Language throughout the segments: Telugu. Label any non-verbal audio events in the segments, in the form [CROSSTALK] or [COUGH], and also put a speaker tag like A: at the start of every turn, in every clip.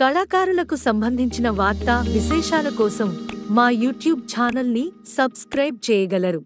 A: కళాకారులకు సంబంధించిన వార్తా విశేషాల కోసం మా యూట్యూబ్ ఛానల్ని సబ్స్క్రైబ్ చేయగలరు.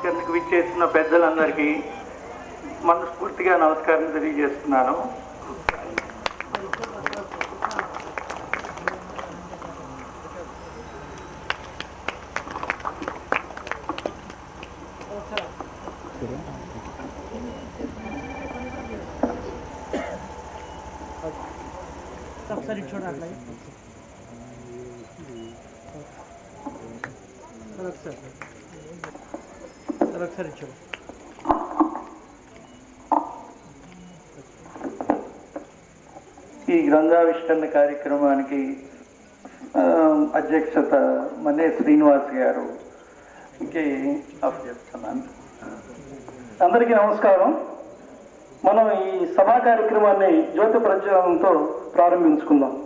B: ఆవిష్కరణకు విచ్చేసిన పెద్దలందరికీ మనస్ఫూర్తిగా నమస్కారం తెలియజేస్తున్నాను
C: ఒకసారి చూడ అట్లా ఒకసారి సార్ ఒకసారి చూడు
B: గంగావిష్కరణ కార్యక్రమానికి అధ్యక్షత మనే శ్రీనివాస్ గారు. ఇంకే ఆఫ్ చేస్తున్నాను. అందరికీ నమస్కారం. మనం ఈ సభా కార్యక్రమాన్ని జ్యోతి ప్రజ్వలంతో ప్రారంభించుకుందాం.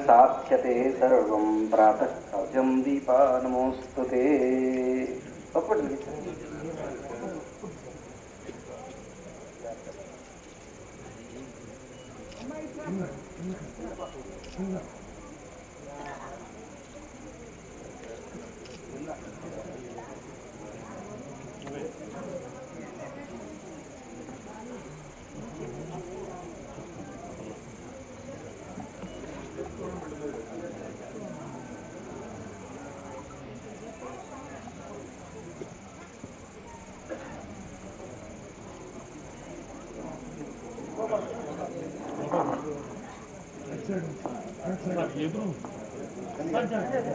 D: साध्यते सर्व प्रातः सव्यम दीपा नमोस्तु ते 你们。班长。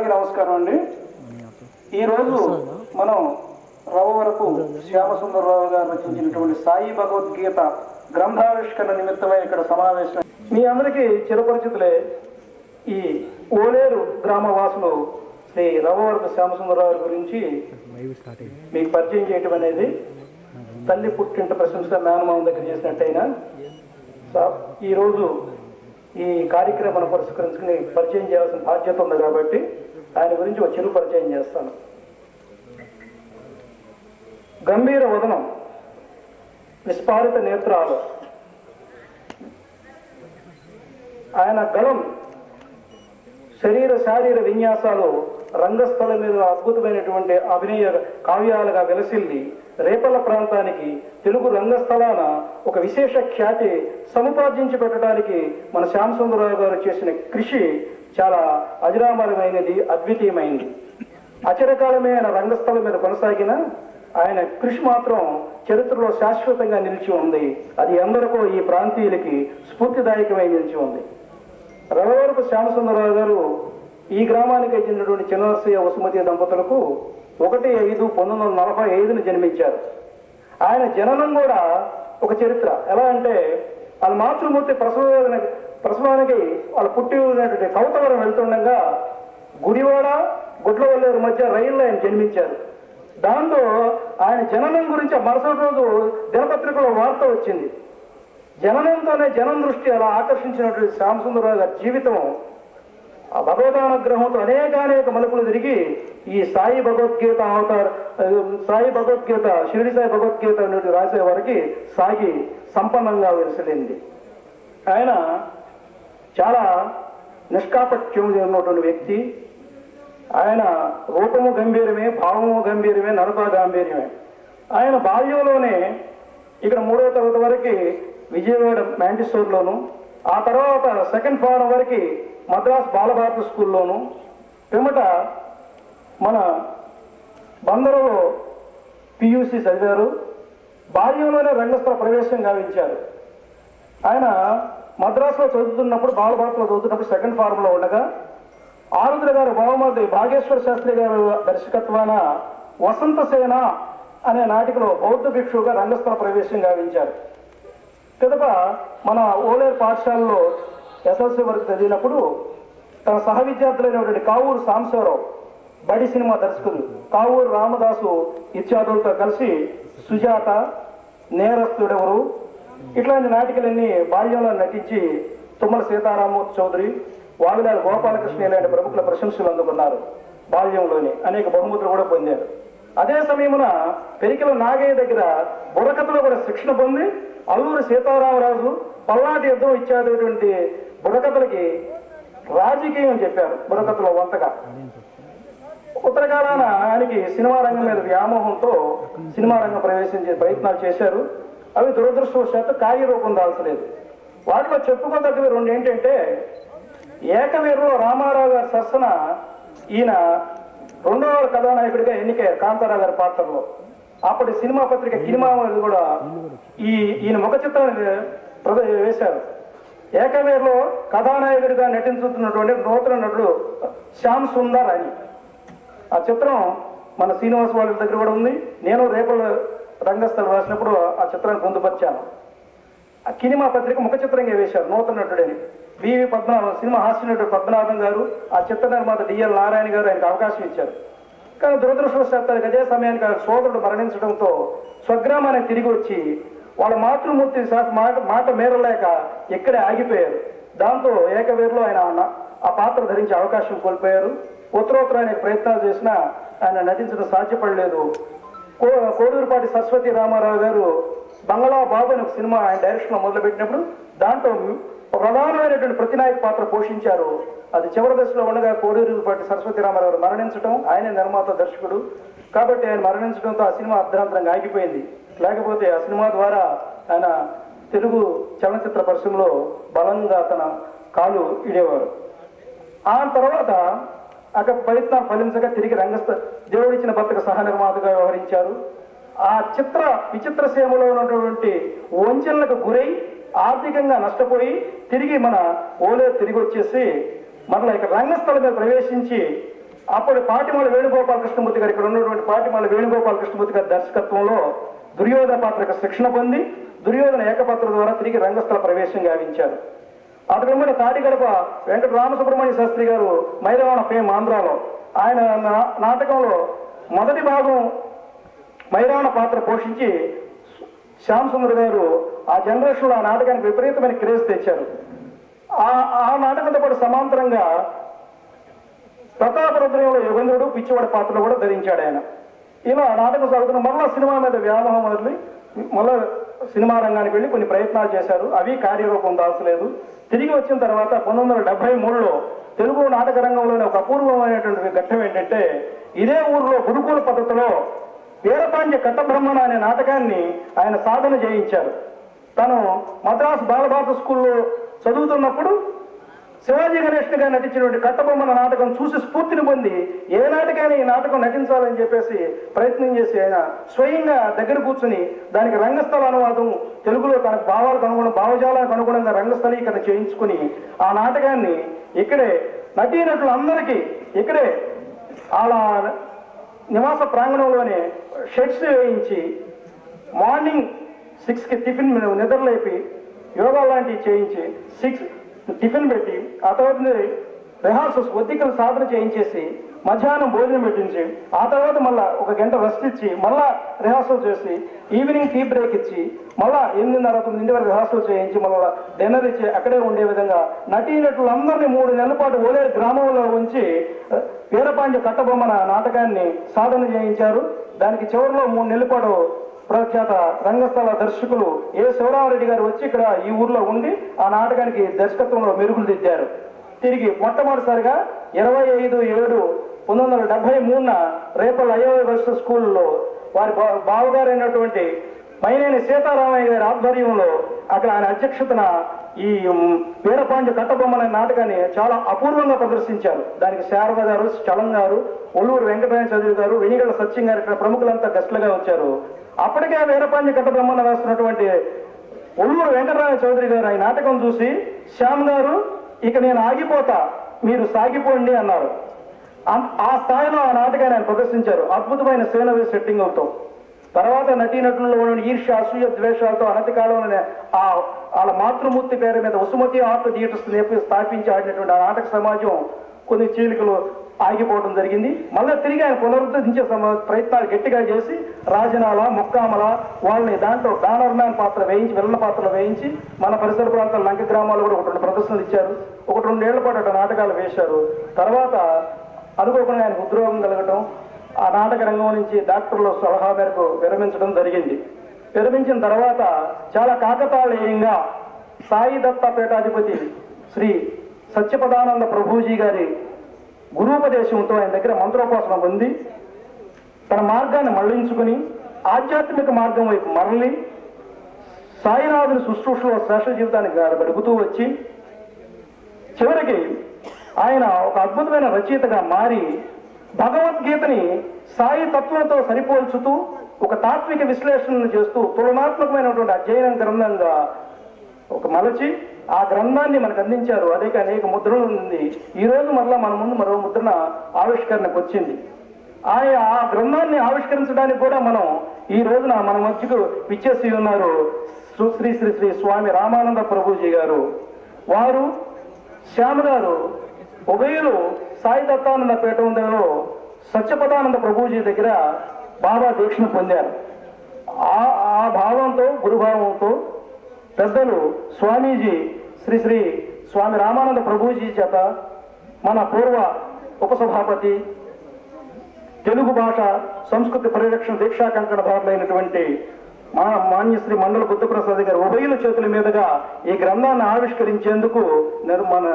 B: అందరికీ నమస్కారం అండి. ఈరోజు మనం రవవరపు శ్యామసుందరరావు గారు రచించినటువంటి సాయి భగవద్గీత గ్రంథావిష్కరణ నిమిత్తమై ఇక్కడ సమావేశం. మీ అందరికీ చిరపరిచితులే ఈ ఓలేరు గ్రామవాసులు శ్రీ రవవరపు శ్యామసుందరరావు గురించి మీకు పరిచయం చేయటం అనేది తల్లి పుట్టింట ప్రశంస మేనమామ దగ్గర చేసినట్టయినా. ఈరోజు ఈ కార్యక్రమాన్ని పురస్కరించుకుని పరిచయం చేయాల్సిన బాధ్యత ఉంది కాబట్టి ఆయన గురించి ఒక పరిచయం చేస్తాను. గంభీర వదనం విస్ఫారిత నేత్రాలు. ఆయన గలం శరీర శారీర విన్యాసాలు రంగస్థలం మీద అద్భుతమైనటువంటి అభినయ కావ్యాలుగా వెలసిల్లి రేపల్ల ప్రాంతానికి తెలుగు రంగస్థలాన ఒక విశేష ఖ్యాతి సముపార్జించి పెట్టడానికి మన శ్యామసుందరరావు గారు చేసిన కృషి చాలా అజరామరమైనది అద్వితీయమైనది అచరకాలమే ఆయన రంగస్థలం మీద కొనసాగిన ఆయన కృషి మాత్రం చరిత్రలో శాశ్వతంగా నిలిచి ఉంది. అది ఎందరికో ఈ ప్రాంతీయులకి స్ఫూర్తిదాయకమై నిలిచి ఉంది. రవవరపు శ్యామసుందరరావు గారు ఈ గ్రామానికి చెందినటువంటి చిన్నరసయ్య వసుమతి దంపతులకు ఒకటి ఐదు పంతొమ్మిది వందల నలభై ఐదును జన్మించారు. ఆయన జననం కూడా ఒక చరిత్ర. ఎలా అంటే వాళ్ళ మాతృమూర్తి ప్రసవ ప్రసవానికి వాళ్ళు పుట్టి ఉన్నటువంటి కౌతవరం వెళ్తుండగా గుడివాడ గుడ్లవల్లేరు మధ్య రైల్లో ఆయన జన్మించారు. దాంతో ఆయన జననం గురించి మరుసటి రోజు దినపత్రికలో వార్త వచ్చింది. జననంతోనే జనం దృష్టి అలా ఆకర్షించినటువంటి శ్యామసుందరరావు గారి జీవితం ఆ భగవదానుగ్రహంతో అనేకానేక మలుపులు తిరిగి ఈ సాయి భగవద్గీత అవతార సాయి భగవద్గీత షిరిడి సాయి భగవద్గీత అనేది రాసే వారికి సాగి సంపన్నంగా విరిసలింది ఆయన చాలా నిష్కాపట్యం ఉన్నటువంటి వ్యక్తి. ఆయన రూపము గంభీరమే భావము గంభీరమే నడత గాంభీర్యమే. ఆయన బాల్యంలోనే ఇక్కడ మూడవ తరగతి వరకు విజయవాడ మ్యాంటిస్టోర్లోను ఆ తర్వాత సెకండ్ ఫారం వరకు మద్రాస్ బాలభారత స్కూల్లోను పిమ్మట మన బందరులో పియూసి చదివారు. బాల్యంలోనే రంగస్థల ప్రవేశం గావించారు. ఆయన మద్రాసులో చదువుతున్నప్పుడు బాలభారత్లో చదువుతున్నప్పుడు సెకండ్ ఫారంలో ఉండగా ఆరుద్ర గారు బావమర్ది భాగేశ్వర శాస్త్రి గారు దర్శకత్వాన వసంత సేన అనే నాటికలో బౌద్ధ భిక్షువుగా రంగస్థల ప్రవేశం గావించారు. పిదప మన ఓలేరు పాఠశాలలో ఎస్ఎల్సీ వరకు చదివినప్పుడు తన సహ విద్యార్థులైనటువంటి కావూరు సాంబశివరావు బడి సినిమా దర్శకులు కావూరు రామదాసు ఇత్యాదులతో కలిసి సుజాత నేరస్తుడెవరు ఇట్లాంటి నాటికలన్నీ బాల్యంలో నటించి తుమ్మల సీతారామూర్తి చౌదరి వావిలాల గోపాలకృష్ణ ఇలాంటి ప్రముఖుల ప్రశంసలు అందుకున్నారు. బాల్యంలోని అనేక బహుమతులు కూడా పొందారు. అదే సమయమున పెరికిల నాగయ్య దగ్గర బుడకథలో కూడా శిక్షణ పొంది అల్లూరి సీతారామరాజు పల్లాటి యుద్ధం ఇచ్చేటటువంటి బుడకథలకి రాజకీయం చెప్పారు బుడకథలో వంతగా. ఉత్తరకాలాన ఆయనకి సినిమా రంగం మీద వ్యామోహంతో సినిమా రంగం ప్రవేశించే ప్రయత్నాలు చేశారు. అవి దురదృష్టవశాత్తు కార్యరూపం దాల్చలేదు. వాటిలో చెప్పుకోదగ్గవి రెండు ఏంటంటే ఏకవీరులో రామారావు గారి సరసన ఈయన రెండవ కథానాయకుడిగా ఎన్నికయ్యారు కాంతారావు గారి పాత్రలో. అప్పటి సినిమా పత్రిక కినిమా అనేది కూడా ఈ ఈయన ముఖ చిత్రాన్ని ప్రద- వేశారు. ఏకవీరులో కథానాయకుడిగా నటించుతున్నటువంటి నూతన నటుడు శ్యామ్ సుందర్ అని. ఆ చిత్రం మన శ్రీనివాస్ వాళ్ళ దగ్గర కూడా ఉంది. నేను రేపటి రంగస్థలం రాసినప్పుడు ఆ చిత్రాన్ని పొందుపరిచాను. ఆ కినిమా పత్రిక ముఖ చిత్రంగా వేశారు నూతన నటుడని వివి పద్మనాభం సినిమా హాస్య నటుడు పద్మనాభం గారు ఆ చిత్ర నిర్మాత డిఎల్ నారాయణ గారు ఆయనకు అవకాశం ఇచ్చారు. కానీ దురదృష్టవశాత్తు అదే సమయానికి ఆ సోదరుడు మరణించడంతో స్వగ్రామానికి తిరిగి వచ్చి వాళ్ళ మాతృమూర్తి మాట మాట మేరలేక ఇక్కడే ఆగిపోయారు. దాంతో ఏకవేరులో ఆయన నా- ఆ పాత్ర ధరించే అవకాశం కోల్పోయారు. ఉత్తరోత్తరానికి ప్రయత్నాలు చేసినా ఆయన నటించడం సాధ్యపడలేదు. కోడూరుపాటి సరస్వతి రామారావు గారు బంగళా బాబు సినిమా ఆయన డైరెక్షన్లో మొదలుపెట్టినప్పుడు దాంట్లో ప్రధానమైనటువంటి ప్రతినాయక పాత్ర పోషించారు. అది చివరి దశలో ఉండగా కోడూరుపాటి సరస్వతి రామారావు గారు మరణించడం ఆయన నిర్మాత దర్శకుడు. కాబట్టి ఆయన మరణించడంతో ఆ సినిమా అర్ధరాంతరంగా ఆగిపోయింది. లేకపోతే ఆ సినిమా ద్వారా ఆయన తెలుగు చలనచిత్ర పరిశ్రమలో బలంగా తన కాలు ఇడేవారు. ఆ తర్వాత అక్కడ ప్రయత్నం ఫలించగా తిరిగి రంగస్థ దేవుడిచ్చిన భర్తకు సహ నిర్మాతగా వ్యవహరించారు. ఆ చిత్ర విచిత్ర సేవలో ఉన్నటువంటి వంచనలకు గురై ఆర్థికంగా నష్టపోయి తిరిగి మన ఓలే తిరిగి వచ్చేసి మరలా ఇక్కడ రంగస్థలం మీద ప్రవేశించి అప్పుడు పాటిమాల వేణుగోపాల కృష్ణమూర్తి గారు ఇక్కడ ఉన్నటువంటి పాటిమాల వేణుగోపాల కృష్ణమూర్తి గారి దర్శకత్వంలో దుర్యోధన పాత్రకు శిక్షణ పొంది దుర్యోధన ఏకపాత్ర ద్వారా తిరిగి రంగస్థల ప్రవేశం గావించారు. అతడు తాడిగడప వెంకట రామసుబ్రహ్మణ్య శాస్త్రి గారు మైదావన ఫేమ్ ఆంధ్రాలో. ఆయన నా- నాటకంలో మొదటి భాగం మైరావణ పాత్ర పోషించి శ్యామ్ సుందర్ గారు ఆ జనరేషన్లో ఆ నాటకానికి విపరీతమైన క్రేజ్ తెచ్చారు. ఆ ఆ నాటకంతో పాటు సమాంతరంగా ప్రతాపరుద్రంలో యుగంధుడు పిచ్చివాడి పాత్రలు కూడా ధరించాడు ఆయన. ఇలా నాటకం సాగుతున్న మళ్ళా సినిమా మీద వ్యామోహం వదిలి మళ్ళా సినిమా రంగానికి వెళ్ళి కొన్ని ప్రయత్నాలు చేశారు. అవి కార్యరూపం దాల్చలేదు. తిరిగి వచ్చిన తర్వాత పంతొమ్మిది వందల డెబ్బై మూడులో తెలుగు నాటక రంగంలోని ఒక అపూర్వమైనటువంటి ఘట్టం ఏంటంటే ఇదే ఊర్లో గురుకుల పద్ధతిలో వీరపాండ్య కట్టబ్రహ్మణ అనే నాటకాన్ని ఆయన సాధన చేయించారు. తను మద్రాసు బాలభారత స్కూల్లో చదువుతున్నప్పుడు శివాజీ గణేష్ గారు నటించినటువంటి కట్టబొమ్మల నాటకం చూసి స్ఫూర్తిని పొంది ఏ నాటకాన్ని ఈ నాటకం నటించాలని చెప్పేసి ప్రయత్నం చేసి ఆయన స్వయంగా దగ్గర కూర్చుని దానికి రంగస్థల అనువాదం తెలుగులో తన భావాలకు అనుగుణ భావజాలకు అనుగుణంగా రంగస్థలీకరణ చేయించుకుని ఆ నాటకాన్ని ఇక్కడే నటీనటులు అందరికీ ఇక్కడే అలా నివాస ప్రాంగణంలోనే షెడ్స్ వేయించి మార్నింగ్ సిక్స్కి టిఫిన్ నిద్రలేపి యోగా లాంటివి చేయించి సిక్స్ టిఫిన్ పెట్టి ఆ తర్వాత రిహార్సల్స్ ఒత్తికలు సాధన చేయించేసి మధ్యాహ్నం భోజనం పెట్టించి ఆ తర్వాత మళ్ళా ఒక గంట రెస్ట్ ఇచ్చి మళ్ళా రిహార్సల్ చేసి ఈవినింగ్ టీ బ్రేక్ ఇచ్చి మళ్ళా ఎనిమిదిన్నర తొమ్మిది వరకు రిహార్సల్ చేయించి మళ్ళా డిన్నర్ ఇచ్చి అక్కడే ఉండే విధంగా నటీనటులందరినీ మూడు నెలల పాటు ఓలేరు గ్రామంలో ఉంచి వీరపాండ్య కట్టబొమ్మన నాటకాన్ని సాధన చేయించారు. దానికి చివరిలో మూడు నెలల పాటు ప్రఖ్యాత రంగస్థల దర్శకులు ఏ శివరామరెడ్డి గారు వచ్చి ఇక్కడ ఈ ఊర్లో ఉండి ఆ నాటకానికి దర్శకత్వంలో మెరుగులు దిద్దారు తిరిగి మొట్టమొదటిసారిగా ఇరవై ఐదు ఏడు పంతొమ్మిది వందల డెబ్బై మూడున రేపల్ ఐఓ స్కూల్లో వారి బా- మైనేని సీతారామయ్య గారి ఆధ్వర్యంలో అక్కడ ఆయన అధ్యక్షతన ఈ వీరపాండ్య కట్టబొమ్మ అనే నాటకాన్ని చాలా అపూర్వంగా ప్రదర్శించారు. దానికి శారద గారు చలం గారు ఒల్లూరు వెంకటరాయ చౌదరి గారు వెనిగళ్ళ సత్యం గారు ఇక్కడ ప్రముఖులంతా గెస్టులుగా వచ్చారు. అప్పటికే వీరపాండ్య కట్టబొమ్మను వేస్తున్నటువంటి ఒల్లూరు వెంకటరాయ చౌదరి గారు ఈ నాటకం చూసి శ్యామ్ గారు ఇక నేను ఆగిపోతా మీరు సాగిపోండి అన్నారు. ఆ స్థాయిలో ఆ నాటకాన్ని ఆయన ప్రదర్శించారు. అద్భుతమైన సేనరీ సెట్టింగ్ అవుతాం తర్వాత నటీనటులలో ఉన్న ఈర్ష్య అసూయ ద్వేషాలతో అనతి కాలంలోనే ఆ వాళ్ళ మాతృమూర్తి పేరు మీద వసుమతి ఆర్ట్ థియేటర్స్ నేపి స్థాపించి ఆడినటువంటి ఆ నాటక సమాజం కొన్ని చీలికలు ఆగిపోవడం జరిగింది. మళ్ళీ తిరిగి ఆయన పునరుద్ధరించే ప్రయత్నాలు గట్టిగా చేసి రాజనాల ముక్కామల వాళ్ళని దాంట్లో బ్యానర్ మ్యాన్ పాత్ర వేయించి విలన పాత్రలు వేయించి మన పరిసర ప్రాంతాల లంక గ్రామాల్లో కూడా ఒకటి రెండు ప్రదర్శనలు ఇచ్చారు. ఒకటి రెండేళ్ళ పాటు అటు నాటకాలు వేశారు. తర్వాత అనుకోకుండా ఆయనకు ఉద్రోగం కలగటం ఆ నాటక రంగం నుంచి డాక్టర్ల సలహా మేరకు విరమించడం జరిగింది. విరమించిన తర్వాత చాలా కాకతాళీయంగా సాయి దత్త పీఠాధిపతి శ్రీ సత్యపదానంద ప్రభుజీ గారి గురూపదేశంతో ఆయన దగ్గర మంత్రోపాసన పొంది తన మార్గాన్ని మళ్ళించుకుని ఆధ్యాత్మిక మార్గం వైపు మరలి సాయినాథుని శుశ్రూషలో శ్రేష్ఠ జీవితానికి గడుపుతూ వచ్చి చివరికి ఆయన ఒక అద్భుతమైన రచయితగా మారి భగవద్గీతని సాయి తత్వంతో సరిపోల్చుతూ ఒక తాత్విక విశ్లేషణను చేస్తూ తులనాత్మకమైనటువంటి అధ్యయనం గ్రంథంగా ఒక మలచి ఆ గ్రంథాన్ని మనకు అందించారు. అదే అనేక ముద్రలు ఉంది. ఈ రోజు మరలా మన ముందు మరో ముద్రణ ఆవిష్కరణకు వచ్చింది. ఆయన ఆ గ్రంథాన్ని ఆవిష్కరించడానికి కూడా మనం ఈ రోజున మన మధ్యకు విచ్చేసి ఉన్నారు శ్రీ శ్రీ శ్రీ స్వామి రామానంద ప్రభుజీ గారు. వారు శ్యామ గారు ఉభయలు సాయి దత్తానంద పీఠంలో సత్యపదానంద ప్రభుజీ దగ్గర బాబా దీక్షను పొందారు. ఆ ఆ భావంతో గురుభావంతో పెద్దలు స్వామీజీ శ్రీ శ్రీ స్వామి రామానంద ప్రభుజీ చేత మన పూర్వ ఉపసభాపతి తెలుగు భాష సంస్కృతి పరిరక్షణ దీక్షా కంకణదారులైనటువంటి మా మాన్యశ్రీ మండల బుద్ధప్రసాద్ గారు ఉభయుల చేతుల మీదుగా ఈ గ్రంథాన్ని ఆవిష్కరించేందుకు నిర్- మన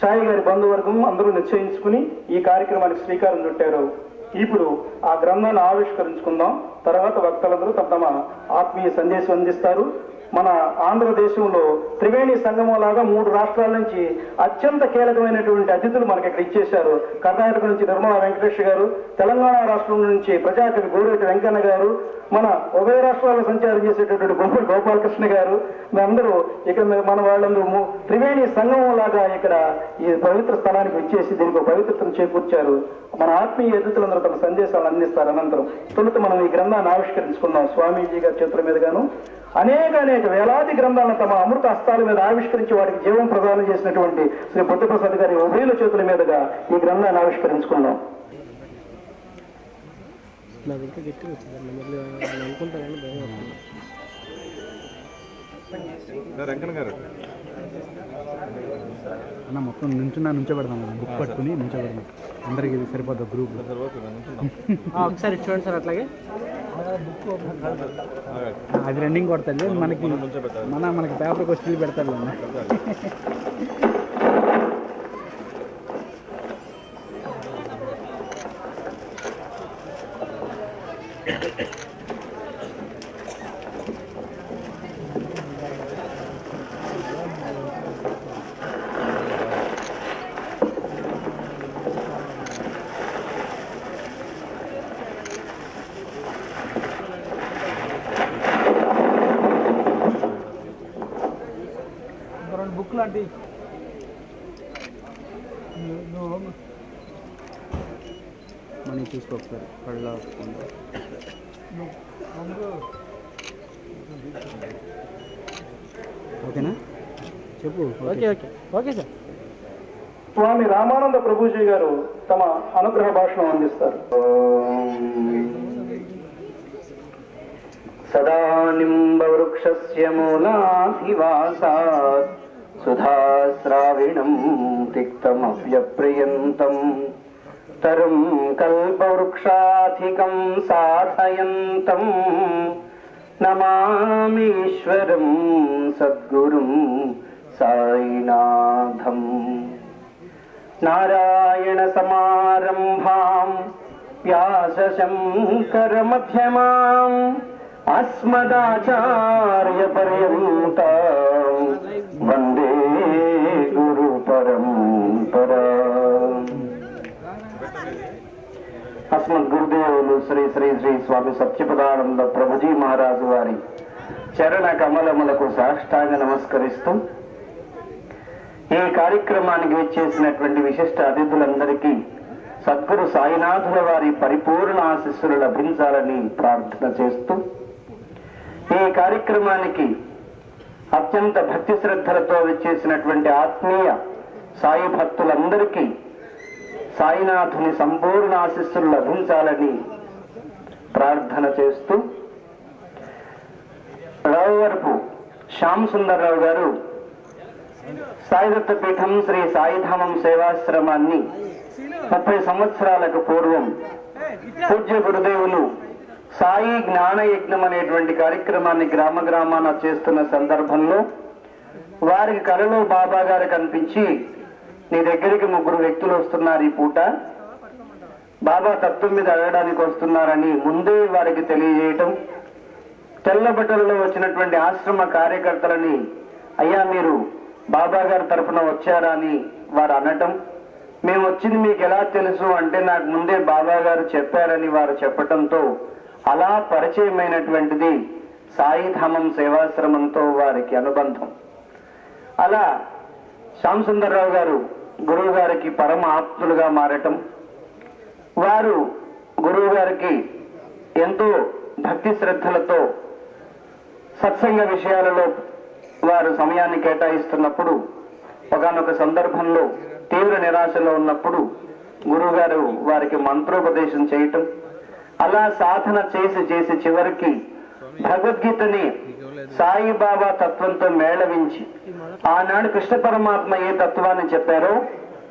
B: సాయి గారి బంధువర్గం అందరూ నిశ్చయించుకుని ఈ కార్యక్రమానికి శ్రీకారం చుట్టారు. ఇప్పుడు ఆ గ్రంథాన్ని ఆవిష్కరించుకుందాం. తర్వాత వక్తలందరూ తమ తమ ఆత్మీయ సందేశం అందిస్తారు. మన ఆంధ్రదేశంలో త్రివేణి సంగమం లాగా మూడు రాష్ట్రాల నుంచి అత్యంత కీలకమైనటువంటి అతిథులు మనకి ఇక్కడ ఇచ్చేశారు. కర్ణాటక నుంచి నిర్మలా వెంకటేష్ గారు తెలంగాణ రాష్ట్రం నుంచి ప్రజాకవి గోరేటి వెంకన్న గారు మన ఉభయ రాష్ట్రాల్లో సంచారం చేసేటటువంటి గొప్ప గోపాలకృష్ణ గారు మేమందరూ ఇక్కడ మన వాళ్ళందరూ త్రివేణి సంగమం లాగా ఇక్కడ ఈ పవిత్ర స్థలానికి వచ్చేసి దీనికి పవిత్రతను చేకూర్చారు. మన ఆత్మీయ అతిథులందరూ తమ సందేశాలు అందిస్తారు అనంతరం. తొలుత మనం ఈ గ్రంథాన్ని ఆవిష్కరించుకున్నాం స్వామీజీ గారి చేతుల మీదుగాను. అనేక అనేక వేలాది గ్రంథాలను తమ అమృత హస్తాల మీద ఆవిష్కరించి వాటికి జీవం ప్రదానం చేసినటువంటి శ్రీ బుద్ధప్రసాద్ గారి ఉభయుల చేతుల మీదుగా ఈ గ్రంథాన్ని ఆవిష్కరించుకున్నాం.
C: నాకు ఇంకా గట్టిగా వచ్చింది మళ్ళీ వాళ్ళు అనుకుంటా కానీ భయం అవుతుంది.
E: రంకన్ గారు.
F: అన్న మొత్తం నుంచున్నా నుంచోబెడదాం అన్న బుక్ పట్టుకుని నుంచోబెడదాం. అందరికి ఇది సరిపోద్ది గ్రూప్ [LAUGHS]
C: ఆ, ఒకసారి చూడండి సార్ అట్లాగే.
F: అది రన్నింగ్ కొడతాడు మనకి మన మనకి పేపర్కి వచ్చి పెడతాడు అన్న రెండు బుక్ లాంటి మనీ చూసుకో ఒకసారి కళ్ళ ఓకేనా చెప్పు
C: ఓకే సార్.
B: స్వామి రామానంద ప్రభుజీ గారు తమ అనుగ్రహ భాషను అందిస్తారు.
D: సదా నింబవృక్షస్య మూలాధివాసాత్. సుధాశ్రావిణం తిక్తమవ్యప్రియంతం. తరుం కల్పవృక్షాధికం సాధయంతం. నమామీశ్వరం సద్గురుం సాయినాథం నారాయణ సమారంభాం వ్యాసశంకర మధ్యమాం అస్మదాచార్య పర్యంతం వందే గురు పరంపరా అస్మద్ గురుదేవులు శ్రీ శ్రీ శ్రీ స్వామి సత్యపదానంద ప్రభుజీ మహారాజు వారి చరణ కమలములకు సాష్టాంగ నమస్కరిస్తూ ఈ కార్యక్రమానికి వచ్చేసినటువంటి విశిష్ట అతిథులందరికీ సద్గురు సాయినాథుల వారి పరిపూర్ణ ఆశీస్సులు లభించాలని ప్రార్థన చేస్తూ ఈ కార్యక్రమానికి అత్యంత భక్తి శ్రద్ధలతో వచ్చేసినటువంటి ఆత్మీయ సాయి భక్తులందరికీ సాయినాథుని సంపూర్ణ ఆశీస్సులు లభించాలని ప్రార్థన చేస్తూ రావు వరపు శ్యామ్ సుందర్రావు గారు సాయిదత్త పీఠం శ్రీ సాయిధామం సేవాశ్రమాన్ని ముప్పై సంవత్సరాలకు పూర్వం పూజ్య గురుదేవులు సాయి జ్ఞాన యజ్ఞం అనేటువంటి కార్యక్రమాన్ని గ్రామ గ్రామాన చేస్తున్న సందర్భంలో వారికి కలలో బాబా గారు కనిపించి నీ దగ్గరికి ముగ్గురు వ్యక్తులు వస్తున్నారు ఈ పూట. బాబా తత్వం మీద అడగడానికి వస్తున్నారని ముందే వారికి తెలియజేయటం తెల్ల బట్టలలో వచ్చినటువంటి ఆశ్రమ కార్యకర్తలని అయ్యా మీరు బాబా గారి తరఫున వచ్చారా అని వారు అనటం. మేము వచ్చింది మీకు ఎలా తెలుసు అంటే నాకు ముందే బాబా గారు చెప్పారని వారు చెప్పటంతో అలా పరిచయమైనటువంటిది సాయిధామం సేవాశ్రమంతో వారికి అనుబంధం. అలా శ్యామ్ సుందర్రావు గారు గురువు గారికి పరమ ఆప్తులుగా మారటం. వారు గురువు గారికి ఎంతో భక్తి శ్రద్ధలతో సత్సంగ విషయాలలో వారు సమయాన్ని కేటాయిస్తున్నప్పుడు ఒకనొక సందర్భంలో తీవ్ర నిరాశలో ఉన్నప్పుడు గురువుగారు వారికి మంత్రోపదేశం చేయటం అలా సాధన చేసి చేసి చివరికి భగవద్గీతని సాయిబాబా తత్వంతో మేళవించి ఆనాడు కృష్ణ పరమాత్మ ఏ తత్వాన్ని చెప్పారో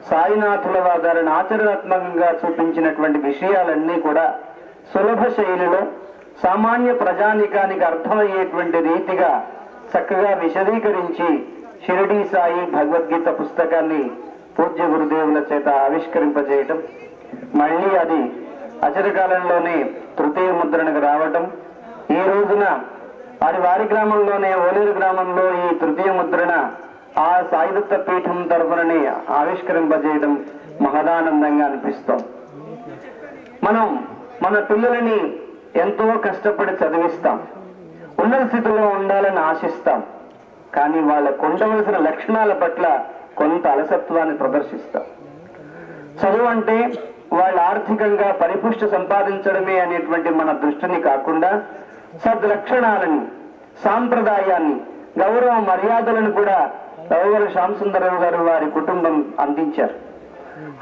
D: సాయినాథుల వారిని ఆచరణాత్మకంగా చూపించినటువంటి విషయాలన్నీ కూడా సులభ శైలిలో సామాన్య ప్రజానికానికి అర్థమయ్యేటువంటి రీతిగా చక్కగా విశదీకరించి షిరిడి సాయి భగవద్గీత పుస్తకాన్ని పూజ్య గురుదేవుల చేత ఆవిష్కరింపజేయటం మళ్ళీ అది అచరకాలంలోనే తృతీయ ముద్రణకు రావటం ఈ రోజున అది వారి గ్రామంలోనే ఓలేరు గ్రామంలో ఈ తృతీయ ముద్రణ ఆ సాయుధత్వ పీఠం తరఫునని ఆవిష్కరింపజేయడం మహదానందంగా అనిపిస్తాం. మనం మన పిల్లలని ఎంతో కష్టపడి చదివిస్తాం. ఉన్నత స్థితిలో ఉండాలని ఆశిస్తాం. కానీ వాళ్ళకు ఉండవలసిన లక్షణాల పట్ల కొంత అలసత్వాన్ని ప్రదర్శిస్తాం. చదువు అంటే వాళ్ళు ఆర్థికంగా పరిపుష్టి సంపాదించడమే అనేటువంటి మన దృష్టిని కాకుండా సద్లక్షణాలని సాంప్రదాయాన్ని గౌరవ మర్యాదలను కూడా గౌరవ శ్యామసుందరరావు గారు వారి కుటుంబం అందించారు.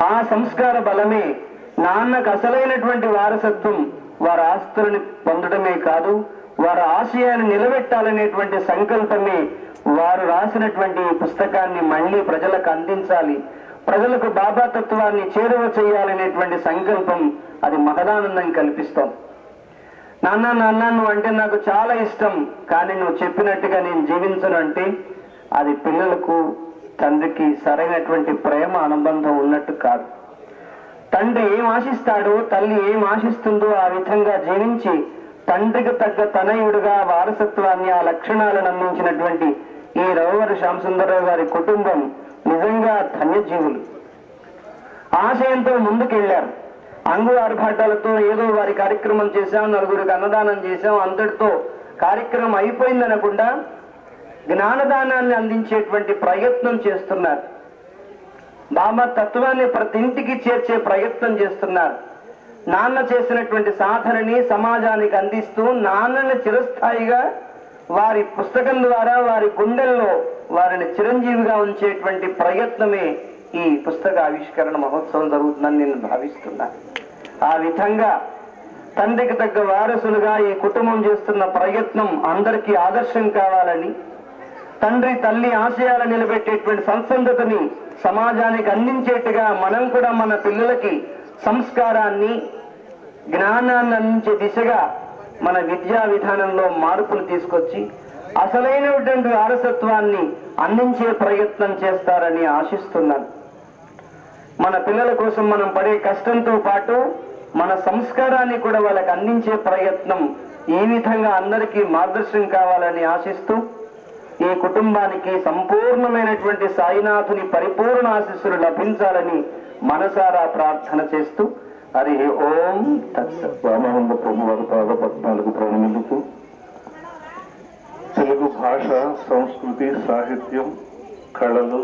D: ఆ సంస్కార బలమే నాన్నకు అసలైనటువంటి వారసత్వం వారి ఆస్తులను పొందడమే కాదు వారి ఆశయాన్ని నిలబెట్టాలనేటువంటి సంకల్పమే వారు రాసినటువంటి పుస్తకాన్ని మళ్ళీ ప్రజలకు అందించాలి. ప్రజలకు బాబా తత్వాన్ని చేరువ చేయాలనేటువంటి సంకల్పం అది మహదానందం కల్పిస్తాం. నాన్న నాన్న నువ్వు అంటే నాకు చాలా ఇష్టం కానీ నువ్వు చెప్పినట్టుగా నేను జీవించను అంటే అది పిల్లలకు తండ్రికి సరైనటువంటి ప్రేమ అనుబంధం ఉన్నట్టు కాదు. తండ్రి ఏం ఆశిస్తాడో తల్లి ఏం ఆశిస్తుందో ఆ విధంగా జీవించి తండ్రికి తగ్గ తనయుడుగా వారసత్వాన్ని ఆ లక్షణాలను అందించినటువంటి ఈ రఘువరి శ్యామసుందరరావు గారి కుటుంబం నిజంగా ధన్యజీవులు. ఆశయంతో ముందుకెళ్ళారు అంగు ఆర్భాటాలతో ఏదో వారి కార్యక్రమం చేశాం నలుగురికి అన్నదానం చేశాం అంతటితో కార్యక్రమం అయిపోయిందనకుండా జ్ఞానదానాన్ని అందించేటువంటి ప్రయత్నం చేస్తున్నారు. బాబా తత్వాన్ని ప్రతి ఇంటికి చేర్చే ప్రయత్నం చేస్తున్నారు. నాన్న చేసినటువంటి సాధనని సమాజానికి అందిస్తూ నాన్నని చిరస్థాయిగా వారి పుస్తకం ద్వారా వారి గుండెల్లో వారిని చిరంజీవిగా ఉంచేటువంటి ప్రయత్నమే ఈ పుస్తక ఆవిష్కరణ మహోత్సవం జరుగుతుందని నేను భావిస్తున్నా. ఆ విధంగా తండ్రికి తగ్గ వారసులుగా ఈ కుటుంబం చేస్తున్న ప్రయత్నం అందరికీ ఆదర్శం కావాలని తండ్రి తల్లి ఆశయాలు నిలబెట్టేటువంటి సంసందతని సమాజానికి అందించేట్టుగా మనం కూడా మన పిల్లలకి సంస్కారాన్ని జ్ఞానాన్ని అందించే దిశగా మన విద్యా విధానంలో మార్పులు తీసుకొచ్చి అసలైనటువంటి వారసత్వాన్ని అందించే ప్రయత్నం చేస్తారని ఆశిస్తున్నాను. మన పిల్లల కోసం మనం పడే కష్టంతో పాటు మన సంస్కారాన్ని కూడా వాళ్ళకి అందించే ప్రయత్నం ఈ విధంగా అందరికీ మార్గదర్శనం కావాలని ఆశిస్తూ ఈ కుటుంబానికి సంపూర్ణమైనటువంటి సాయినాథుని పరిపూర్ణ ఆశీస్సులు లభించాలని మనసారా ప్రార్థన చేస్తూ హరి ఓం తత్సత్
E: రామానంద ప్రభు పాద పద్నాలుగు ప్రణమిలుతూ తెలుగు భాష సంస్కృతి సాహిత్యం కళలు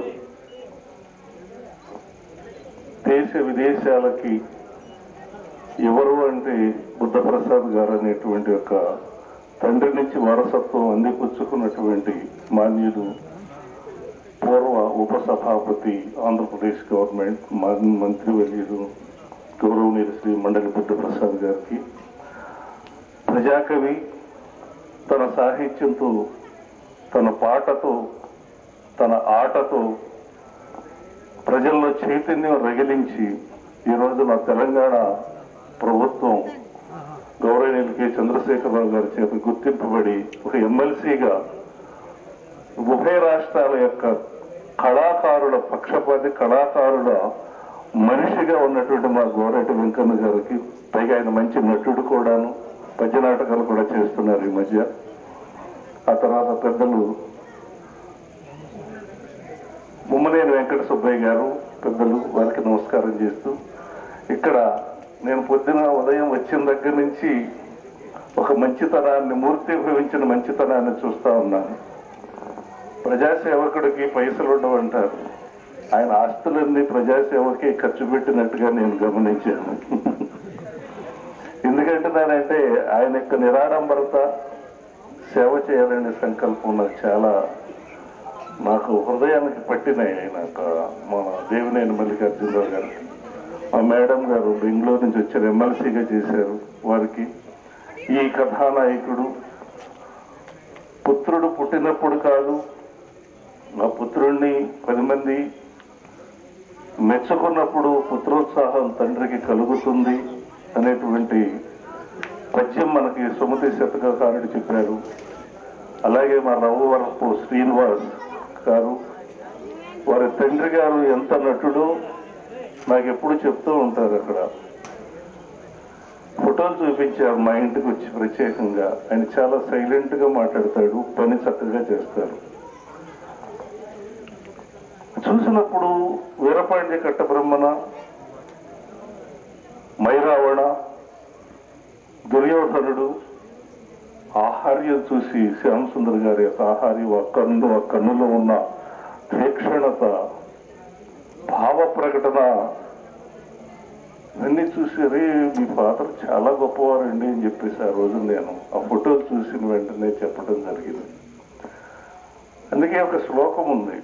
E: దేశ విదేశాలకి ఎవరు అంటే బుద్ధప్రసాద్ గారు అనేటువంటి ఒక తండ్రి నుంచి వారసత్వం అందిపుచ్చుకున్నటువంటి మాన్యుడు పూర్వ ఉపసభాపతి ఆంధ్రప్రదేశ్ గవర్నమెంట్ మాజీ మంత్రివర్యులు గౌరవనీయులు శ్రీ మండలి బుద్ధప్రసాద్ గారికి. ప్రజాకవి తన సాహిత్యంతో తన పాటతో తన ఆటతో ప్రజల్లో చైతన్యం రగిలించి ఈ రోజున తెలంగాణ ప్రభుత్వం గౌరవనీయులు కె. చంద్రశేఖరరావు గారి చేత గుర్తింపబడి ఒక ఎమ్మెల్సీగా ఉభయ రాష్ట్రాల యొక్క కళాకారుల పక్షపాతి కళాకారుల మనిషిగా ఉన్నటువంటి మా గోరెటి వెంకన్న గారికి పైగా ఆయన మంచి నటుడు కూడాను పద్య నాటకాలు కూడా చేస్తున్నారు ఈ మధ్య. ఆ తర్వాత పెద్దలు ముమ్మనేని వెంకట సుబ్బయ్య గారు పెద్దలు వారికి నమస్కారం చేస్తూ ఇక్కడ నేను పొద్దున ఉదయం వచ్చిన దగ్గర నుంచి ఒక మంచితనాన్ని మూర్తి భవించిన మంచితనాన్ని చూస్తూ ఉన్నాను. ప్రజాసేవకుడికి పైసలు ఉండవంటారు. ఆయన ఆస్తులన్నీ ప్రజాసేవకి ఖర్చు పెట్టినట్టుగా నేను గమనించాను. ఎందుకంటున్నానంటే ఆయన యొక్క నిరాడంబరత సేవ చేయాలనే సంకల్పం నాకు చాలా నాకు హృదయానికి పట్టినాయి ఆయన మన దేవినేని మల్లికార్జునరావు గారు మా మేడం గారు బెంగళూరు నుంచి వచ్చారు ఎమ్మెల్సీగా చేశారు వారికి. ఈ కథానాయకుడు పుత్రుడు పుట్టినప్పుడు కాదు నా పుత్రుణ్ణి పది మంది మెచ్చుకున్నప్పుడు పుత్రోత్సాహం తండ్రికి కలుగుతుంది అనేటువంటి పద్యం మనకి సుమతి శతకారుడు చెప్పారు. అలాగే మా రఘువరపు శ్రీనివాస్ గారు వారి తండ్రి గారు ఎంత నటుడో నాకు ఎప్పుడు చెప్తూ ఉంటారు అక్కడ. ఫోటోలు చూపించారు మా ఇంటికి వచ్చి ప్రత్యేకంగా. ఆయన చాలా సైలెంట్గా మాట్లాడతాడు పని చక్కగా చేస్తారు. చూసినప్పుడు వీరపాండ్య కట్టబ్రహ్మణ మైరావణ దుర్యోధనుడు ఆహార్యం చూసి శ్యామసుందర్ గారి యొక్క ఆహార్యం ఆ కన్ను ఆ కన్నులో ఉన్న తీక్షణత భావ ప్రకటన ఇవన్నీ చూసి రే మీ ఫాదర్ చాలా గొప్పవారండి అని చెప్పేసి ఆ రోజు నేను ఆ ఫోటోలు చూసిన వెంటనే చెప్పడం జరిగింది. అందుకే ఒక శ్లోకం ఉంది.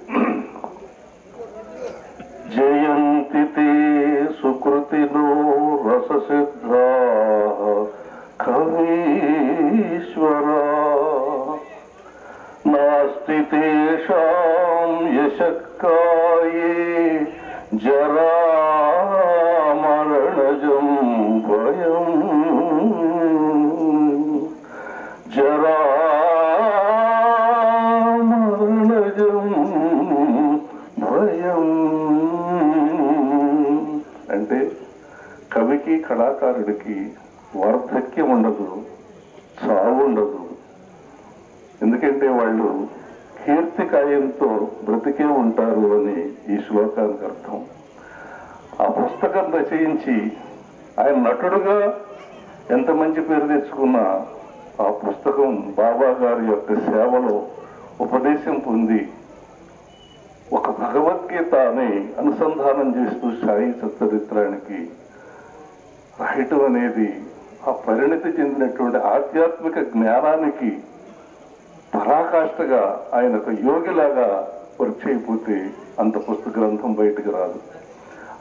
E: जयन्ति ते रस सिद्धा कवीश्वरा नास्ति तेषां यशक्काये जरा। కవికి కళాకారుడికి వార్ధక్యం ఉండదు చావు ఉండదు. ఎందుకంటే వాళ్ళు కీర్తికాయంతో బ్రతికే ఉంటారు అని ఈ శ్లోకానికి అర్థం. ఆ పుస్తకం రచయించి ఆయన నటుడుగా ఎంత మంచి పేరు తెచ్చుకున్నా ఆ పుస్తకం బాబా గారి యొక్క సేవలో ఉపదేశం పొంది ఒక భగవద్గీత అని అనుసంధానం చేస్తూ సాయి సచ్చరిత్రానికి రాయటం అనేది ఆ పరిణతి చెందినటువంటి ఆధ్యాత్మిక జ్ఞానానికి పరాకాష్ఠగా ఆయన ఒక యోగిలాగా వర్క్ అంత పుస్తక గ్రంథం బయటకు రాదు.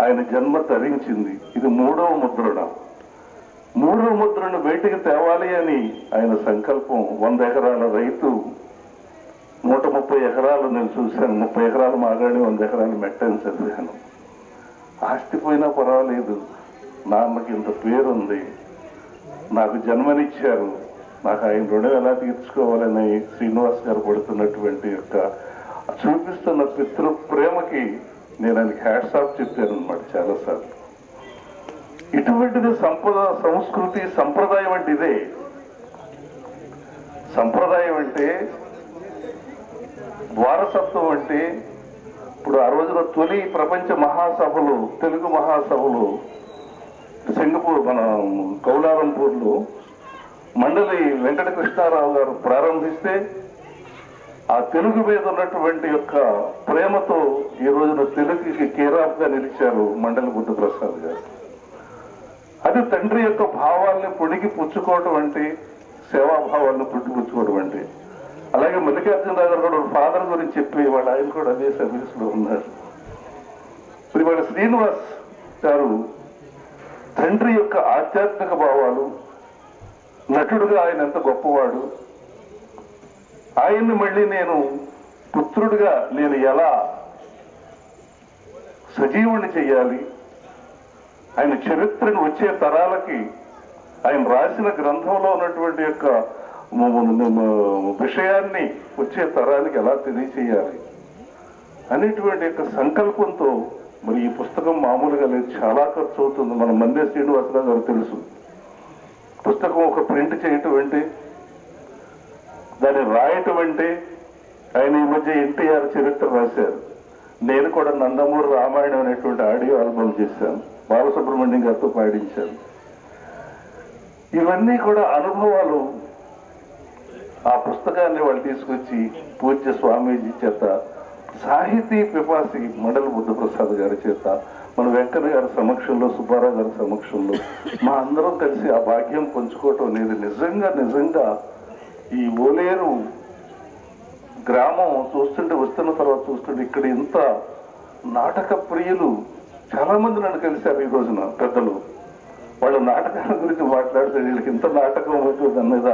E: ఆయన జన్మ తరించింది. ఇది మూడవ ముద్రణ. మూడవ ముద్రను బయటికి తేవాలి అని ఆయన సంకల్పం. వంద ఎకరాల రైతు నూట ముప్పై ఎకరాలు నేను చూశాను. ముప్పై ఎకరాలు మాగాడి వంద ఎకరాలు మెట్టని చదివాను ఆస్తి పోయినా పర్వాలేదు. నాన్నకి ఇంత పేరుంది. నాకు జన్మనిచ్చారు. నాకు ఆయన రుణం ఎలా తీర్చుకోవాలని శ్రీనివాస్ గారు పడుతున్నటువంటి యొక్క చూపిస్తున్న పితృ ప్రేమకి నేను ఆయనకి హ్యాట్స్ ఆఫ్ చెప్పాను అనమాట చాలాసార్లు. ఇటువంటిది సంపద సంస్కృతి సంప్రదాయం అంటే ఇదే. సంప్రదాయం అంటే వారసత్వం అంటే ఇప్పుడు ఆ రోజున తొలి ప్రపంచ మహాసభలు తెలుగు మహాసభలు సింగపూర్ మన కౌలారంపూర్లో మండలి వెంకట కృష్ణారావు గారు ప్రారంభిస్తే ఆ తెలుగు మీద ఉన్నటువంటి యొక్క ప్రేమతో ఈ రోజున తెలుగుకి కేరాఫ్గా నిలిచారు మండలి బుద్ధ ప్రసాద్ గారు. అది తండ్రి యొక్క భావాల్ని పొడిగి పుచ్చుకోవటం అంటే సేవాభావాలను పుట్టిపుచ్చుకోవడం అంటే. అలాగే మల్లికార్జున గారు కూడా ఫాదర్ గురించి చెప్పి వాళ్ళ ఆయన కూడా అదే సర్వీస్లో ఉన్నారు. ఇప్పుడు వాళ్ళ శ్రీనివాస్ గారు తండ్రి యొక్క ఆధ్యాత్మిక భావాలు నటుడుగా ఆయన ఎంత గొప్పవాడు ఆయన్ని మళ్ళీ నేను పుత్రుడిగా నేను ఎలా సజీవుని చేయాలి? ఆయన చరిత్రను వచ్చే తరాలకి ఆయన రాసిన గ్రంథంలో ఉన్నటువంటి యొక్క విషయాన్ని వచ్చే తరానికి ఎలా తెలియచేయాలి? అనేటువంటి యొక్క సంకల్పంతో మరి ఈ పుస్తకం మామూలుగా లేదు. చాలా ఖర్చు అవుతుంది. మన మందే శ్రీనివాసరావు గారు తెలుసు. పుస్తకం ఒక ప్రింట్ చేయటం అంటే దాన్ని రాయటం అంటే ఆయన ఈ మధ్య ఎన్టీఆర్ చరిత్ర రాశారు. నేను కూడా నందమూరి రామాయణం అనేటువంటి ఆడియో ఆల్బమ్ చేశాను. బాలసుబ్రహ్మణ్యం గారితో పాడించాను. ఇవన్నీ కూడా అనుభవాలు. ఆ పుస్తకాన్ని వాళ్ళు తీసుకొచ్చి పూజ్య స్వామీజీ చేత సాహితీ పిపాసి మండల బుద్ధప్రసాద్ గారి చేత మన వెంకన్న గారి సమక్షంలో సుబ్బారావు గారి సమక్షంలో మా అందరం కలిసి ఆ భాగ్యం పంచుకోవటం అనేది నిజంగా నిజంగా ఈ ఓలేరు గ్రామం చూస్తుంటే వస్తున్న తర్వాత చూస్తుంటే ఇక్కడ ఇంత నాటక ప్రియులు చాలామంది నన్ను కలిశారు ఈ రోజున పెద్దలు. వాళ్ళు నాటకాల గురించి మాట్లాడితే వీళ్ళకి ఇంత నాటకం అవుతుంది మీద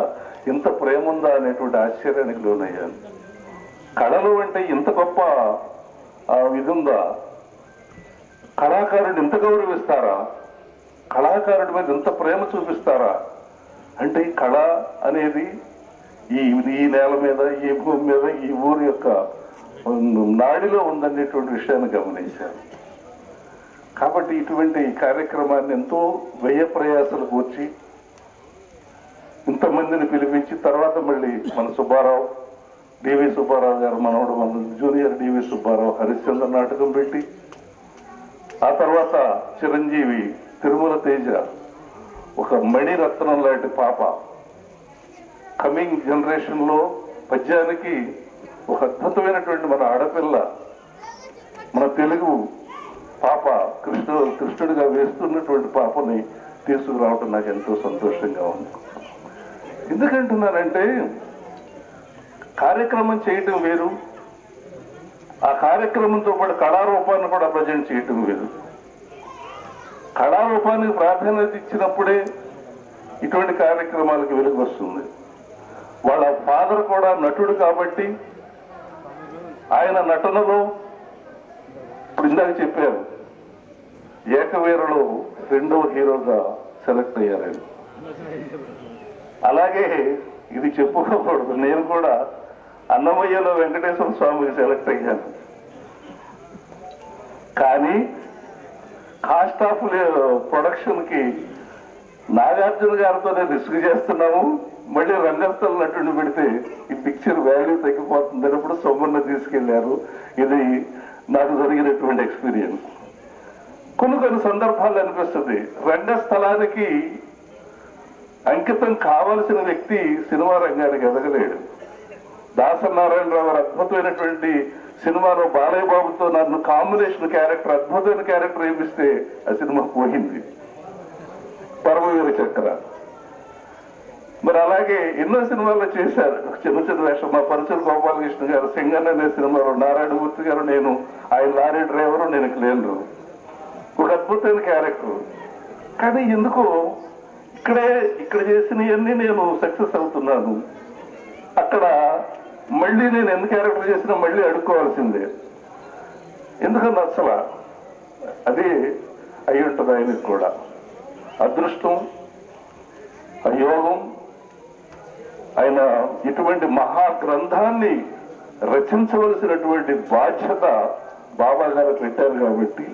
E: ఇంత ప్రేమ ఉందా అనేటువంటి ఆశ్చర్యానికి లోనయ్యాను. కళలు అంటే ఇంత గొప్ప ఆ, ఇది ఉందా కళాకారుడు ఇంత గౌరవిస్తారా? కళాకారుడి మీద ఇంత ప్రేమ చూపిస్తారా? అంటే కళ అనేది ఈ ఈ నేల మీద ఈ భూమి మీద ఈ ఊరి యొక్క నాడిలో ఉందనేటువంటి విషయాన్ని గమనించాను కాబట్టి ఇటువంటి కార్యక్రమాన్ని ఎంతో వ్యయ ప్రయాసాలు కూర్చి ఇంతమందిని పిలిపించి తర్వాత మళ్ళీ మన సుబ్బారావు డివి సుబ్బారావు గారు మనవడు మన జూనియర్ డివి సుబ్బారావు హరిశ్చంద్ర నాటకం పెట్టి ఆ తర్వాత చిరంజీవి తిరుమల తేజ ఒక మణిరత్నం లాంటి పాప. కమింగ్ జనరేషన్లో పద్యానికి ఒక అద్భుతమైనటువంటి మన ఆడపిల్ల మన తెలుగు పాప కృష్ణుడు కృష్ణుడిగా వేస్తున్నటువంటి పాపని తీసుకురావటం నాకు ఎంతో సంతోషంగా ఉంది. ఎందుకంటున్నానంటే కార్యక్రమం చేయటం వేరు. ఆ కార్యక్రమంతో పాటు కళారూపాన్ని కూడా ప్రజెంట్ చేయటం వేరు. కళారూపానికి ప్రాధాన్యత ఇచ్చినప్పుడే ఇటువంటి కార్యక్రమాలకు వెలుగు వస్తుంది. వాళ్ళ ఫాదర్ కూడా నటుడు కాబట్టి ఆయన నటనలో ఇప్పుడు ఇందాక చెప్పారు ఏకవీరలో రెండవ హీరోగా సెలెక్ట్ అయ్యారు అలాగే ఇది చెప్పుకోకూడదు నేను కూడా అన్నమయ్యలో వెంకటేశ్వర స్వామికి సెలెక్ట్ అయ్యాను. కానీ కాస్ట్ ఆఫ్ ప్రొడక్షన్కి నాగార్జున గారితోనే రిస్క్ చేస్తున్నాము. మళ్ళీ రంగస్థల నటుడిని పెడితే ఈ పిక్చర్ వాల్యూ తగ్గిపోతుంది అన్నప్పుడు సొమ్మన్న తీసుకెళ్ళారు. ఇది నాకు జరిగినటువంటి ఎక్స్పీరియన్స్ కొన్ని కొన్ని సందర్భాలు అనిపిస్తుంది. రంగస్థలానికి అంకితం కావలసిన వ్యక్తి సినిమా రంగానికి ఎదగలేడు. దాసనారాయణరావు గారు అద్భుతమైనటువంటి సినిమాలో బాలయ్య బాబుతో నన్ను కాంబినేషన్ క్యారెక్టర్ అద్భుతమైన క్యారెక్టర్ వేపిస్తే ఆ సినిమా పోయింది. పరమవీర చక్ర. మరి అలాగే ఎన్నో సినిమాల్లో చేశారు. చిన్న చిన్న వేషం. మా పరుచూరు గోపాలకృష్ణ గారు సింగన్ అనే సినిమాలో నారాయణమూర్తి గారు నేను ఆయన లారీ డ్రైవరు నేను క్లీనరు ఒక అద్భుతమైన క్యారెక్టర్. కానీ ఎందుకో ఇక్కడే ఇక్కడ చేసినవన్నీ నేను సక్సెస్ అవుతున్నాను. అక్కడ మళ్ళీ నేను ఎందుకు క్యారెక్టర్ చేసినా మళ్ళీ అడుక్కోవాల్సిందే. ఎందుకని నచ్చలా. అది అయి ఉంటుంది ఆయనకి కూడా. అదృష్టం అయోగం ఆయన ఇటువంటి మహా గ్రంథాన్ని రచించవలసినటువంటి బాధ్యత బాబా గారు పెట్టారు కాబట్టి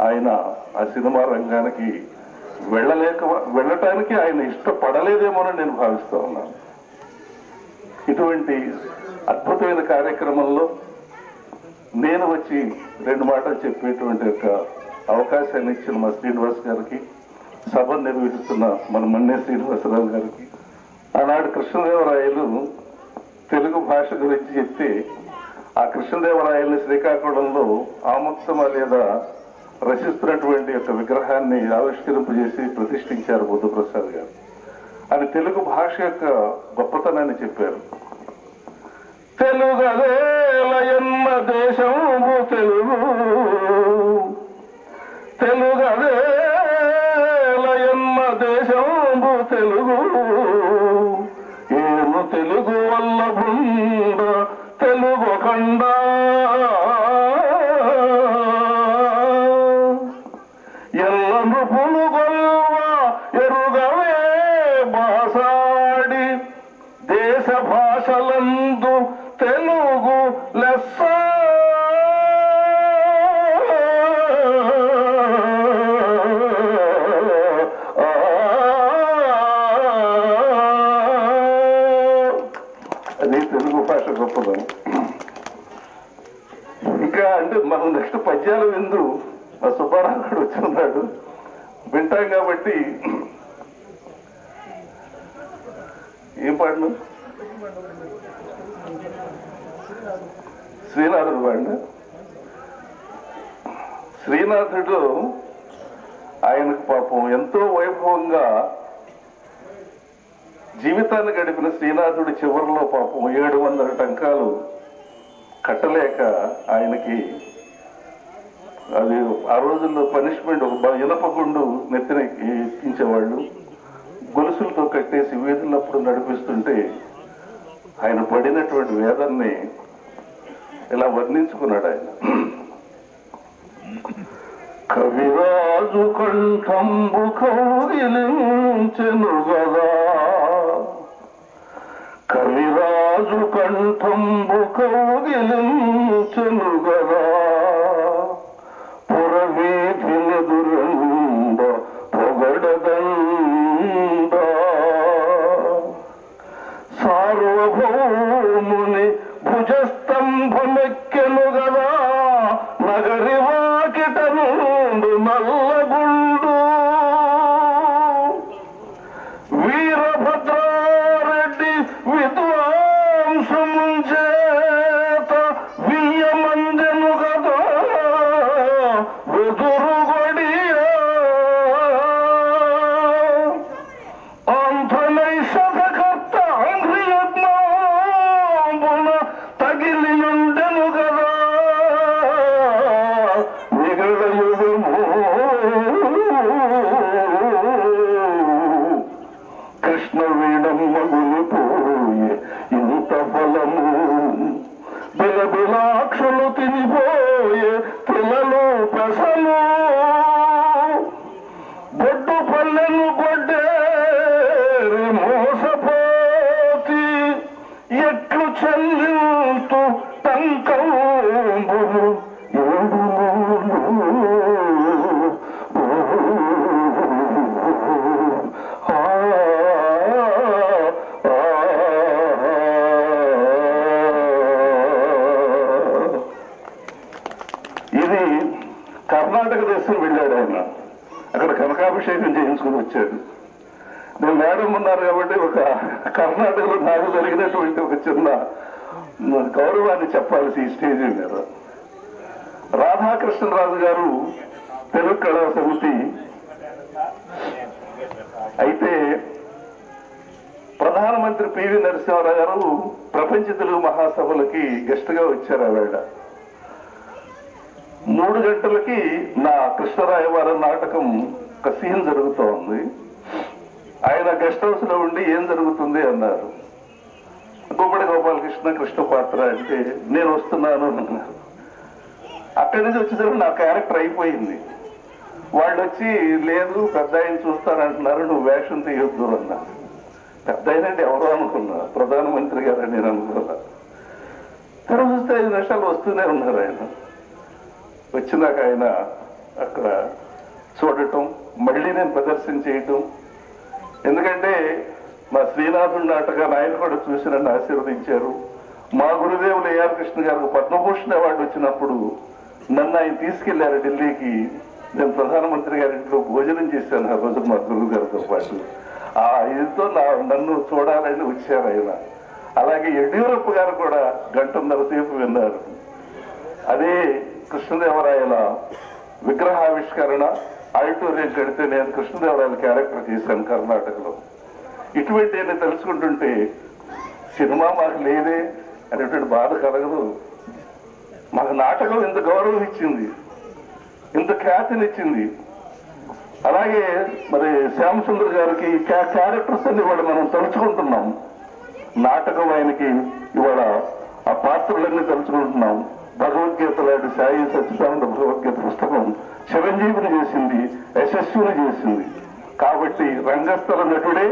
E: ఆయన ఆ సినిమా రంగానికి వెళ్ళలేక వెళ్ళటానికి ఆయన ఇష్టపడలేదేమోనని నేను భావిస్తూ ఉన్నాను. ఇటువంటి అద్భుతమైన కార్యక్రమంలో నేను వచ్చి రెండు మాటలు చెప్పేటువంటి ఒక అవకాశాన్ని ఇచ్చిన మా శ్రీనివాస్ గారికి సభ నిర్వహిస్తున్న మన మన్నే శ్రీనివాసరావు గారికి ఆనాడు కృష్ణదేవరాయలు తెలుగు భాష గురించి చెప్తే ఆ కృష్ణదేవరాయల్ని శ్రీకాకుళంలో ఆముక్తమ లేదా రచిస్తున్నటువంటి యొక్క విగ్రహాన్ని ఆవిష్కరింపజేసి ప్రతిష్ఠించారు బుద్ధప్రసాద్ గారు. అని తెలుగు భాష యొక్క గొప్పతనాన్ని చెప్పారు. తెలుగదేలయన్న దేశము తెలుగు. తెలుగదేలయన్న దేశము తెలుగు. ఏను తెలుగు వల్ల బృంద తెలుగు కండ నెక్స్ట్ పద్యాలు విందు మా సుబ్బారావుడు వచ్చి ఉన్నాడు. వింటాం కాబట్టి ఏం పాడను శ్రీనాథుడు పాడిన. శ్రీనాథుడు ఆయనకు పాపం ఎంతో వైభవంగా జీవితాన్ని గడిపిన శ్రీనాథుడి చివరిలో పాపం ఏడు వందల టంకాలు కట్టలేక ఆయనకి అది ఆ రోజుల్లో పనిష్మెంట్ ఒక ఇనపగుండు ఇనప గుండు నెత్తిన ఎక్కించేవాళ్ళు గొలుసులతో కట్టేసి వీధులప్పుడు నడిపిస్తుంటే ఆయన పడినటువంటి వేదన్ని ఇలా వర్ణించుకున్నాడు ఆయన. కవిరాజు కంఠంబు కౌగిలించెను గదా. కవిరాజు కంఠంబు కౌగిలించెను గదా. వచ్చాడు. నేను మేడం ఉన్నారు కాబట్టి ఒక కర్ణాటకలో నాకు జరిగినటువంటి ఒక చిన్న గౌరవాన్ని చెప్పాల్సి ఈ స్టేజ్ మీద. రాధాకృష్ణరాజు గారు తెలుగు కళా సమితి అయితే ప్రధానమంత్రి పివి నరసింహారావు గారు ప్రపంచ తెలుగు మహాసభలకి గెస్ట్గా వచ్చారు ఆవిడ మూడు గంటలకి నా కృష్ణరాయవారం నాటకం ఒక సీన్ జరుగుతోంది ఆయన గెస్ట్ హౌస్లో ఉండి ఏం జరుగుతుంది అన్నారు. గుమ్మడి గోపాలకృష్ణ కృష్ణ పాత్ర అంటే నేను వస్తున్నాను అన్నారు. అక్కడి నుంచి వచ్చేసరికి నా క్యారెక్టర్ అయిపోయింది. వాళ్ళు వచ్చి లేదు పెద్ద ఆయన చూస్తారంటున్నారు నువ్వు వేషం తీయొద్దు అన్నారు. పెద్ద అయినంటే అంటే ఎవరో అనుకున్నా ప్రధానమంత్రి గారు నేను అనుకున్నా. తర్వాత చూస్తే ఐదు నిమిషాలు వస్తూనే ఉన్నారు ఆయన. వచ్చినాక ఆయన అక్కడ చూడటం మళ్ళీ నేను ప్రదర్శన చేయటం. ఎందుకంటే మా శ్రీనాథుడు నాటకాన్ని ఆయన కూడా చూసి నన్ను ఆశీర్వదించారు. మా గురుదేవులు ఏఆర్ కృష్ణ గారికి పద్మభూషణ్ అవార్డు వచ్చినప్పుడు నన్ను ఆయన తీసుకెళ్ళారు ఢిల్లీకి. నేను ప్రధానమంత్రి గారి ఇంట్లో భోజనం చేశాను ఆ రోజు మా గురువు గారితో పాటు. ఆ ఇదితో నా నన్ను చూడాలని వచ్చారు ఆయన. అలాగే యడ్యూరప్ప గారు కూడా గంటన్నర సేపు విన్నారు. అదే కృష్ణదేవరాయల విగ్రహావిష్కరణ ఆడిటోరియం కడితే నేను కృష్ణదేవరాయల క్యారెక్టర్ చేశాను కర్ణాటకలో. ఇటువంటి నేను తెలుసుకుంటుంటే సినిమా మాకు లేదే అనేటువంటి బాధ కలగదు. మాకు నాటకం ఇంత గౌరవం ఇచ్చింది ఇంత ఖ్యాతినిచ్చింది అలాగే మరి శ్యామసుందర్ గారికి క్యా- క్యారెక్టర్స్ అన్ని ఇవాళ మనం తలుచుకుంటున్నాం. నాటకం ఆయనకి ఇవాళ ఆ పాత్రలన్నీ తలుచుకుంటున్నాం. భగవద్గీత లాంటి సాయి సత్యసానంద భగవద్గీత పుస్తకం చిరంజీవిని చేసింది యశస్సుని చేసింది. కాబట్టి రంగస్థల నటుడే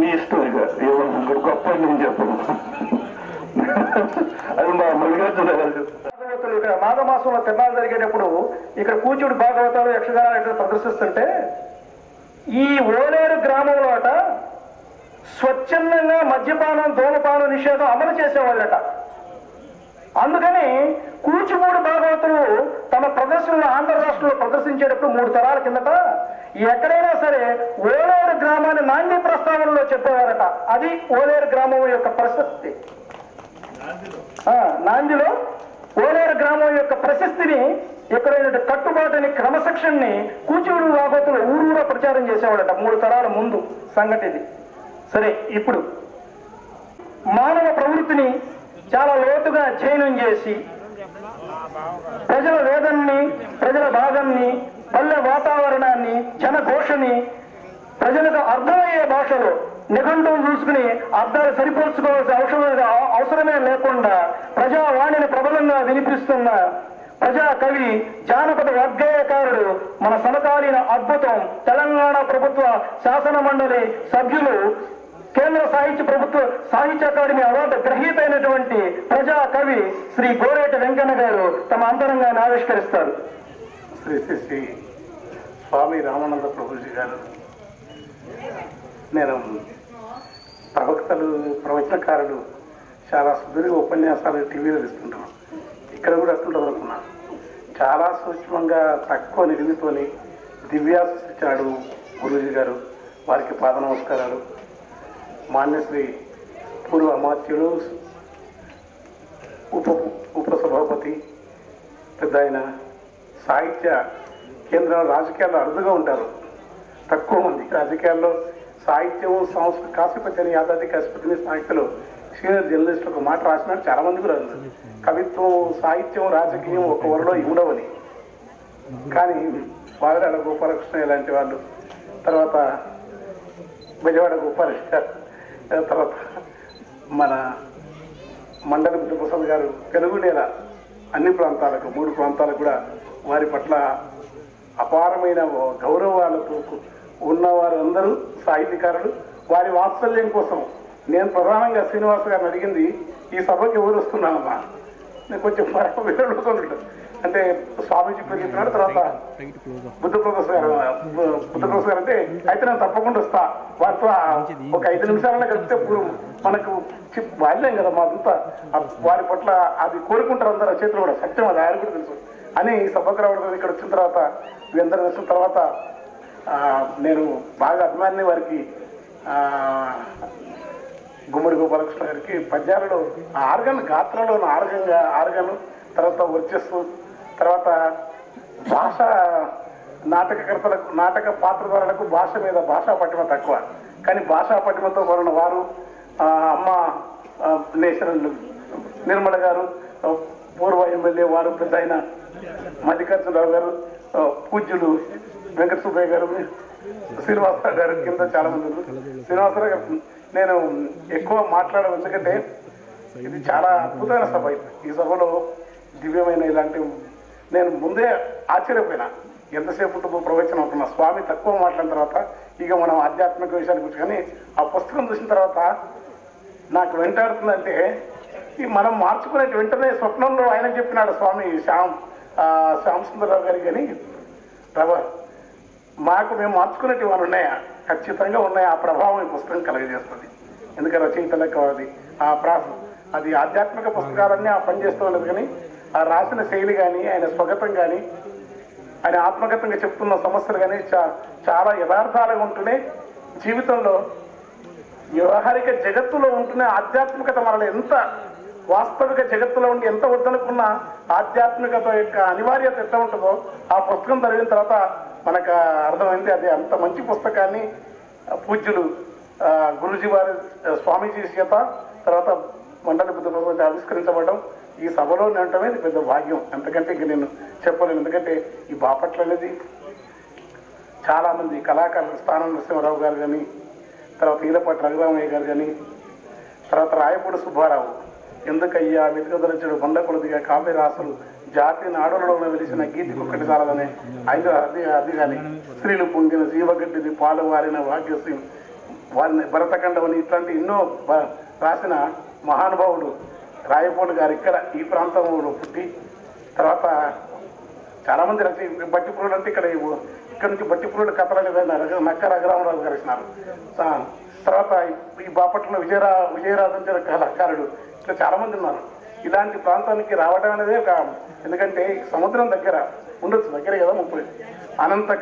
E: నీ ఇష్టం ఇక ఏమన్నా ఇక్కడ గొప్ప నేను చెప్పను. అది మా మల్లికార్జున గారు
B: ఇక్కడ మాఘమాసంలో తిరణాలు జరిగేటప్పుడు ఇక్కడ కూచుడు భాగవతాలు యక్షగానాలు ఎట్లా ప్రదర్శిస్తుంటే ఈ ఓలేరు గ్రామంలో అట స్వచ్ఛందంగా మద్యపానం ధూమపానం నిషేధం అమలు చేసేవాళ్ళట. అందుకని కూచిపూడి భాగవతులు తమ ప్రదర్శనలు ఆంధ్ర రాష్ట్రంలో ప్రదర్శించేటప్పుడు మూడు తరాల కిందట ఎక్కడైనా సరే ఓలేరు గ్రామాన్ని నాంది ప్రస్తావనలో చెప్పేవారట. అది ఓలేరు గ్రామం యొక్క ప్రశస్తి. ఆ, నాందిలో ఓలేరు గ్రామం యొక్క ప్రశస్తిని ఎక్కడైనా కట్టుబాటుని క్రమశిక్షణని కూచిపూడి భాగవతులు ఊరూరా ప్రచారం చేసేవాడట మూడు తరాల ముందు సంగతి సరే ఇప్పుడు మానవ ప్రవృత్తిని చాలా లోతుగా అధ్యయనం చేసి ప్రజల వేదన్ని ప్రజల భాగాన్ని పల్లె వాతావరణాన్ని జనఘోషని ప్రజలకు అర్థమయ్యే భాషలో నిఘంటువు చూసుకుని అర్థాలు సరిపోల్చుకోవాల్సిన అవసరం అవసరమే లేకుండా ప్రజావాణిని ప్రబలంగా వినిపిస్తున్న ప్రజా కవి జానపద వాగ్గేయకారుడు మన సమకాలీన అద్భుతం తెలంగాణ ప్రభుత్వ శాసన మండలి సభ్యులు కేంద్ర సాహిత్య ప్రభుత్వ సాహిత్య అకాడమీ అవార్డు గ్రహీత అయినటువంటి ప్రజా కవి శ్రీ గోరేట వెంకన్న గారు తమ అంతరంగాన్ని ఆవిష్కరిస్తారు.
G: శ్రీ శ్రీ శ్రీ స్వామి రామానంద ప్రభుజీ గారు. నేను ప్రవక్తలు ప్రవచనకారులు చాలా సుదీర్ఘ ఉపన్యాసాలు టీవీలో ఇస్తుంటాను ఇక్కడ కూడా అట్లుంటుంది అనుకున్నాను చాలా సూక్ష్మంగా తక్కువ నిడిమితోని దివ్యాసు ఇచ్చాడు గురూజీ గారు. వారికి పాద నమస్కారాలు. మాన్యశ్రీ పూర్వ అమాత్యులు ఉప ఉపసభాపతి పెద్ద ఆయన సాహిత్య కేంద్రం రాజకీయాల్లో అరుదుగా ఉంటారు. తక్కువ మంది రాజకీయాల్లో సాహిత్యం సంస్కృతి కాశీపతి యాదాది కాశీపతిని సాహిత్యంలో సీనియర్ జర్నలిస్ట్ ఒక మాట రాసినాడు చాలా మంది కూడా కవిత్వం సాహిత్యం రాజకీయం ఒక వరలో ఇవ్వడవని కానీ వాగడాడ గోపాలకృష్ణ ఇలాంటి వాళ్ళు తర్వాత బెజవాడ గోపాలకృష్ణ తర్వాత మన మండలి బుద్ధప్రసాద్ గారు తెలుగు నేల అన్ని ప్రాంతాలకు మూడు ప్రాంతాలకు కూడా వారి పట్ల అపారమైన గౌరవాలతో ఉన్న వారందరూ సాహిత్యకారులు వారి వాత్సల్యం కోసం నేను ప్రధానంగా శ్రీనివాస్ గారిని అడిగింది ఈ సభకి ఎవరు వస్తున్నానమ్మా నేను కొంచెం వినడుతుంటాడు అంటే స్వామీజీ పేరు చెప్పినాడు తర్వాత బుద్ధ ప్రొఫెసర్ గారు బుద్ధ ప్రొఫెసర్ గారు అంటే అయితే నేను తప్పకుండా వస్తా. వారితో ఒక ఐదు నిమిషాలనే కలిపితే మనకు బాల్యం కదా మా అంతా వారి పట్ల అది కోరుకుంటారు అందరూ చేతులు కూడా సత్యం అది ఆయన కూడా తెలుసు. అని సభకు ఇక్కడ వచ్చిన తర్వాత వీళ్ళందరూ వచ్చిన తర్వాత నేను బాగా అభిమాని వారికి గుమ్మడి గోపాలకృష్ణ గారికి పద్యాలలో ఆర్గన్ గాత్రలో ఉన్న ఆర్గంగా ఆర్గన్ తర్వాత వర్చస్సు తర్వాత భాష నాటకకర్తలకు నాటక పాత్రధారులకు భాష మీద భాషా పటిమ తక్కువ. కానీ భాషా పటిమతో మరణ వారు అమ్మ ఆ, నేషనల్ నిర్మల గారు పూర్వ ఎమ్మెల్యే వారు పెద్ద ఆయన మల్లికార్జునరావు గారు పూజ్యులు వెంకట సుబ్బయ్య గారు శ్రీనివాసరావు గారు కింద చాలా మంది శ్రీనివాసరావు గారు నేను ఎక్కువ మాట్లాడడం ఎందుకంటే ఇది చాలా అద్భుతమైన సభ. ఈ సభలో దివ్యమైన ఇలాంటి నేను ముందే ఆశ్చర్యపోయినా. ఎంతసేపు ఉంటుందో ప్రవచనం అవుతున్నా స్వామి తక్కువ మాట్లాడిన తర్వాత ఇక మనం ఆధ్యాత్మిక విషయాన్ని గురించి కానీ ఆ పుస్తకం చూసిన తర్వాత నాకు వెంటాడుతుందంటే ఈ మనం మార్చుకునే వెంటనే స్వప్నంలో ఆయన చెప్పినాడు స్వామి శ్యామ్ శ్యామసుందరరావు గారి కానీ ప్రభా మాకు మేము మార్చుకునేటి వాళ్ళు ఉన్నాయా? ఖచ్చితంగా ఉన్నాయా? ఆ ప్రభావం ఈ పుస్తకం కలగజేస్తుంది. ఎందుకంటే రచయితలకు అది ఆ ప్రా అది ఆధ్యాత్మిక పుస్తకాలన్నీ ఆ పని చేస్తూ ఉండదు కానీ ఆ రాసిన శైలి కానీ ఆయన స్వగతం కానీ ఆయన ఆత్మగతంగా చెప్తున్న సమస్యలు కానీ చా చాలా యథార్థాలుగా ఉంటూనే జీవితంలో వ్యవహారిక జగత్తులో ఉంటున్న ఆధ్యాత్మికత మనల్ని ఎంత వాస్తవిక జగత్తులో ఉండి ఎంత వద్దనుకున్న ఆధ్యాత్మికత యొక్క అనివార్యత ఎంత ఉంటుందో ఆ పుస్తకం చదివిన తర్వాత మనకు అర్థమైంది అది అంత మంచి పుస్తకాన్ని పూజ్యులు గురుజీ వారి స్వామీజీ చేత తర్వాత మండలి బుద్ధ ఆవిష్కరించబడడం. ఈ సభలో ఉండటమే పెద్ద భాగ్యం. ఎంతకంటే ఇంక నేను చెప్పలేను. ఎందుకంటే ఈ బాపట్ల అనేది చాలామంది కళాకారులు స్థానం నరసింహారావు గారు కానీ తర్వాత ఈలపాటి రఘురామయ్య గారు కానీ తర్వాత రాయపూడి సుబ్బారావు ఎందుకయ్యా వెతుకదలచుడు బండకులదిగా కావ్యరాసులు జాతి నాడులలో వెలిసిన గీతి ఒక్కటి చాలదనే ఐదు అది అది కానీ స్త్రీలు పొంగిన జీవగడ్డిది పాలు వారిన వాక్యశ్రీ వారిని భరతఖండవని ఇట్లాంటి ఎన్నో రాసిన మహానుభావుడు రాయపూడి గారు ఇక్కడ ఈ ప్రాంతంలో పుట్టి తర్వాత చాలామంది రచయి బట్టి పురుడు అంటే ఇక్కడ ఇక్కడ నుంచి బట్టి పురుడు కథలని నక్క రఘురామరాజు గారు ఇచ్చినారు. తర్వాత ఈ బాపట్ల విజయరా విజయరాజు అంటే కళాకారుడు ఇట్లా చాలామంది ఉన్నారు. ఇలాంటి ప్రాంతానికి రావడం అనేది ఒక ఎందుకంటే సముద్రం దగ్గర ఉండొచ్చు దగ్గర కదా ముప్పై. అనంత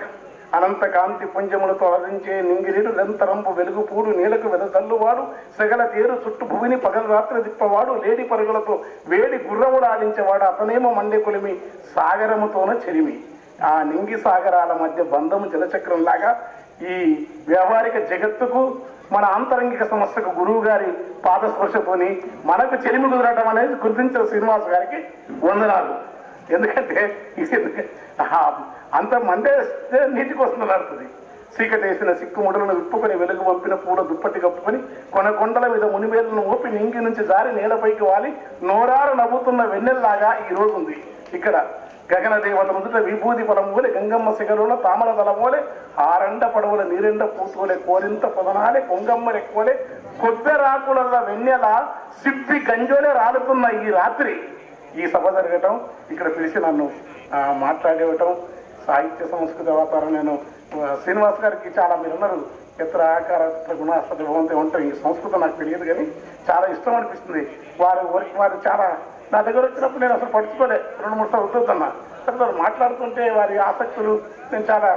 G: అనంత కాంతి పుంజములతో అరించే నింగిరీడు నిరంతరంపు వెలుగు పూడు నీలకు వెదజల్లువాడు సగల తేరు చుట్టు భూమిని పగలు రాత్రి తిప్పవాడు లేడి పరుగులతో వేడి గుర్రవుడు ఆడించేవాడు అతనేమో మండే కొలిమి సాగరముతోన చెరిమి ఆ నింగి సాగరాల మధ్య బంధము జలచక్రంలాగా ఈ వ్యవహారిక జగత్తుకు మన ఆంతరంగిక సమస్యకు గురువు గారి పాదస్పర్శతోని మనకు చెలిమి కుదరటం అనేది గుర్తించిన శ్రీనివాస్ గారికి వందనాలు. ఎందుకంటే అంత ఎందుకు- ఆ, అంత మండే నీటికి వస్తుంది అడుతుంది చీకటేసిన సిక్కుముడులను విప్పుకొని వెలుగు పంపిన పూల దుప్పటి కప్పుకొని కొనకొండల మీద మునివేళ్ళను ఊపి నింగి నుంచి జారి నేలపైకి వాలి నోరారు నవ్వుతున్న వెన్నెల్లాగా ఈ రోజు ఉంది. ఇక్కడ గగన దేవత ముందుట విభూతి పొలం గంగమ్మ శిఖరుల తామల దళ మూలే ఆరండ పడవల నీరెండ పూతోలే కోరింత పొదనాలే కొంగమ్మ రెక్కోలే కొబ్బెరాకుల వెన్నెల సిప్పి గంజోలే రాలుతున్న ఈ రాత్రి. ఈ సభ జరగటం ఇక్కడ పిలిచి నన్ను మాట్లాడేవటం సాహిత్య సంస్కృత వ్యాపారం నేను శ్రీనివాస్ గారికి చాలా మీరున్నారు. ఇతర ఆకార గుణాస్పతి భవంతి ఉంటాయి ఈ సంస్కృతం నాకు తెలియదు కానీ చాలా ఇష్టం అనిపిస్తుంది. వారు వారికి వారు చాలా నా దగ్గర వచ్చినప్పుడు నేను అసలు పడుచుకోలే రెండు మూడు సార్లు వద్దన్నా. తర్వాత మాట్లాడుతుంటే వారి ఆసక్తులు నేను చాలా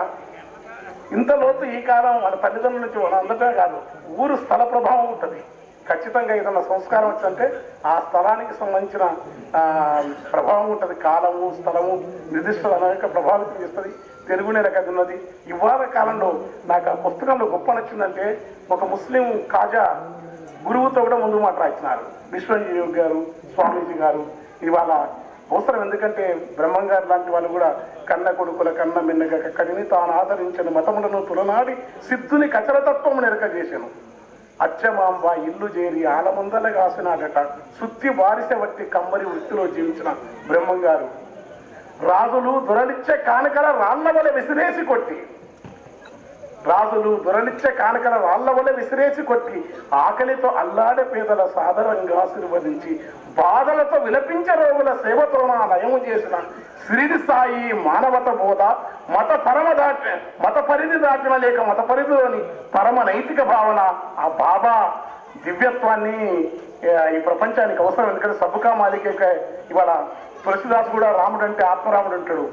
G: ఇంత లోతు ఈ కాలం వాళ్ళ తల్లిదండ్రుల నుంచి అందటమే కాదు ఊరు స్థల ప్రభావం ఉంటుంది. ఖచ్చితంగా ఏదైనా సంస్కారం వచ్చిందంటే ఆ స్థలానికి సంబంధించిన ప్రభావం ఉంటుంది. కాలము స్థలము నిర్దిష్ట అనేక ప్రభావితం చేస్తుంది తెలుగు నేల కథ ఉన్నది. ఇవాళ కాలంలో నాకు ఆ పుస్తకంలో గొప్ప నచ్చిందంటే ఒక ముస్లిం కాజా గురువుతో కూడా ముందు మాట రాయించినారు విశ్వజీవి గారు స్వామీజీ గారు. ఇవాళ అవసరం ఎందుకంటే బ్రహ్మంగారు లాంటి వాళ్ళు కూడా కన్న కొడుకుల కన్న మిన్నగ కక్కడిని తాను ఆదరించిన మతములను తులనాడి సిద్ధుని కచలతత్వము నెరక చేశాను. అచ్చమాంబ ఇల్లు చేరి ఆలముందల కాసినాడట. సుత్తి బారిస వట్టి కమ్మరి వృత్తిలో జీవించిన బ్రహ్మంగారు. రాజులు దొరలిచ్చే కానకల రాళ్ళ వల విసిరేసి కొట్టి రాజులు దొరలిచ్చే కానకల వాళ్ళ వల్ల విసిరేసి కొట్టి ఆకలితో అల్లాడే పేదల సాదరంగా ఆశీర్వదించి బాధలతో విలపించే రోగుల సేవతో నా లయము చేసిన సిరిడి సాయి మానవత బోధ మత పరమ దాటి మత పరిధి దాటిన లేక మత పరిధిలోని పరమ నైతిక భావన ఆ బాబా దివ్యత్వాన్ని ఈ ప్రపంచానికి అవసరం. ఎందుకంటే సబ్బుకా మాలిక ఇవాళ తులసిదాస్ కూడా రాముడు అంటే ఆత్మరాముడు అంటాడు.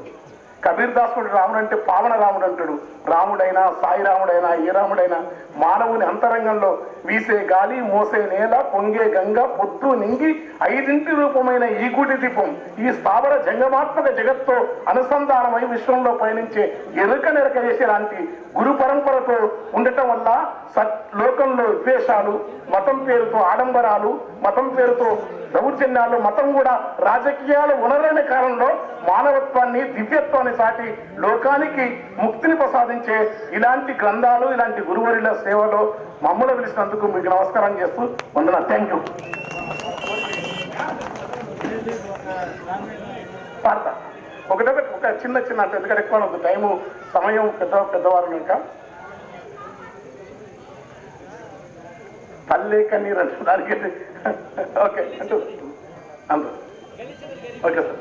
G: కబీర్ దాస్ కూడా రాముడు అంటే పావన రాముడు అంటాడు. రాముడైనా సాయి రాముడైనా ఏ రాముడైనా మానవుని అంతరంగంలో వీసే గాలి మోసే నేల పొంగే గంగ పొద్దు నింగి ఐదింటి రూపమైన ఈ గుడి దీపం ఈ స్థావర జంగమాత్మక జగత్తో అనుసంధానమై విశ్వంలో పయనించే ఎరుక నెరక చేసే లాంటి గురు పరంపరతో ఉండటం వల్ల సత్ లోకంలో విద్వేషాలు మతం పేరుతో ఆడంబరాలు మతం పేరుతో దౌర్జన్యాలు మతం కూడా రాజకీయాలు ఉనరైన కాలంలో మానవత్వాన్ని దివ్యత్వాన్ని సాటి లోకానికి ముక్తిని ప్రసాదించే ఇలాంటి గ్రంథాలు ఇలాంటి గురువరుల సేవలో మమ్మల్ని పిలిచినందుకు మీకు నమస్కారం చేస్తూ వందన. Thank you. ఒకటొకటి ఒక చిన్న చిన్న అంటే ఎందుకంటే ఎక్కువ టైము సమయం పెద్ద పెద్దవారు ఇంకా పల్లె కన్నీరు అంటే దానికి. ఓకే అంటూ. అందరు ఓకే సార్.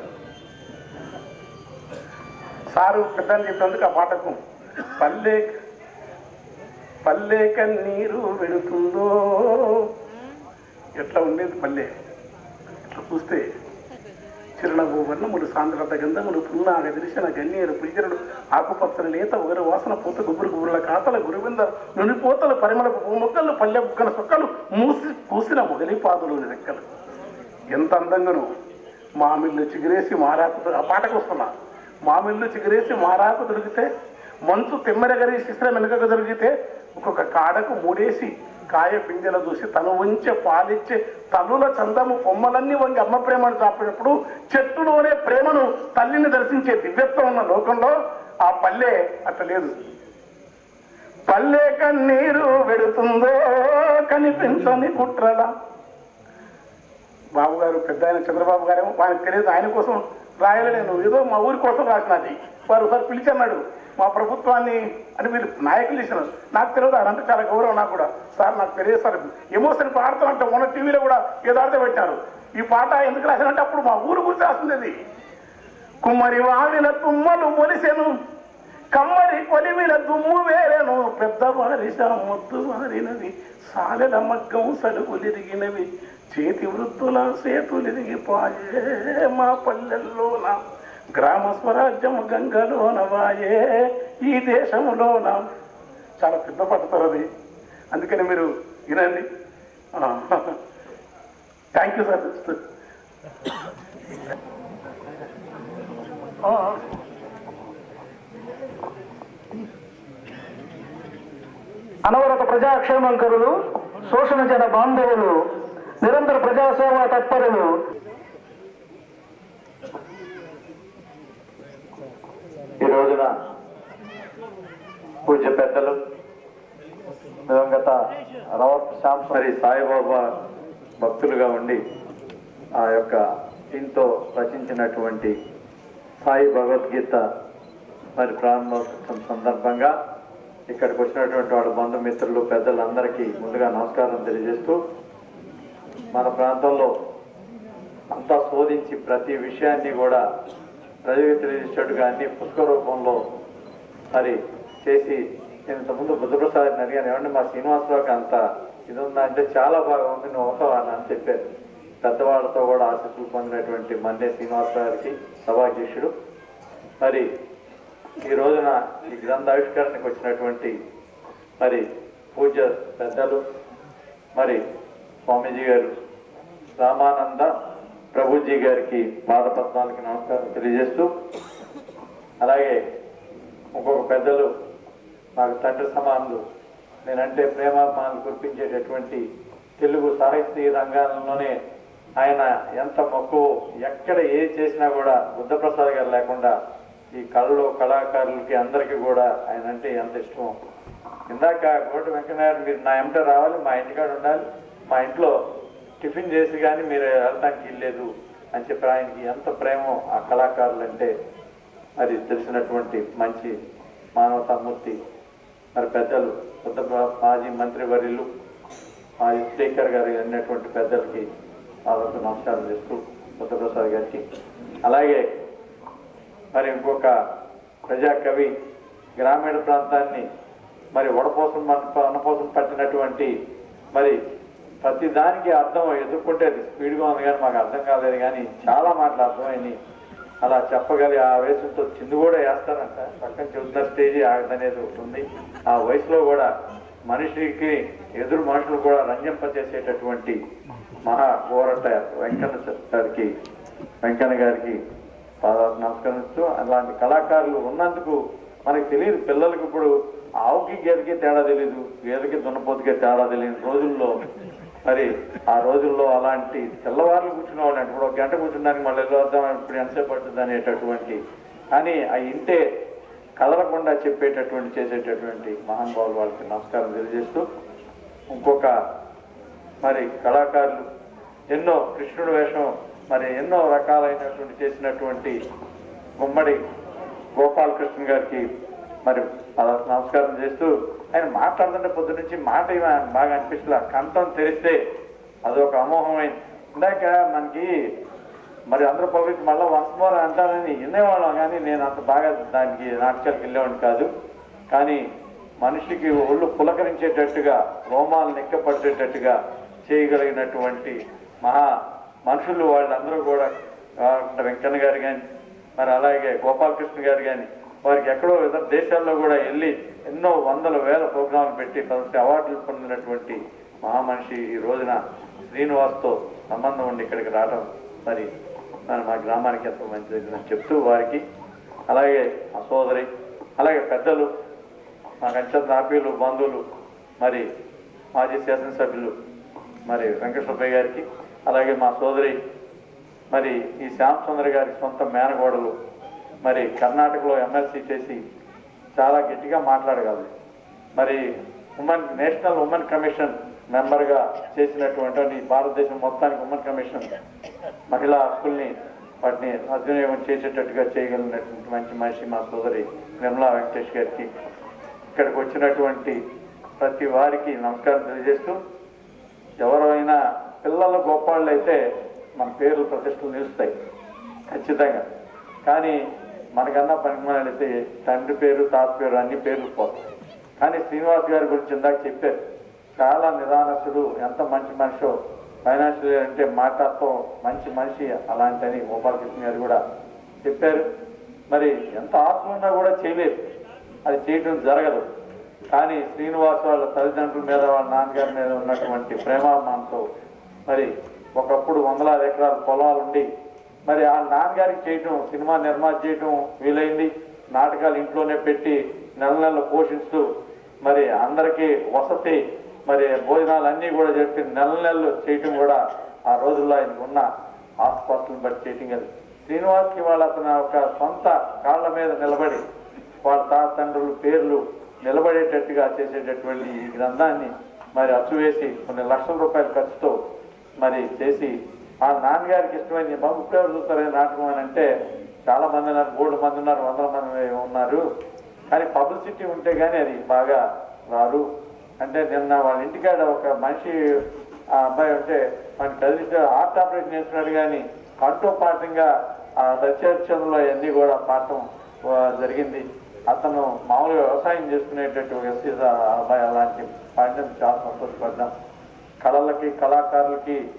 G: సారు పెద్దని చెప్పినందుకు ఆ పాటకు పల్లె పల్లె కన్నీరు పెడుతుందో ఎట్లా ఉండేది పల్లె? ఇట్లా చూస్తే చిరునవ్వు సాంద్రత గంధములు పుల్నాగ దిరిసిన గన్నేరు పులిజరుడు ఆకుపచ్చని లేత ఉగరు వాసన పూత గుబురు గుబురుల కాతల గురువింద నునిపోతల పరిమళపు పూమొక్కలు పల్లె బుక్కల సొక్కలు మూసి పూసిన మొగలి పాదులోని రెక్కలు. ఎంత అందంగాను. మామిళ్ళు చిగురేసి మారాకు ఆ పాటకు వస్తున్నా. మామిళ్ళు చిగురేసి మారాకు దొరికితే మంచు తెమ్మెరగరి శిశ్ర వెనుకకు దొరికితే ఒక్కొక్క కాడకు మూడేసి కాయ పింజల చూసి తను ఉంచే పాలిచ్చే తల్లుల చందము బొమ్మలన్నీ వంగి అమ్మ ప్రేమను చాపినప్పుడు చెట్టులోనే ప్రేమను తల్లిని దర్శించే దివ్యత్వం ఉన్న లోకంలో ఆ పల్లె అట్ట లేదు. పల్లె కన్నీరు పెడుతుందో కనిపించని కుట్రలా. బాబు గారు పెద్ద ఆయన చంద్రబాబు గారేమో ఆయనకు తెలియదు ఆయన కోసం రాయలే నేను ఏదో మా ఊరి కోసం రాసినది. వారు ఒకసారి పిలిచి అన్నాడు మా ప్రభుత్వాన్ని అని మీరు నాయకులు ఇచ్చినారు నాకు తెలియదు అదంతా చాలా గౌరవం నాకు కూడా. సార్ నాకు తెలియదు సార్. ఎమోషన్ పాడతాం అంటే మొన్న టీవీలో కూడా ఏదాడితే పెట్టారు. ఈ పాట ఎందుకు రాశారంటే అప్పుడు మా ఊరు గురించి రాస్తుంది ఇది కుమ్మరి వాడిన తుమ్మలు మొలిసెను కమ్మరి కొలిమిన దుమ్ము వేరేను పెద్ద వారిస ముద్దు వారినవి సాలెల మగ్గం సడుగులిరిగినవి చేతి వృత్తుల సేతులిరిగిపోయే మా పల్లెల్లోన గ్రామ స్వరాజ్యం గంగలోన వాయే ఈ దేశంలోన చాలా పెద్ద పడతారు అది. అందుకని మీరు వినండి. Thank you sir.
B: అనవరత ప్రజాక్షేమంకరులు శోషణ జన బాంధవులు నిరంతర ప్రజాసేవా తత్పరులు
D: ఈ రోజున పూజ్య పెద్దలు దివంగత శ్యామ్ శాంసరి సాయిబాబా భక్తులుగా ఉండి ఆ యొక్క దీంతో రచించినటువంటి సాయి భగవద్గీత మరి ప్రారంభోత్సవం సందర్భంగా ఇక్కడికి వచ్చినటువంటి వాళ్ళ బంధుమిత్రులు పెద్దలందరికీ ముందుగా నమస్కారం తెలియజేస్తూ మన ప్రాంతంలో అంతా శోధించి ప్రతి విషయాన్ని కూడా ప్రజలకు తెలియజేసేట్టుగా అన్ని పుస్తక రూపంలో మరి చేసి నేను ఇంతకుముందు బుద్ధప్రసాద్ అడిగాను ఏమంటే మా శ్రీనివాసరావుకి అంత ఇది ఉందా అంటే చాలా బాగా ఉంది నువ్వు అవుతావా అని చెప్పారు.
H: పెద్దవాళ్ళతో కూడా ఆశీస్సులు పొందినటువంటి మండే శ్రీనివాస గారికి సభాధ్యక్షుడు. మరి ఈ రోజున ఈ గ్రంథ ఆవిష్కరణకు వచ్చినటువంటి మరి పూజ పెద్దలు మరి స్వామీజీ గారు రామానంద ప్రభుజీ గారికి పాదపద్మాలకి నమస్కారం తెలియజేస్తూ అలాగే ఇంకొక పెద్దలు నాకు తండ్రి సమానులు నేనంటే ప్రేమాభిమానులు కురిపించేటటువంటి తెలుగు సాహిత్య రంగాల్లోనే ఆయన ఎంత మక్కువ ఎక్కడ ఏ చేసినా కూడా బుద్ధప్రసాద్ గారు లేకుండా ఈ కళలు కళాకారులకి అందరికీ కూడా ఆయన అంటే ఎంత ఇష్టం ఇందాక కోటి వెంకయ్యనాయుడు మీరు నా ఎంట రావాలి మా ఇంటికాడ ఉండాలి మా ఇంట్లో టిఫిన్ చేసి కానీ మీరు వెళ్ళటానికి ఇల్లేదు అని చెప్పి ఆయనకి ఎంత ప్రేమో ఆ కళాకారులు అంటే మరి తెలిసినటువంటి మంచి మానవతామూర్తి మరి పెద్దలు కొత్త మాజీ మంత్రి వర్యులు మాజీ స్పీకర్ గారు అన్నటువంటి పెద్దలకి వాళ్ళకు నమస్కారం చేస్తూ బుద్ధప్రసాద్ గారికి. అలాగే మరి ఇంకొక ప్రజాకవి గ్రామీణ ప్రాంతాన్ని మరి వడపోసం అన్నపోసం పట్టినటువంటి మరి ప్రతి దానికి అర్థం ఎదుర్కొంటే అది స్పీడ్గా ఉంది కానీ మాకు అర్థం కాలేదు కానీ చాలా మాటలు అర్థమైంది అలా చెప్పగలి ఆ వయసుతో చిందు కూడా వేస్తారంట. పక్కన చెబుతున్న స్టేజీ ఆగదనేది ఒకటి ఉంది. ఆ వయసులో కూడా మనిషికి ఎదురు మనుషులు కూడా రంజింపజేసేటటువంటి మహా కోరట వెంకన్న గారికి వెంకన్న గారికి పాదాలు నమస్కరిస్తూ అలాంటి కళాకారులు ఉన్నందుకు మనకు తెలియదు పిల్లలకి ఇప్పుడు ఆవుకి గేదెకి తేడా తెలియదు గేదెకి దున్నపోతుకే తేడా తెలియని రోజుల్లో మరి ఆ రోజుల్లో అలాంటి తెల్లవారులు కూర్చునేవాళ్ళు ఇప్పుడు ఒక గంట కూర్చున్నానికి మళ్ళీ వద్దాం ఇప్పుడు ఎంతసేపు పడుతుంది అనేటటువంటి కానీ ఆ ఇంటే కదలకుండా చెప్పేటటువంటి చేసేటటువంటి మహానుభావులు వాళ్ళకి నమస్కారం తెలియజేస్తూ ఇంకొక మరి కళాకారులు ఎన్నో కృష్ణుడు వేషం మరి ఎన్నో రకాలైనటువంటి చేసినటువంటి గుమ్మడి గోపాలకృష్ణ గారికి మరి అలా నమస్కారం చేస్తూ ఆయన మాట్లాడుతుంటే పొద్దు నుంచి మాట బాగా అనిపిస్తలే. కంఠం తెరిస్తే అదొక అమోహమైంది ఇందాక మనకి మరి అందరూ పబ్లిక్ మళ్ళీ వన్స్ మోర్ అంటారని వినేవాళ్ళం కానీ నేను అంత బాగా దానికి నాటకాలకు వెళ్ళేవాడిని కాదు. కానీ మనిషికి ఒళ్ళు పులకరించేటట్టుగా రోమాలు నెక్కపట్టేటట్టుగా చేయగలిగినటువంటి మహా మనుషులు వాళ్ళందరూ కూడా వెంకన్న గారు కానీ మరి అలాగే గోపాలకృష్ణ గారు కానీ వారికి ఎక్కడో ఇతర దేశాల్లో కూడా వెళ్ళి ఎన్నో వందల వేల ప్రోగ్రాంలు పెట్టి పదవి అవార్డులు పొందినటువంటి మహామనిషి ఈ రోజున శ్రీనివాస్తో సంబంధం ఉండి ఇక్కడికి రావడం మరి మా గ్రామానికి ఎంతో మంచిది చెప్తూ వారికి అలాగే మా సోదరి అలాగే పెద్దలు మా కంచెంత ఆపీలు బంధువులు మరి మాజీ శాసనసభ్యులు మరి వెంకటసుబ్బయ్య గారికి అలాగే మా సోదరి మరి ఈ శ్యామ్ సుందర్ గారి సొంత మేనగోడలు మరి కర్ణాటకలో ఎమ్మెల్సీ చేసి చాలా గట్టిగా మాట్లాడగలదు మరి ఉమెన్ నేషనల్ ఉమెన్ కమిషన్ మెంబర్గా చేసినటువంటి భారతదేశం మొత్తానికి ఉమెన్ కమిషన్ మహిళా హక్కుల్ని వాటిని సద్వినియోగం చేసేటట్టుగా చేయగలిగినటువంటి మంచి మనిషి మా సోదరి నిర్మలా వెంకటేష్ గారికి ఇక్కడికి వచ్చినటువంటి ప్రతి వారికి నమస్కారం తెలియజేస్తూ ఎవరైనా పిల్లలు గొప్పవాళ్ళు అయితే మన పేర్లు ప్రతిష్టలు నిలుస్తాయి ఖచ్చితంగా. కానీ మనకన్నా పనికిమాలితే తండ్రి పేరు తాత పేరు అన్ని పేర్లు పోతాయి. కానీ శ్రీనివాస్ గారి గురించి ఇందాక చెప్పారు. చాలా నిదానస్తుడు ఎంత మంచి మనిషో. ఫైనాన్షియల్ అంటే మాటతో మంచి మనిషి అలాంటని గోపాలకృష్ణ గారు కూడా చెప్పారు. మరి ఎంత ఆత్మ ఉన్నా కూడా చేయలేదు. అది చేయడం జరగదు. కానీ శ్రీనివాస్ వాళ్ళ తల్లిదండ్రుల మీద వాళ్ళ నాన్నగారి మీద ఉన్నటువంటి ప్రేమాభిమానంతో మరి ఒకప్పుడు వందలాది ఎకరాల పొలాలుండి మరి ఆ నాన్నగారికి చేయటం సినిమా నిర్మాత చేయటం వీలైంది. నాటకాలు ఇంట్లోనే పెట్టి నెల నెలలు పోషిస్తూ మరి అందరికీ వసతి మరి భోజనాలు అన్నీ కూడా చెప్పి నెల నెలలు చేయటం కూడా ఆ రోజుల్లో ఆయనకు ఉన్న ఆసుపత్రులను బట్టి చేయటం కదా శ్రీనివాస్కి వాళ్ళ అతను ఒక సొంత కాళ్ళ మీద నిలబడి వాళ్ళ తాతండ్రుల పేర్లు నిలబడేటట్టుగా చేసేటటువంటి ఈ గ్రంథాన్ని మరి అచ్చువేసి కొన్ని లక్షల రూపాయల ఖర్చుతో మరి చేసి ఆ నాన్నగారికి ఇష్టమైన బాబు ఎవరు చూస్తారని నాటకం అని అంటే చాలా మంది ఉన్నారు మూడు మంది ఉన్నారు వందల మంది ఉన్నారు. కానీ పబ్లిసిటీ ఉంటే కానీ అది బాగా రాదు. అంటే నిన్న వాళ్ళ ఇంటికాడ ఒక మనిషి ఆ అబ్బాయి ఉంటే మన కదిలిస్తే హార్ట్ ఆపరేషన్ చేస్తున్నాడు కానీ కంఠోపాఠంగా ఆ దశాచంలో అన్నీ కూడా పాఠం జరిగింది. అతను మామూలుగా వ్యవసాయం చేసుకునేటట్టు ఒక ఎస్సీ అబ్బాయి అలాంటి పాఠం చాలా సంతోషపడ్డాం. కళలకి కళాకారులకి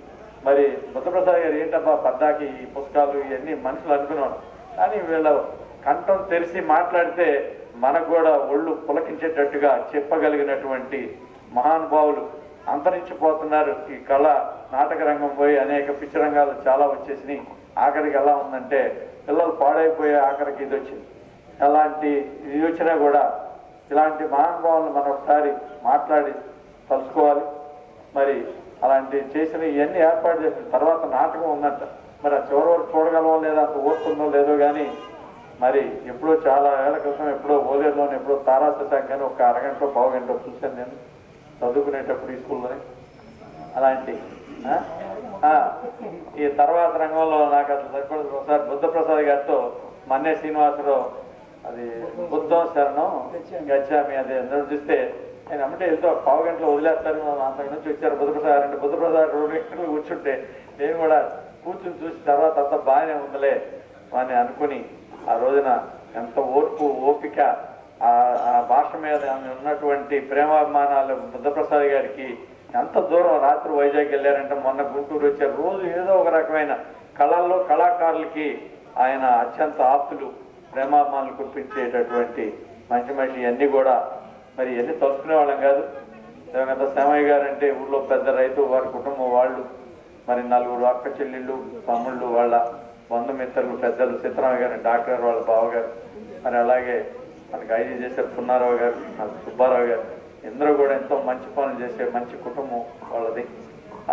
H: మరి బుద్ధప్రసాద్ గారు ఏంటబ్బా పద్దాకి ఈ పుస్తకాలు ఇవన్నీ మనుషులు అనుకున్నాను కానీ వీళ్ళ కంఠం తెరిచి మాట్లాడితే మనకు కూడా ఒళ్ళు పులకించేటట్టుగా చెప్పగలిగినటువంటి మహానుభావులు అంతరించిపోతున్నారు. ఈ కళ నాటక రంగం పోయి అనేక పిచ్చి రంగాలు చాలా వచ్చేసినాయి. ఆఖరికి ఎలా ఉందంటే పిల్లలు పాడైపోయే ఆఖరికి ఇది వచ్చింది. అలాంటి ఇది వచ్చినా కూడా ఇలాంటి మహానుభావులను మనం ఒకసారి మాట్లాడి తలుసుకోవాలి మరి అలాంటి చేసిన ఇవన్నీ ఏర్పాటు చేసిన తర్వాత నాటకం ఉందంట. మరి ఆ చివరి వరకు చూడగలమో లేదా అంత ఓర్తుందో లేదో కానీ మరి ఎప్పుడో చాలా ఏళ్ళ క్రితం ఎప్పుడో ఓలేరులోనే ఎప్పుడో తారా శశాంక్ ఒక అరగంటలో పావు గంట చూశాను నేను చదువుకునేటప్పుడు ఈ స్కూల్లోనే. అలాంటి ఈ తర్వాత రంగంలో నాకు అసలు సరిపడదు. ఒకసారి బుద్ధప్రసాద్ గారితో మన్నే శ్రీనివాసరావు అది బుద్ధం శరణం గచ్చామి అది అందరూ చూస్తే ఆయన అమ్మటే ఏదో పావు గంటలో వదిలేస్తాను అంతకు నుంచి వచ్చారు బుద్ధప్రసాద్ అంటే బుద్ధప్రసాద్ రెండు గంటలు కూర్చుంటే నేను కూడా కూర్చుని చూసి తర్వాత అంత బాగానే ఉందిలే అని అనుకుని ఆ రోజున ఎంత ఓర్పు ఓపిక ఆ ఆ భాష మీద ఉన్నటువంటి ప్రేమాభిమానాలు బుద్ధప్రసాద్ గారికి ఎంత దూరం రాత్రి వైజాగ్ వెళ్ళారంటే మొన్న గుంటూరు వచ్చారు రోజు ఏదో ఒక రకమైన కళల్లో కళాకారులకి ఆయన అత్యంత ఆప్తులు ప్రేమాభిమానులు కురిపించేటటువంటి మంచి మనిషి అన్నీ కూడా మరి ఎన్ని తలుచుకునే వాళ్ళం కాదు. తర్వాత శ్యామయ్య గారు అంటే ఊళ్ళో పెద్ద రైతు వారి కుటుంబం వాళ్ళు మరి నలుగురు అక్క చెల్లెళ్ళు తమ్ముళ్ళు వాళ్ళ బంధుమిత్రులు పెద్దలు సీతారామయ్య గారు డాక్టర్ వాళ్ళ బావగారు మరి అలాగే మనకి ఐజీ చేసే పున్నారావు గారు మన సుబ్బారావు గారు. అందరూ కూడా ఎంతో మంచి పనులు చేసే మంచి కుటుంబం వాళ్ళది.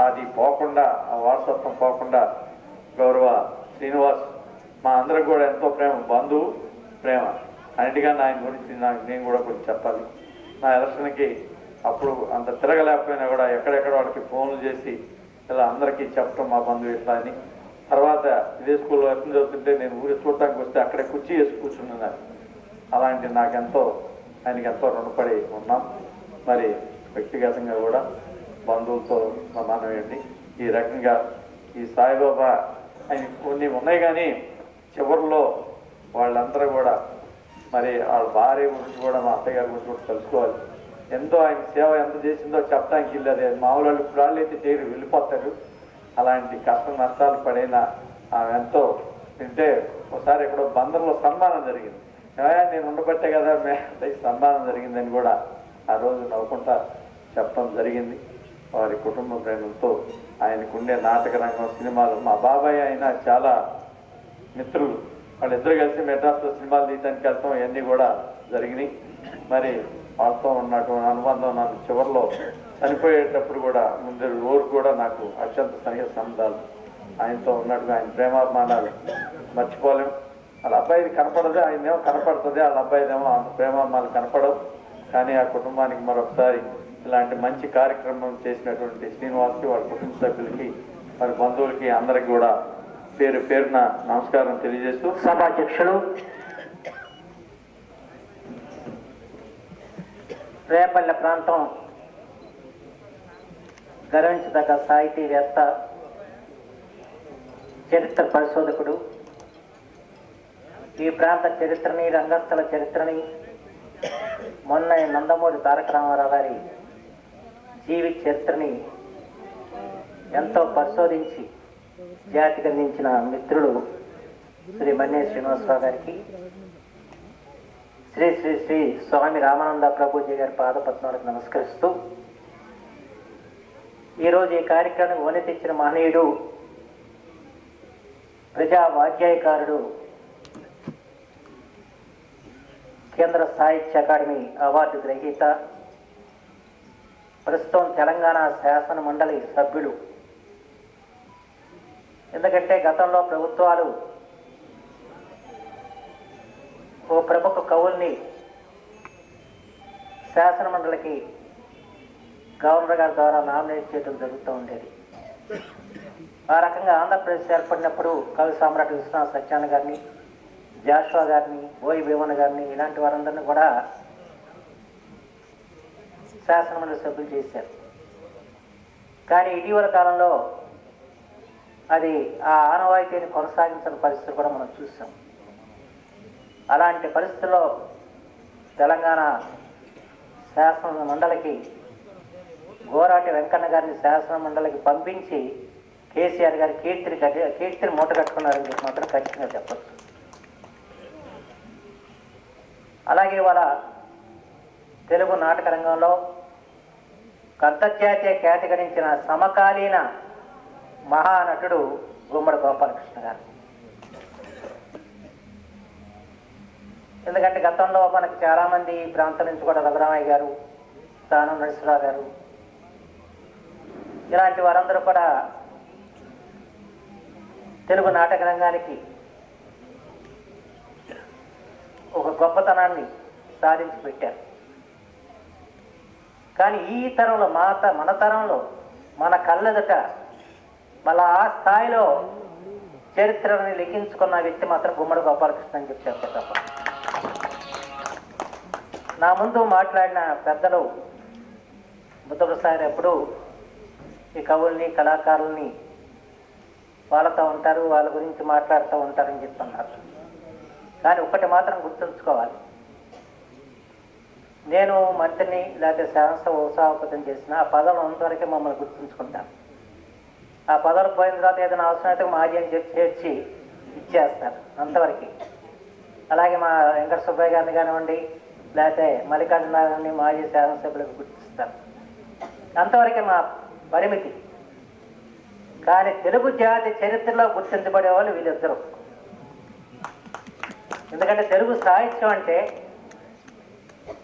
H: అది పోకుండా ఆ వారసత్వం పోకుండా గౌరవ శ్రీనివాస్ మా అందరికి కూడా ఎంతో ప్రేమ బంధువు ప్రేమ. అన్నిటిగా ఆయన గురించి నాకు నేను కూడా కొంచెం చెప్పాలి. నా ఎలక్షన్కి అప్పుడు అంత తిరగలేకపోయినా కూడా ఎక్కడెక్కడ వాళ్ళకి ఫోన్లు చేసి ఇలా అందరికీ చెప్పడం మా బంధువు ఇట్లా అని. తర్వాత ఇదే స్కూల్లో ఎప్పుడు చదువుతుంటే నేను ఊరి చూడటానికి వస్తే అక్కడే కుర్చీ వేసి కూర్చున్నాను. అలాంటి నాకెంతో ఆయనకి ఎంతో రుణపడి ఉన్నాం. మరి వ్యక్తిగతంగా కూడా బంధువులతో సమానమేంటి ఈ రకంగా ఈ సాయిబాబా ఆయన కొన్ని ఉన్నాయి కానీ చివరిలో వాళ్ళందరూ కూడా మరి వాళ్ళ భార్య గురించి కూడా మా అత్తగారి గురించి కూడా తెలుసుకోవాలి. ఎంతో ఆయన సేవ ఎంత చేసిందో చెప్పడానికి ఇల్లదే మామూలు వాళ్ళు ఇప్పుడు అయితే చేయరు వెళ్ళిపోతారు. అలాంటి కష్ట నష్టాలు పడిన ఆమె ఎంతో అంటే ఒకసారి ఎక్కడో బందర్లో సన్మానం జరిగింది. నేను ఉండబట్టే కదా మే సన్మానం జరిగిందని కూడా ఆ రోజు నవ్వుకుంటా చెప్పడం జరిగింది. వారి కుటుంబ ప్రేమలతో ఆయనకుండే నాటక రంగం సినిమాలు. మా బాబాయ్ అయినా చాలా మిత్రులు. వాళ్ళిద్దరు కలిసి మెడ్రాస్లో సినిమాలు తీయడానికి వెళ్తాం. ఇవన్నీ కూడా జరిగినాయి. మరి వాళ్ళతో ఉన్నటువంటి అనుబంధం నాకు చివరిలో చనిపోయేటప్పుడు కూడా ముందు రోజు కూడా నాకు అత్యంత సన్నిహిత సంబంధాలు. ఆయనతో ఉన్నట్టుగా ఆయన ప్రేమాభిమానాలు మర్చిపోలేం. వాళ్ళ అబ్బాయిది కనపడదు ఆయనేమో కనపడుతుంది వాళ్ళ అబ్బాయిదేమో అంత ప్రేమాభిమానాలు కనపడవు. కానీ ఆ కుటుంబానికి మరొకసారి ఇలాంటి మంచి కార్యక్రమం చేసినటువంటి శ్రీనివాస్కి వాళ్ళ కుటుంబ సభ్యులకి వారి బంధువులకి అందరికి కూడా పేరు పేరున నమస్కారం తెలియజేస్తూ
I: సభాధ్యక్షులు రేపల్లె ప్రాంతం గర్వించదగ్గ సాహితీవేత్త చరిత్ర పరిశోధకుడు. ఈ ప్రాంత చరిత్రని రంగస్థల చరిత్రని మొన్న నందమూరి తారక రామారావు గారి జీవిత చరిత్రని ఎంతో పరిశోధించి జాతికి అందించిన మిత్రుడు శ్రీ మన్నే శ్రీనివాసరావు గారికి శ్రీ శ్రీ శ్రీ స్వామి రామానంద ప్రభుజీ గారి పాదపద్మాలకు నమస్కరిస్తూ ఈరోజు ఈ కార్యక్రమం ఓని తెచ్చిన మహనీయుడు ప్రజా వాద్యాయకారుడు కేంద్ర సాహిత్య అకాడమీ అవార్డు గ్రహీత ప్రస్తుతం తెలంగాణ శాసన మండలి సభ్యుడు ఎందుకంటే గతంలో ప్రభుత్వాలు ఓ ప్రముఖ కవుల్ని శాసన మండలికి గవర్నర్ గారి ద్వారా నామినేట్ చేయడం జరుగుతూ ఉండేది. ఆ రకంగా ఆంధ్రప్రదేశ్ ఏర్పడినప్పుడు కవి సామ్రాట్ విశ్వనాథ్ సత్యాన గారిని జాషువా గారిని ఓయి భీమన్ గారిని ఇలాంటి వారందరినీ కూడా శాసనమండలి సభ్యులు చేశారు. కానీ ఇటీవల కాలంలో అది ఆ ఆనవాయితీని కొనసాగించిన పరిస్థితులు కూడా మనం చూసాం. అలాంటి పరిస్థితుల్లో తెలంగాణ శాసన మండలికి గోరాటి వెంకన్న గారిని శాసన మండలికి పంపించి కేసీఆర్ గారి కీర్తిని కట్టి కీర్తిని మూట కట్టుకున్నారని చెప్పి మాత్రం ఖచ్చితంగా చెప్పచ్చు. అలాగే వాళ్ళ తెలుగు నాటక రంగంలో అంతర్జాతీయ ఖ్యాతి గడించిన సమకాలీన మహానటుడు గుమ్మడి గోపాలకృష్ణ గారు. ఎందుకంటే గతంలో మనకు చాలామంది ఈ ప్రాంతం నుంచి కూడా రఘురామయ్య గారు స్థానం నరసింహరావు గారు ఇలాంటి వారందరూ కూడా తెలుగు నాటక రంగానికి ఒక గొప్పతనాన్ని సాధించి పెట్టారు. కానీ ఈ తరంలో మా మన తరంలో మన కళ్ళెదుట మళ్ళా ఆ స్థాయిలో చరిత్రని లిఖించుకున్న వ్యక్తి మాత్రం గుమ్మడి గోపాలకృష్ణ అని చెప్పి తప్ప నా ముందు మాట్లాడిన పెద్దలు బుద్ధప్రసాద్ ఎప్పుడు ఈ కవుల్ని కళాకారుల్ని వాళ్ళతో ఉంటారు వాళ్ళ గురించి మాట్లాడుతూ ఉంటారని చెప్తున్నారు. కానీ ఒకటి మాత్రం గుర్తుంచుకోవాలి. నేను మంత్రిని లేకపోతే శాసన ఉత్సాహపతం చేసిన ఆ పదవులు అంతవరకే మమ్మల్ని గుర్తుంచుకుంటాను ఆ పదవులు పోయిన తర్వాత ఏదైనా అవసరం అయితే మాజీ అని చెప్పి చేర్చి ఇచ్చేస్తారు అంతవరకు. అలాగే మా వెంకట సుబ్బయ్య గారిని కానివ్వండి లేకపోతే మల్లికార్జున గారిని మాజీ శాసనసభ్యులకు గుర్తిస్తారు. అంతవరకే మా పరిమితి. కానీ తెలుగు జాతి చరిత్రలో గుర్తించబడే వాళ్ళు వీళ్ళిద్దరూ. ఎందుకంటే తెలుగు సాహిత్యం అంటే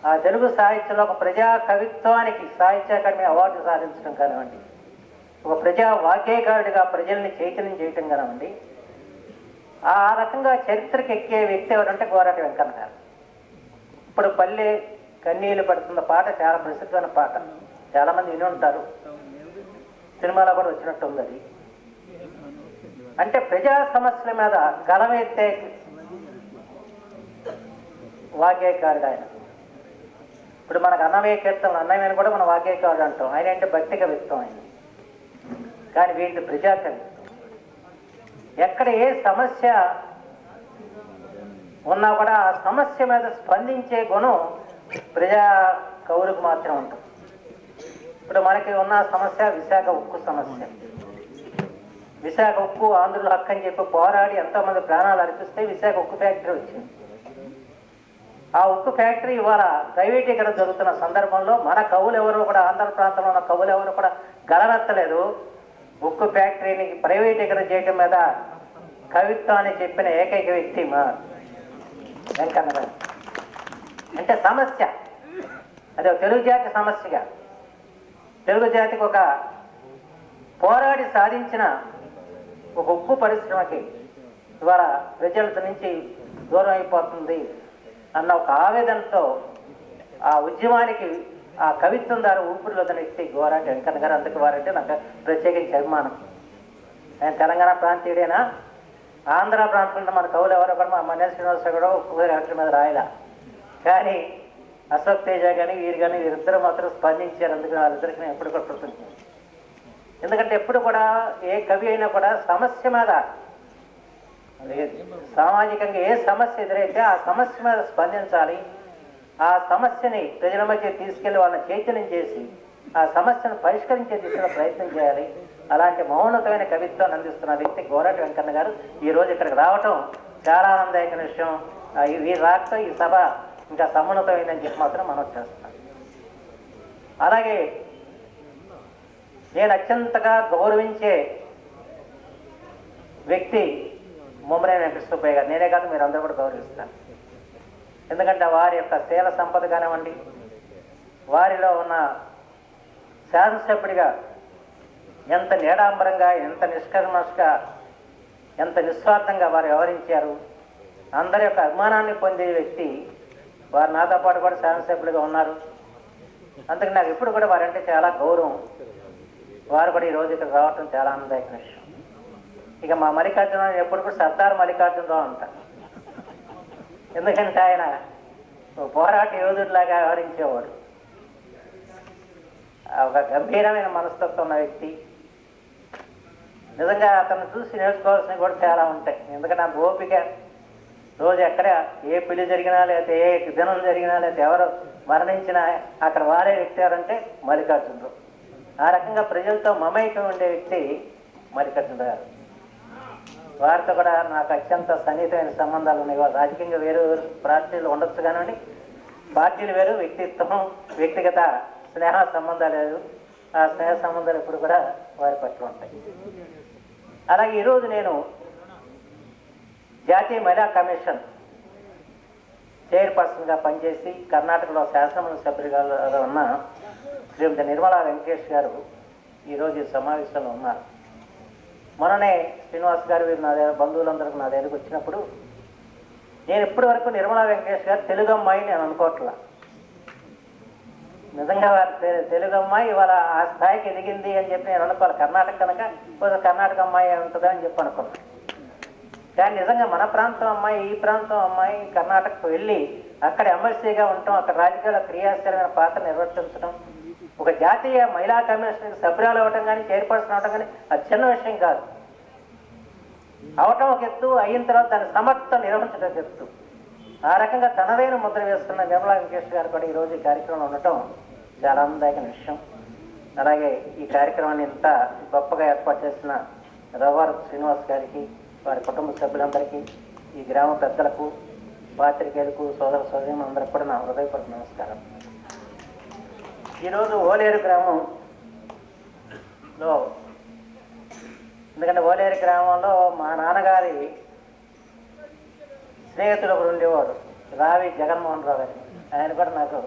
I: ఆ తెలుగు సాహిత్యంలో ఒక ప్రజా కవిత్వానికి సాహిత్య అకాడమీ అవార్డు సాధించడం కానివ్వండి ఒక ప్రజా వాగ్గేయకారుడిగా ప్రజల్ని చైతన్యం చేయటం కానివ్వండి ఆ రకంగా చరిత్రకి ఎక్కే వ్యక్తి ఎవరంటే గోరాటి వెంకన్న గారు. ఇప్పుడు పల్లె కన్నీళ్ళు పడుతున్న పాట చాలా ప్రసిద్ధమైన పాట. చాలా మంది విని ఉంటారు. సినిమాలో కూడా వచ్చినట్టు ఉంది అది. అంటే ప్రజా సమస్యల మీద గలమెత్తే వాగ్గేయకారుడు ఆయన. ఇప్పుడు మనకు అన్నమయ్య కీర్తనలు అన్నమయ్యని కూడా మనం వాగ్గేయకారుడు అంటాం. ఆయన అంటే భక్తి కవిత్వం ఆయన. కానీ వీళ్ళు ప్రజాకవి. ఎక్కడ ఏ సమస్య ఉన్నా కూడా ఆ సమస్య మీద స్పందించే గుణం ప్రజా కవులకు మాత్రం ఉంటుంది. ఇప్పుడు మనకి ఉన్న సమస్య విశాఖ ఉక్కు సమస్య. విశాఖ ఉక్కు ఆంధ్రుల హక్కు అని చెప్పి పోరాడి ఎంతోమంది ప్రాణాలు అర్పిస్తే విశాఖ ఉక్కు ఫ్యాక్టరీ వచ్చింది. ఆ ఉక్కు ఫ్యాక్టరీ ఇవాళ ప్రైవేటీకరణ జరుగుతున్న సందర్భంలో మన కవులు ఎవరు కూడా ఆంధ్ర ప్రాంతంలో ఉన్న కవులు ఎవరు కూడా గలనెత్తలేదు ఉక్కు ఫ్యాక్టరీని ప్రైవేటీకరణ చేయడం మీద కవిత్వాన్ని చెప్పిన ఏకైక వ్యక్తి మా వెంకన్నగారు అంటే సమస్య. అదే తెలుగు జాతి సమస్యగా. తెలుగు జాతికి ఒక పోరాడి సాధించిన ఒక ఉక్కు పరిశ్రమకి ఇవాళ ప్రజల నుంచి దూరం అయిపోతుంది అన్న ఒక ఆవేదనతో ఆ ఉద్యమానికి ఆ కవిత్వం ద్వారా ఊపిరిలో వ్యక్తి గోరాటి వెంకన్న గారు అందుకు వారంటే నాకు ప్రత్యేకించి అభిమానం. ఆయన తెలంగాణ ప్రాంతీయుడైనా? ఆంధ్ర ప్రాంతంలో మన కవులు ఎవరో కూడా మా మన్య శ్రీనివాసరావు కూడా ఒక్కొక్క డాక్టర్ మీద రాయలా. కానీ అశోక్ తేజ కానీ వీరు కానీ వీరిద్దరు మాత్రం స్పందించారు. అందుకని వాళ్ళిద్దరికి నేను ఎప్పుడు కూడా కృతజ్ఞతలు. ఎందుకంటే ఎప్పుడు కూడా ఏ కవి అయినా కూడా సమస్య మీద సామాజికంగా ఏ సమస్య ఎదురైతే ఆ సమస్య మీద స్పందించాలి. ఆ సమస్యని ప్రజల మధ్య తీసుకెళ్ళి వాళ్ళని చైతన్యం చేసి ఆ సమస్యను పరిష్కరించే దిశలో ప్రయత్నం చేయాలి. అలాంటి మౌనతమైన కవిత్వాన్ని అందిస్తున్న వ్యక్తి గోరటి వెంకన్న గారు ఈ రోజు ఇక్కడికి రావటం చాలా ఆనందదాయక విషయం. వీరు ఈ- రాకతో ఈ సభ ఇంకా సమున్నతమైందని చెప్పి మాత్రం మనం చేస్తున్నాం. అలాగే నేను అత్యంతగా గౌరవించే వ్యక్తి ముమ్మరే వెంకటసుబ్బయ్య గారు. నేనే కాదు మీరు అందరూ కూడా గౌరవిస్తాను ఎందుకంటే వారి యొక్క శీల సంపద కానివ్వండి వారిలో ఉన్న శాసనసభ్యుడిగా ఎంత నీడాంబరంగా ఎంత నిష్కర్మషగా ఎంత నిస్వార్థంగా వారు వ్యవహరించారు అందరి యొక్క అభిమానాన్ని పొందే వ్యక్తి వారు నాతో పాటు కూడా శాసనసభ్యులుగా ఉన్నారు. అందుకని నాకు ఇప్పుడు కూడా వారంటే చాలా గౌరవం. వారు కూడా ఈ రోజు ఇక్కడ రావటం చాలా ఆనందదాయక విషయం. ఇక మా మల్లికార్జున ఎప్పుడు కూడా సర్దార్ మల్లికార్జునరావు అంటారు ఎందుకంటే ఆయన పోరాట యోధుడిలాగా వ్యవహరించేవాడు. ఒక గంభీరమైన మనస్తత్వం ఉన్న వ్యక్తి. నిజంగా అతను చూసి నేర్చుకోవాల్సినవి కూడా చాలా ఉంటాయి. ఎందుకంటే ఆ ఓపిక రోజు ఎక్కడ ఏ పెళ్ళి జరిగినా లేకపోతే ఏ దినం జరిగినా లేకపోతే ఎవరు మరణించినా అక్కడ వారే వ్యక్తి ఎవరంటే మల్లికార్జునరావు ఆ రకంగా ప్రజలతో మమైకం ఉండే వ్యక్తి మల్లికార్జునరావు గారు. వారితో కూడా నాకు అత్యంత సన్నిహితమైన సంబంధాలు ఉన్నాయి. వాళ్ళు రాజకీయంగా వేరు పార్టీలు ఉండొచ్చు కానివ్వండి. పార్టీలు వేరు వ్యక్తిత్వం వ్యక్తిగత స్నేహ సంబంధాలు వేరు. ఆ స్నేహ సంబంధాలు ఇప్పుడు కూడా వారి పట్ల ఉంటాయి. అలాగే ఈరోజు నేను జాతీయ మహిళా కమిషన్ చైర్పర్సన్గా పనిచేసి కర్ణాటకలో శాసనమండలి సభ్యులుగా ఉన్న శ్రీమతి నిర్మలా వెంకటేష్ గారు ఈరోజు ఈ సమావేశంలో ఉన్నారు. మొన్ననే శ్రీనివాస్ గారు వీరు నా దగ్గర బంధువులందరికీ నా దగ్గరకు వచ్చినప్పుడు నేను ఇప్పటి వరకు నిర్మలా వెంకటేష్ గారు తెలుగు అమ్మాయి నేను అనుకోవట్లా. నిజంగా వారు తె- తెలుగు అమ్మాయి ఇవాళ ఆ స్థాయికి ఎదిగింది అని చెప్పి నేను అనుకోవాలి. కర్ణాటక కనుక కొంచెం కర్ణాటక అమ్మాయి ఉంటుందా అని చెప్పి అనుకున్నాను కానీ నిజంగా మన ప్రాంతం అమ్మాయి ఈ ప్రాంతం అమ్మాయి కర్ణాటకకు వెళ్ళి అక్కడ ఎమ్మెల్సీగా ఉండటం అక్కడ రాజకీయాల్లో క్రియాశీలమైన పాత్ర నిర్వర్తించడం ఒక జాతీయ మహిళా కమిషన్ సభ్యురాలు అవ్వటం కానీ చైర్పర్సన్ అవటం కానీ అది చిన్న విషయం కాదు. అవటం ఒక ఎత్తు అయిన తర్వాత దాని సమర్థత నిర్వహించడం ఎత్తు. ఆ రకంగా తనదైన ముద్ర వేస్తున్న నిర్మలా వెంకటేష్ గారు కూడా ఈరోజు ఈ కార్యక్రమంలో ఉండటం చాలా ఆనందదాయకమైన విషయం. అలాగే ఈ కార్యక్రమాన్ని ఇంత గొప్పగా ఏర్పాటు చేసిన రవ్వారు శ్రీనివాస్ గారికి వారి కుటుంబ సభ్యులందరికీ ఈ గ్రామ పెద్దలకు పాత్రికేయులకు సోదర సోదరి అందరికి కూడా నా హృదయపూర్వక నమస్కారం. ఈరోజు ఓలేరు గ్రామంలో ఎందుకంటే ఓలేరు గ్రామంలో మా నాన్నగారి స్నేహితుడు ఒకరు ఉండేవాడు రావి జగన్మోహన్ రావు గారు ఆయన కూడా నాకు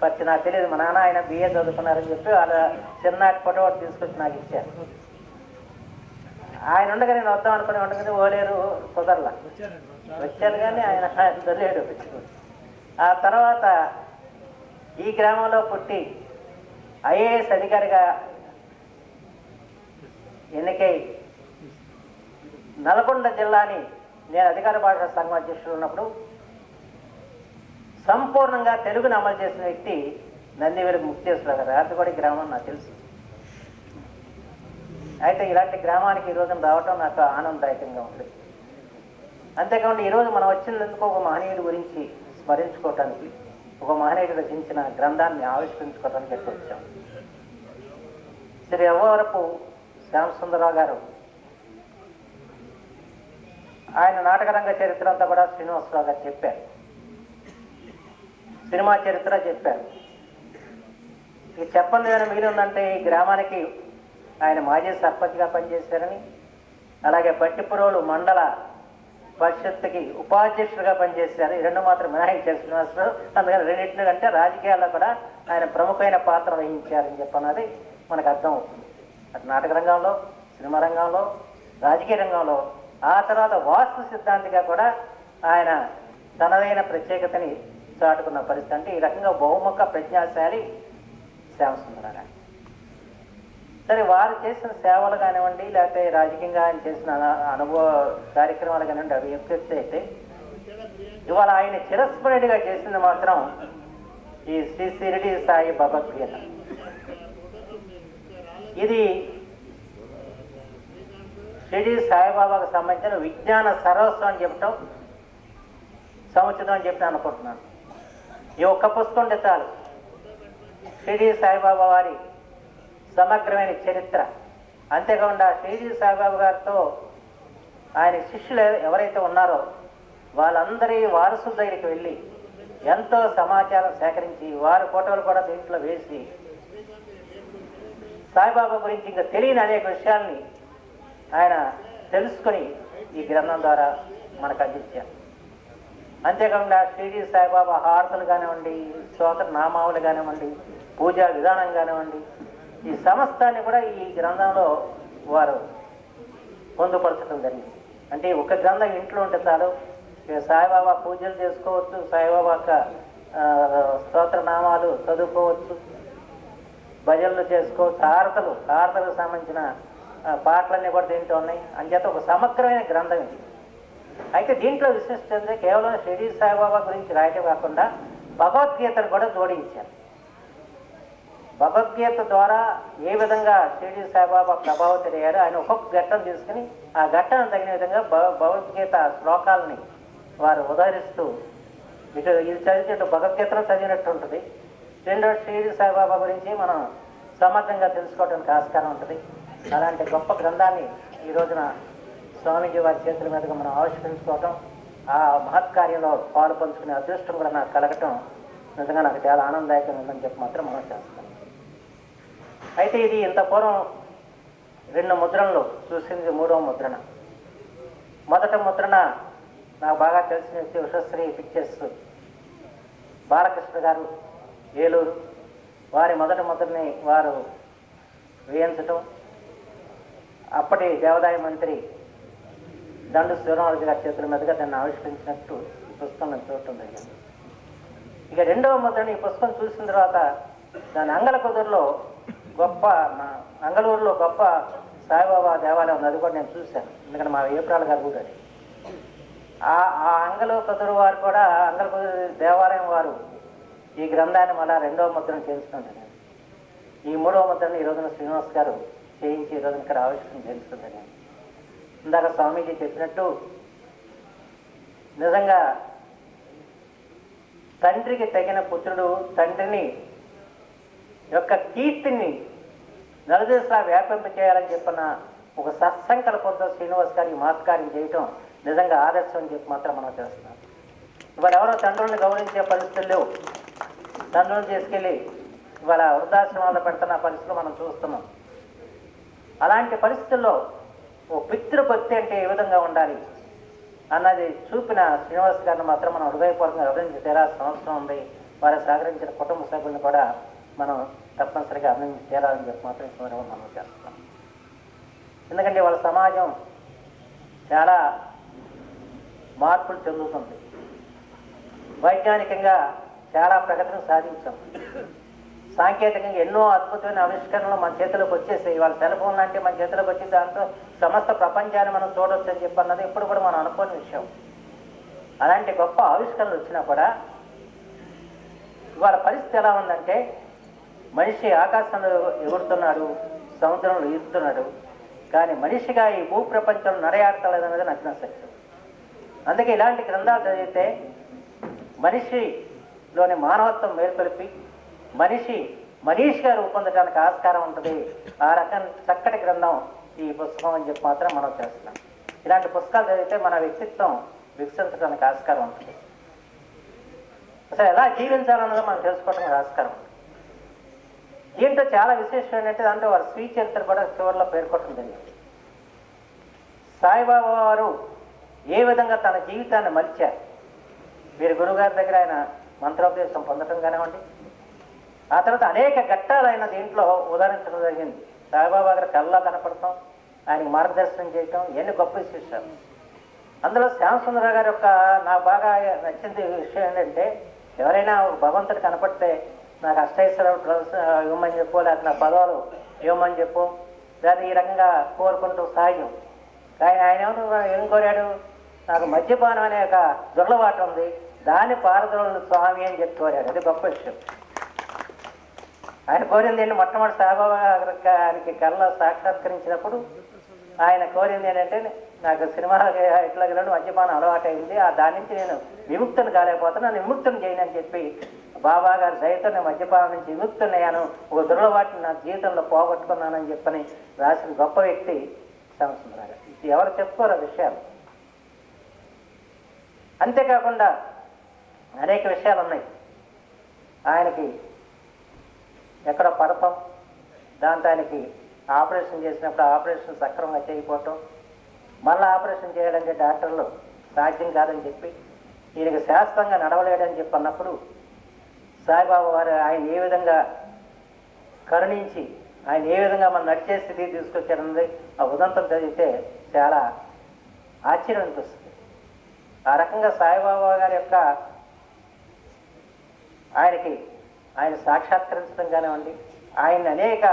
I: పచ్చి నాకు తెలియదు మా నాన్న ఆయన బిఏ చదువుకున్నారని చెప్పి వాళ్ళ చిన్నటి ఫోటో ఒకటి తీసుకొచ్చి నాకు ఇచ్చారు. ఆయన ఉండగా నేను వద్దాం అనుకుని ఉండగానే ఓలేరు కుదరలా. వచ్చాను కానీ ఆయన ఆయన లేడు ఆ తర్వాత ఈ గ్రామంలో పుట్టి ఐఏఎస్ అధికారిగా ఎన్నికై నల్గొండ జిల్లాని నేను అధికార భాషా సంఘం అధ్యక్షుడు ఉన్నప్పుడు సంపూర్ణంగా తెలుగును అమలు చేసిన వ్యక్తి నందివేలు ముక్తేశ్వర గారు. రాతగొడి గ్రామం నాకు తెలుసు. అయితే ఇలాంటి గ్రామానికి ఈ రోజున రావటం నాకు ఆనందదాయకంగా ఉంది. అంతేకాకుండా ఈరోజు మనం వచ్చినందుకు ఒక మహనీయుడి గురించి స్మరించుకోవటానికి ఒక మహనీయుడు రచించిన గ్రంథాన్ని ఆవిష్కరించుకోవడానికి ఎక్కువ వచ్చాం? శ్రీ అవ్వవరపు శ్యామసుందరరావు గారు ఆయన నాటకరంగ చరిత్ర అంతా కూడా శ్రీనివాసరావు గారు చెప్పారు. సినిమా చరిత్ర చెప్పారు. ఇక చెప్పండి ఏమైనా మిగిలి ఉందంటే ఈ గ్రామానికి ఆయన మాజీ సర్పంచ్గా పనిచేశారని అలాగే పట్టిపురోలు మండల పరిషత్తుకి ఉపాధ్యక్షుడిగా పనిచేశారు. ఈ రెండు మాత్రం మినహాయించారు శ్రీనివాసరావు అందుకని రెండింటిని అంటే రాజకీయాల్లో కూడా ఆయన ప్రముఖమైన పాత్ర వహించారని చెప్పన్నది మనకు అర్థం అవుతుంది అటు నాటక రంగంలో సినిమా రంగంలో రాజకీయ రంగంలో ఆ తర్వాత వాస్తు సిద్ధాంతిగా కూడా ఆయన తనదైన ప్రత్యేకతని చాటుకున్న పరిస్థితి. అంటే ఈ రకంగా బహుముఖ ప్రజ్ఞాశాలి శ్యామసుందరారాయణ సరే వారు చేసిన సేవలు కానివ్వండి లేకపోతే రాజకీయంగా ఆయన చేసిన అనుభవ కార్యక్రమాలు కానివ్వండి అవి ఎప్పుడు అయితే ఇవాళ ఆయన చిరస్మరణిగా చేసింది మాత్రం ఈ శ్రీ సిరిడి సాయి భగవద్గీత. ఇది షిరిడి సాయిబాబాకు సంబంధించిన విజ్ఞాన సరస్వం అని చెప్పటం సముచితం అని చెప్పి అనుకుంటున్నాను. ఈ ఒక్క పుస్తకం చాలు. షిరిడి సాయిబాబా వారి సమగ్రమైన చరిత్ర. అంతేకాకుండా షిరిడి సాయిబాబా గారితో ఆయన శిష్యులు ఎవరైతే ఉన్నారో వాళ్ళందరి వారసుల దగ్గరికి వెళ్ళి ఎంతో సమాచారం సేకరించి వారి ఫోటోలు కూడా దీంట్లో వేసి సాయిబాబా గురించి ఇంకా తెలియని అనేక విషయాల్ని ఆయన తెలుసుకొని ఈ గ్రంథం ద్వారా మనకు అందించారు. అంతేకాకుండా షిరిడి సాయిబాబా హారతులు కానివ్వండి స్తోత్ర నామావులు కానివ్వండి పూజా విధానం కానివ్వండి ఈ సమస్తాన్ని కూడా ఈ గ్రంథంలో వారు పొందుపరచడం జరిగింది. అంటే ఒక గ్రంథం ఇంట్లో ఉంటే చాలు సాయిబాబా పూజలు చేసుకోవచ్చు సాయిబాబా యొక్క ఆ, నామాలు చదువుకోవచ్చు భజనలు చేసుకోవచ్చు హారతలు హారతలకు సంబంధించిన పాటలన్నీ కూడా దీంట్లో ఉన్నాయి. అంచేత ఒక సమగ్రమైన గ్రంథం ఇది. అయితే దీంట్లో విశిష్టత కేవలం షిరిడి సాయిబాబా గురించి రాయటం కాకుండా భగవద్గీతను కూడా జోడించారు. భగవద్గీత ద్వారా ఏ విధంగా షిరిడి సాయిబాబా ప్రభావితులయ్యారో ఆయన ఒక్కొక్క ఘట్టం తీసుకుని ఆ ఘట్టం తగిన విధంగా భగవద్గీత శ్లోకాలని వారు ఉదహరిస్తూ ఇటు ఇది చదివితే ఇటు భగవద్గీతను చదివినట్టు ఉంటుంది. రెండో షిరిడి సాయిబాబా గురించి మనం సమర్థంగా తెలుసుకోవడానికి ఆస్కారం ఉంటుంది. అలాంటి గొప్ప గ్రంథాన్ని ఈ రోజున స్వామీజీ వారి చేతుల మీదుగా మనం ఆవిష్కరించుకోవటం ఆ మహత్ కార్యంలో పాలు పంచుకునే అదృష్టం కూడా నాకు కలగటం నిజంగా నాకు చాలా ఆనందదాయకంగా ఉందని చెప్పి మాత్రం మనం చేస్తాం. అయితే ఇది ఇంత పూర్వం రెండు ముద్రణలు చూసింది మూడవ ముద్రణ. మొదట ముద్రణ నాకు బాగా తెలిసిన వ్యక్తి విశ్వశ్రీ పిక్చర్స్ బాలకృష్ణ గారు ఏలూరు. వారి మొదటి ముద్రని వారు వేయించటం. అప్పటి దేవాదాయ మంత్రి దండు శివరామరాజు గారి చేతుల మీదుగా దాన్ని ఆవిష్కరించినట్టు ఈ పుస్తకం నేను చూడటం జరిగింది. ఇక రెండవ ముద్రని ఈ పుస్తకం చూసిన తర్వాత దాని అంగల కుదురులో గొప్ప మా అంగళూరులో గొప్ప సాయిబాబా దేవాలయం ఉంది. అది కూడా నేను చూశాను. ఎందుకంటే మా ఏప్రాల గారు కూడా ఆ ఆ అంగలు కుదురు వారు కూడా అంగల కుదురు దేవాలయం వారు. ఈ గ్రంథాన్ని మళ్ళా రెండవ ముద్రను చేయించడం ఈ మూడవ ముద్రను ఈ రోజున శ్రీనివాస్ గారు చేయించి ఈ రోజున ఇక్కడ ఆవిష్కరణ చేయించడం ఇందాక స్వామీజీ చెప్పినట్టు నిజంగా తండ్రికి తగిన పుత్రుడు తండ్రిని యొక్క కీర్తిని నలుదేశలా వ్యాపింప చేయాలని చెప్పిన ఒక సత్సంకల్పంతో శ్రీనివాస్ గారి మహత్కార్యం చేయటం నిజంగా ఆదర్శం అని చెప్పి మాత్రం మనం చేస్తున్నాం ఇవాళ ఎవరో తండ్రుల్ని గౌరవించే పరిస్థితులు లేవు. తండ్రులను తీసుకెళ్ళి ఇవాళ వృద్ధాశ్రమాల్లో పెడుతున్న పరిస్థితులు మనం చూస్తున్నాం. అలాంటి పరిస్థితుల్లో ఓ పితృభక్తి అంటే ఏ విధంగా ఉండాలి అన్నది చూపిన శ్రీనివాస్ గారిని మాత్రం మనం హృదయపూర్వకంగా అభినందించి తీరాల్సిన అవసరం ఉంది. వారు సహకరించిన కుటుంబ సభ్యులను కూడా మనం తప్పనిసరిగా అభినందించి తీరాలని చెప్పి మాత్రం ఈ మనం చేస్తున్నాం. ఎందుకంటే వాళ్ళ సమాజం చాలా మార్పులు చెందుతుంది. వైజ్ఞానికంగా చాలా ప్రగతిని సాధించాం. సాంకేతికంగా ఎన్నో అద్భుతమైన ఆవిష్కరణలు మన చేతిలోకి వచ్చేసాయి. వాళ్ళ సెల్ ఫోన్ లాంటి మన చేతిలోకి వచ్చి దాంతో సమస్త ప్రపంచాన్ని మనం చూడవచ్చు అని చెప్పి అన్నది ఇప్పుడు కూడా మనం అనుకోని విషయం. అలాంటి గొప్ప ఆవిష్కరణలు వచ్చినా కూడా ఇవాళ పరిస్థితి ఎలా ఉందంటే మనిషి ఆకాశంలో ఎగురుతున్నాడు సముద్రంలో ఈదుతున్నాడు కానీ మనిషిగా ఈ భూ ప్రపంచం నడయాడతలేదు అనేది నచ్చిన సత్యం అందుకే ఇలాంటి గ్రంథాలు చదివితే మనిషిలోని మానవత్వం మేల్కొలిపి మనిషి మనీష్గా రూపొందడానికి ఆస్కారం ఉంటుంది. ఆ రకం చక్కటి గ్రంథం ఈ పుస్తకం అని చెప్పి మాత్రం మనం చేస్తున్నాం. ఇలాంటి పుస్తకాలు చదివితే మన వ్యక్తిత్వం వికసించడానికి ఆస్కారం ఉంటుంది. అసలు ఎలా జీవించాలన్నదో మనం తెలుసుకోవడానికి ఆస్కారం ఉంటుంది. దీంట్లో చాలా విశేషం ఏంటంటే దాంట్లో వారి స్వీ చరిత్ర కూడా చివరిలో పేర్కొట్టడం జరిగింది. సాయిబాబా వారు ఏ విధంగా తన జీవితాన్ని మలిచారు? వీరి గురుగారి దగ్గర ఆయన మంత్రోపదేశం పొందటం కానివ్వండి ఆ తర్వాత అనేక ఘట్టాలు ఆయన దీంట్లో ఉదాహరించడం జరిగింది. సాయిబాబా గారు కళ్ళ కనపడటం ఆయనకు మార్గదర్శనం చేయటం ఎన్ని గొప్ప విశేషాలు. అందులో శ్యామసుందరరావు గారి యొక్క నాకు బాగా నచ్చింది విషయం ఏంటంటే ఎవరైనా భగవంతుడు కనపడితే నాకు అష్టైశ్వర ఇవ్వమని చెప్పు లేకపోతే నా పదవులు ఇవ్వమని చెప్పు. లేదా ఈ రకంగా కోరుకుంటూ సాయం కానీ ఆయన ఏం కోరాడు? నాకు మద్యపానం అనే ఒక దుర్లవాటు ఉంది. దాన్ని పారదోళ్ళు స్వామి అని చెప్పి కోరాడు. అది గొప్ప విషయం. ఆయన కోరింది ఏంటి? మొట్టమొదటి సాయిబాబా గారికి కళ్ళ సాక్షాత్కరించినప్పుడు ఆయన కోరింది ఏంటంటే నాకు సినిమా ఇట్లా మద్యపానం అలవాటైంది. ఆ దాని నుంచి నేను విముక్తను కాలేకపోతే నన్ను విముక్తం చేయను అని చెప్పి బాబా గారు సైతం నేను మద్యపానం నుంచి విముక్తున్నాను ఒక దురలవాటిని నా జీవితంలో పోగొట్టుకున్నానని చెప్పని రాసిన గొప్ప వ్యక్తి శ్యామసుందర ఇది ఎవరు చెప్పుకోరు ఆ విషయాలు? అంతేకాకుండా అనేక విషయాలు ఉన్నాయి. ఆయనకి ఎక్కడో పడతాం? దాంతో ఆయనకి ఆపరేషన్ చేసినప్పుడు ఆపరేషన్ సక్రమంగా చేయకపోవటం మళ్ళీ ఆపరేషన్ చేయడానికి డాక్టర్లు సాధ్యం కాదని చెప్పి ఈయనకి శాస్త్రంగా నడవలేడని చెప్పి అన్నప్పుడు సాయిబాబా వారు ఆయన ఏ విధంగా కరుణించి ఆయన ఏ విధంగా మనం నడిచే స్థితికి తీసుకొచ్చారన్నది ఆ ఉదంతం చదివితే చాలా ఆశ్చర్యం అనిపిస్తుంది. ఆ రకంగా సాయిబాబా గారి యొక్క ఆయనకి ఆయన సాక్షాత్కరించడం కానివ్వండి ఆయన అనేక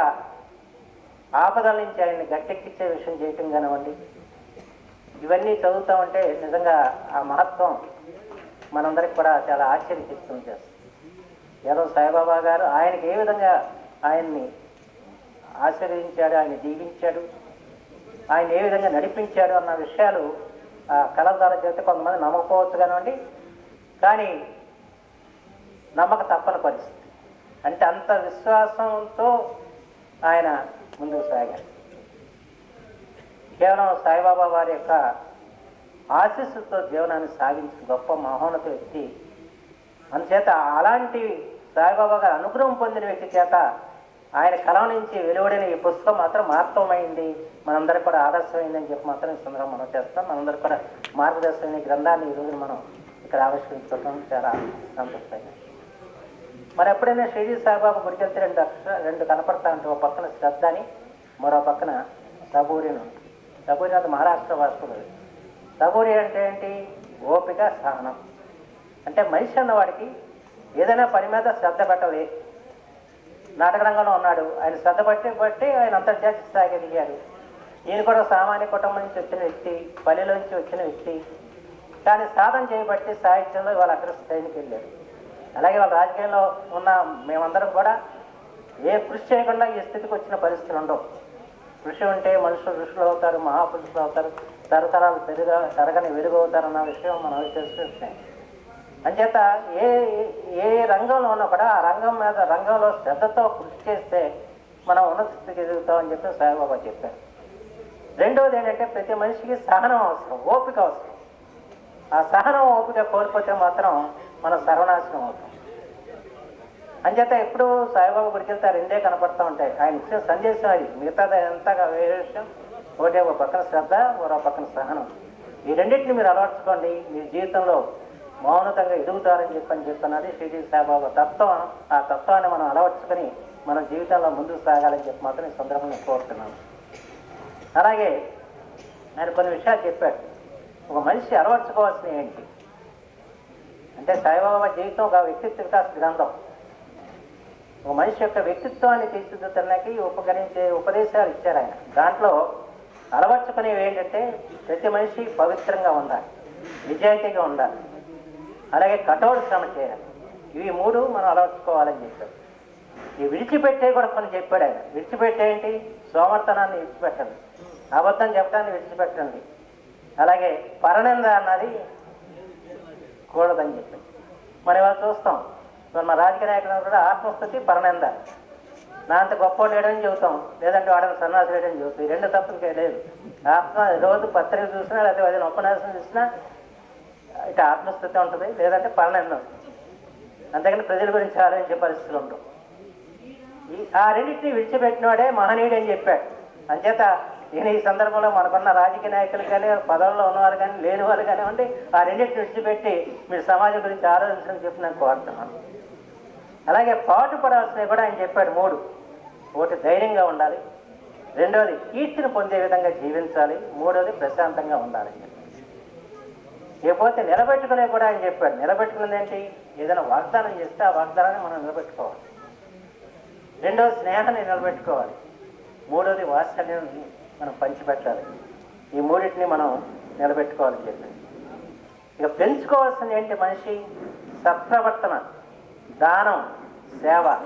I: ఆపదల నుంచి ఆయన్ని గట్టెక్కించే విషయం చేయటం కానివ్వండి ఇవన్నీ చదువుతా ఉంటే నిజంగా ఆ మహత్వం మనందరికి కూడా చాలా ఆశ్చర్యచిత్తం చేస్తుంది ఏదో సాయిబాబా గారు ఆయనకి ఏ విధంగా ఆయన్ని ఆశీర్వదించాడు ఆయన దీవించాడు ఆయన ఏ విధంగా నడిపించాడు అన్న విషయాలు ఆ కళ ద్వారా చేస్తే కొంతమంది నమ్మకపోవచ్చు కానివ్వండి కానీ నమ్మక తప్పని పరిస్థితి. అంటే అంత విశ్వాసంతో ఆయన ముందుకు సాగారు కేవలం సాయిబాబా వారి యొక్క ఆశీస్సుతో జీవనాన్ని సాగించిన గొప్ప మహోన్నత వ్యక్తి. అందుచేత అలాంటి సాయిబాబా గారు అనుగ్రహం పొందిన వ్యక్తి చేత ఆయన కలం నుంచి వెలువడిన ఈ పుస్తకం మాత్రం మార్గమైంది మనందరికి కూడా ఆదర్శమైంది అని చెప్పి మాత్రం ఈ సందర్భం మనం చేస్తాం. మనందరికి కూడా మార్గదర్శనమైన గ్రంథాన్ని ఈరోజు మనం ఇక్కడ ఆవిష్కరించుకోవడం చాలా సంతోషంగా మరి ఎప్పుడైనా షిరిడి సాయిబాబా గుడికి రెండు అక్షర రెండు కనపడతా ఉంటాయి ఒక పక్కన శ్రద్ధ అని మరో పక్కన సబూరి సబూరి అది మహారాష్ట్ర వాస్తవులు సబూరి అంటే ఏంటి? ఓపిక సహనం. అంటే మనిషి అన్నవాడికి ఏదైనా పని మీద శ్రద్ధ పెట్టాలి నాటక రంగంలో ఉన్నాడు. ఆయన శ్రద్ధ పట్టి బట్టి ఆయన అంతర్జాతీయ స్థాయికి ఎదిగాడు ఈయన కూడా సామాన్య కుటుంబం నుంచి వచ్చిన వ్యక్తి పల్లెలోంచి వచ్చిన వ్యక్తి. కానీ సాధన చేయబట్టి సాహిత్యంలో వాళ్ళ అగ్ర స్థాయికి వెళ్ళారు అలాగే వాళ్ళ రాజకీయంలో ఉన్న మేమందరం కూడా ఏ కృషి చేయకుండా ఈ స్థితికి వచ్చిన పరిస్థితులు ఉండవు. కృషి ఉంటే మనుషులు ఋషులు అవుతారు మహాపురుషులు అవుతారు తరతరాలు పెరుగ తరగని వెలుగు అవుతారన్న విషయం మనం తెలిసిన విషయం అంచేత ఏ ఏ రంగంలో ఉన్నా కూడా ఆ రంగం మీద రంగంలో శ్రద్ధతో కృషి చేస్తే మనం ఉన్నత స్థితికి ఎదుగుతామని చెప్పి సాయిబాబా చెప్పారు. రెండవది ఏంటంటే ప్రతి మనిషికి సహనం అవసరం ఓపిక అవసరం. ఆ సహనం ఓపిక కోల్పోతే మాత్రం మనం సర్వనాశనం అవుతాం. అంచేత ఎప్పుడు సాయిబాబా గుడికి వెళ్తారు ఆ రెండే ఉంటాయి. ఆయన ఇచ్చిన సందేశం అది. మిగతాది ఎంతగా వేరే విషయం ఒకటే ఒక పక్కన శ్రద్ధ ఒక పక్కన సహనం. ఈ రెండింటిని మీరు అలవర్చుకోండి. మీ జీవితంలో మౌనతంగా ఎదుగుతారని చెప్పని చెప్తున్నది శ్రీజీ సాయిబాబా తత్వం. ఆ తత్వాన్ని మనం అలవర్చుకొని మన జీవితంలో ముందుకు సాగాలని చెప్పి మాత్రం ఈ సందర్భంగా కోరుతున్నాను. అలాగే ఆయన కొన్ని విషయాలు చెప్పాడు ఒక మనిషి అలవర్చుకోవాల్సినవి ఏంటి? అంటే సాయిబాబా జీవితం ఒక వ్యక్తిత్వ వికాస గ్రంథం. ఒక మనిషి యొక్క వ్యక్తిత్వాన్ని తీర్చిదిద్దడానికి ఉపకరించే ఉపదేశాలు ఇచ్చారు ఆయన. దాంట్లో అలవర్చుకునేవి ఏంటంటే ప్రతి మనిషి పవిత్రంగా ఉండాలి నిజాయితీగా ఉండాలి. అలాగే కఠోర శ్రమ చేయాలి. ఇవి మూడు మనం అలవర్చుకోవాలని చెప్పాడు. ఈ విడిచిపెట్టే కూడా కొన్ని చెప్పాడు ఆయన. విడిచిపెట్టే ఏంటి? విడిచిపెట్టండి. అబద్ధం చెప్పడాన్ని విడిచిపెట్టండి. అలాగే పరనింద అన్నది కూడదని చెప్పాడు. మనం ఇవాళ చూస్తాం. మన రాజకీయ నాయకులు కూడా ఆత్మస్థుతి పరనింద. నా అంత గొప్ప లేడని చెబుతాం. లేదంటే వాడని సన్నాసి లేడని చెబుతాం. రెండు తప్పులకే లేదు. ఆత్మ రోజు పత్రిక చూసినా లేకపోతే ఏదైనా ఉపన్యాసం చూసినా ఇటు ఆత్మస్థితి ఉంటుంది లేదంటే పరనిందం అంతేకాని ప్రజల గురించి ఆలోచించే పరిస్థితులు ఉండవు. ఈ ఆ రెండింటిని విడిచిపెట్టినవాడే మహనీయుడు అని చెప్పాడు. అంచేత నేను ఈ సందర్భంలో మనకున్న రాజకీయ నాయకులు కానీ పదవుల్లో ఉన్నవారు కానీ లేని వాళ్ళు కానివ్వండి ఆ రెండింటిని విడిచిపెట్టి మీరు సమాజం గురించి ఆలోచించని చెప్పి నేను కోరుతున్నాను. అలాగే పాటు పడాల్సినవి కూడా ఆయన చెప్పాడు మూడు. ఒకటి ధైర్యంగా ఉండాలి రెండవది కీర్తిని పొందే విధంగా జీవించాలి మూడవది ప్రశాంతంగా ఉండాలి లేకపోతే నిలబెట్టుకునే కూడా ఆయన చెప్పాడు. నిలబెట్టుకునేది ఏంటి? ఏదైనా వాగ్దానం చేస్తే ఆ వాగ్దానాన్ని మనం నిలబెట్టుకోవాలి. రెండవది స్నేహాన్ని నిలబెట్టుకోవాలి. మూడవది వాత్సల్యాన్ని మనం పంచిపెట్టాలి. ఈ మూడింటిని మనం నిలబెట్టుకోవాలని చెప్పి ఇక పెంచుకోవాల్సింది ఏంటి మనిషి? సత్ప్రవర్తన దానం సేవ.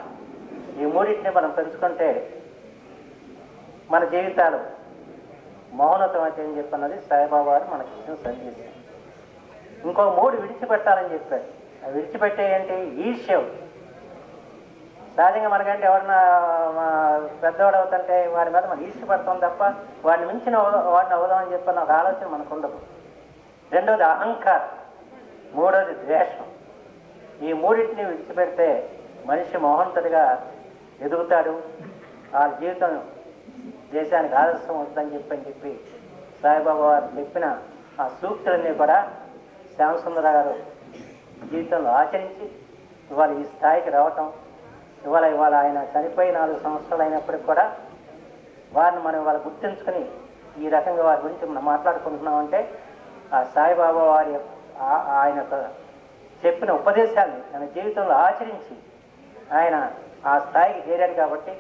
I: ఈ మూడింటిని మనం పెంచుకుంటే మన జీవితాలు మౌనతం అయితే ఏం చెప్పన్నది? సాయిబాబా మనకి ఇచ్చిన సందేశం. ఇంకో మూడు విడిచిపెట్టాలని చెప్పాడు. అవి ఏంటి ఈర్ష్యం. సహజంగా మనకంటే ఎవరన్నా మా పెద్దవాడు అవుతుంటే వారి మీద మనం ఈర్ష్యపడతాం తప్ప వాడిని మించిన వాడిని అవుదామని చెప్పిన ఒక ఆలోచన మనకు ఉండదు రెండోది అహంకారం. మూడోది ద్వేషం. ఈ మూడింటిని విడిచిపెడితే మనిషి మోహంతుడిగా ఎదుగుతాడు. ఆ జీవితం దేశానికి ఆదర్శం అవుతుందని చెప్పి అని చెప్పి సాయిబాబా వారు చెప్పిన ఆ సూక్తులన్నీ కూడా శ్యామసుందర గారు జీవితంలో ఆచరించి ఇవాళ ఈ స్థాయికి రావటం ఇవాళ ఇవాళ ఆయన చనిపోయి నాలుగు సంవత్సరాలు అయినప్పటికి కూడా వారిని మనం ఇవాళ గుర్తుంచుకొని ఈ రకంగా వారి గురించి మనం మాట్లాడుకుంటున్నామంటే ఆ సాయిబాబా వారి యొక్క- ఆయన చెప్పిన ఉపదేశాన్ని తన జీవితంలో ఆచరించి ఆయన ఆ స్థాయికి చేరాడు కాబట్టి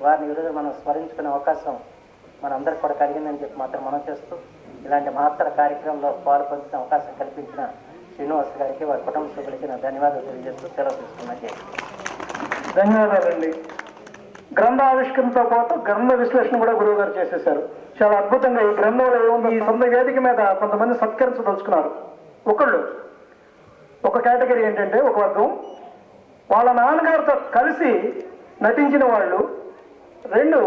I: వారిని ఈరోజు మనం స్మరించుకునే అవకాశం మనందరికి కూడా కలిగిందని చెప్పి మాత్రం మనం చేస్తూ ఇలాంటి మహత్తర కార్యక్రమంలో పాల్పొందిన అవకాశం కల్పించిన శ్రీనివాస్ గారికి వారి కుటుంబ సభ్యులకి నా ధన్యవాదాలు తెలియజేస్తూ సెలవు తీసుకున్నాను.
B: ధన్యవాదాలండి. గ్రంథ ఆవిష్కరణతో పాటు గ్రంథ విశ్లేషణ కూడా గురువు గారు చేసేశారు. చాలా అద్భుతంగా ఈ గ్రంథంలో ఏముందో ఈ సొంత వేదిక మీద కొంతమంది సత్కరించదలుచుకున్నారు. ఒకళ్ళు ఒక కేటగిరీ ఏంటంటే ఒక వర్గం. వాళ్ళ నాన్నగారితో కలిసి నటించిన వాళ్ళు. రెండు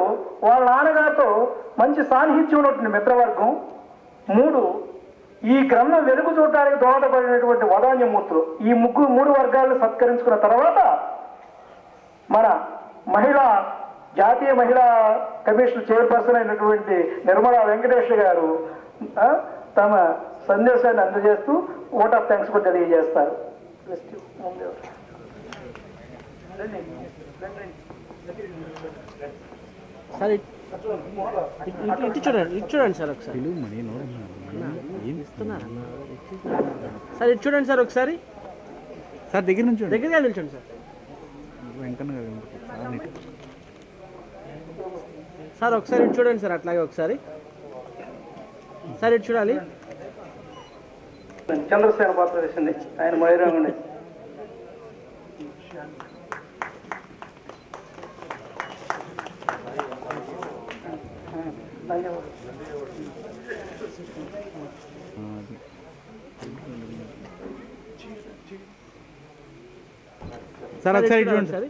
B: వాళ్ళ నాన్నగారితో మంచి సాన్నిహిత్యం ఉన్నటువంటి మిత్రవర్గం. మూడు ఈ గ్రంథం వెలుగు చూడటానికి దోహదపడినటువంటి వదాన్యమూర్తులు. ఈ ముగ్గురు మూడు వర్గాలను సత్కరించుకున్న తర్వాత మన మహిళా జాతీయ మహిళా కమిషన్ చైర్పర్సన్ అయినటువంటి నిర్మలా వెంకటేష్ గారు తమ సందేశాన్ని అందజేస్తూ ఓట్ ఆఫ్ థ్యాంక్స్ కూడా తెలియజేస్తారు.
C: సరే. ఇట్- చూడండి ఇటు చూడండి సార్ ఒకసారి. సార్ ఇటు చూడండి సార్ ఒకసారి.
F: సార్ దగ్గర నుంచి
C: దగ్గరగా నిల్చోండి సార్.
F: వెంకన్న గారు సార్
C: ఒకసారి ఇటు చూడండి సార్ అట్లాగే ఒకసారి. సార్ ఇటు చూడాలి.
B: చంద్రసేన పాత్ర వేసింది. ఆయన మైరంగుని
F: సార్ ఒకసారి ఇటు చూడండి
C: sir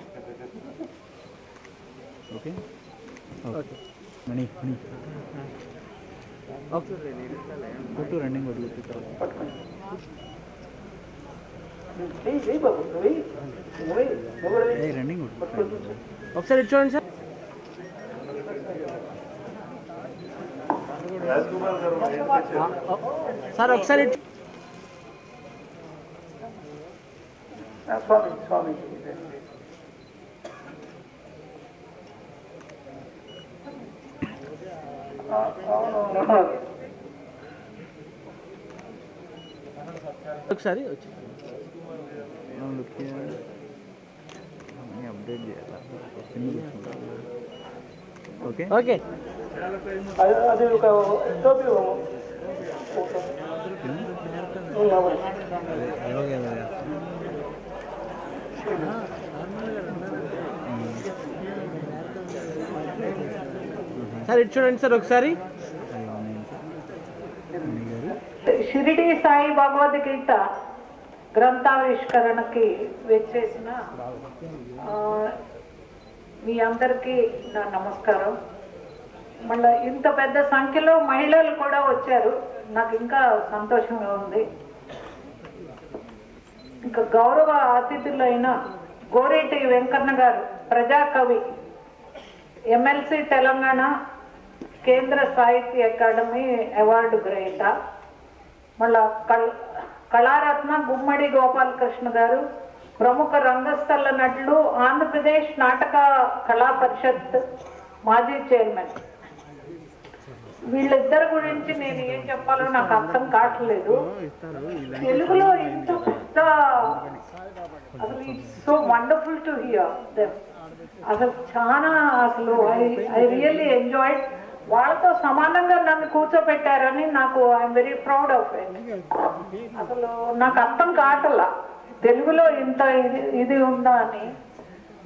F: okay
C: okay
F: Mani Mani
C: okay
F: కొట్టు రన్నింగ్ కొట్టు
B: చెయ్యి, చెయ్యి బాబు, నువ్వు వెయ్యి. నువ్వు వెయ్యి. నువ్వు కూడా వెయ్యి.
F: రన్నింగ్ కొట్టు
C: ఒకసారి ఇటు చూడండి సార్ సార్ ఒకసారి ఇటు
B: ఆ, స్వామి స్వామి ఆ, అవును.
C: ఒకసారి వచ్చి
F: అప్డేట్ చేయాలి కింద కూర్చుంటా. ఓకే.
C: ఓకే.
B: అది అది ఒక టోపీ
C: సార్ ఇటు చూడండి సార్ ఒకసారి.
J: షిరిడి సాయి భగవద్గీత గ్రంథావిష్కరణకి వచ్చేసిన ఆ, మీ అందరికీ నా నమస్కారం. మళ్ళీ ఇంత పెద్ద సంఖ్యలో మహిళలు కూడా వచ్చారు. నాకు ఇంకా సంతోషంగా ఉంది. ఇంకా గౌరవ అతిథులైన గోరేటి వెంకన్న గారు ప్రజాకవి ఎమ్మెల్సీ తెలంగాణ కేంద్ర సాహిత్య అకాడమీ అవార్డు గ్రహీత. మళ్ళా కళారత్న గుమ్మడి గోపాలకృష్ణ గారు ప్రముఖ రంగస్థల నటులు ఆంధ్రప్రదేశ్ నాటక కళా పరిషత్ మాజీ చైర్మన్. వీళ్ళిద్దరి గురించి నేను ఏం చెప్పాలో నాకు అర్థం కావట్లేదు. తెలుగులో ఇంత పెద్ద అసలు it's so wonderful to hear అసలు చాలా అసలు ఐ ఐ రియల్లీ ఎంజాయ్ వాళ్ళతో సమానంగా నన్ను కూర్చోబెట్టారని నాకు I'm very proud of it అసలు నాకు అర్థం కావట్లా. తెలుగులో ఇంత ఇది ఇది ఉందా అని.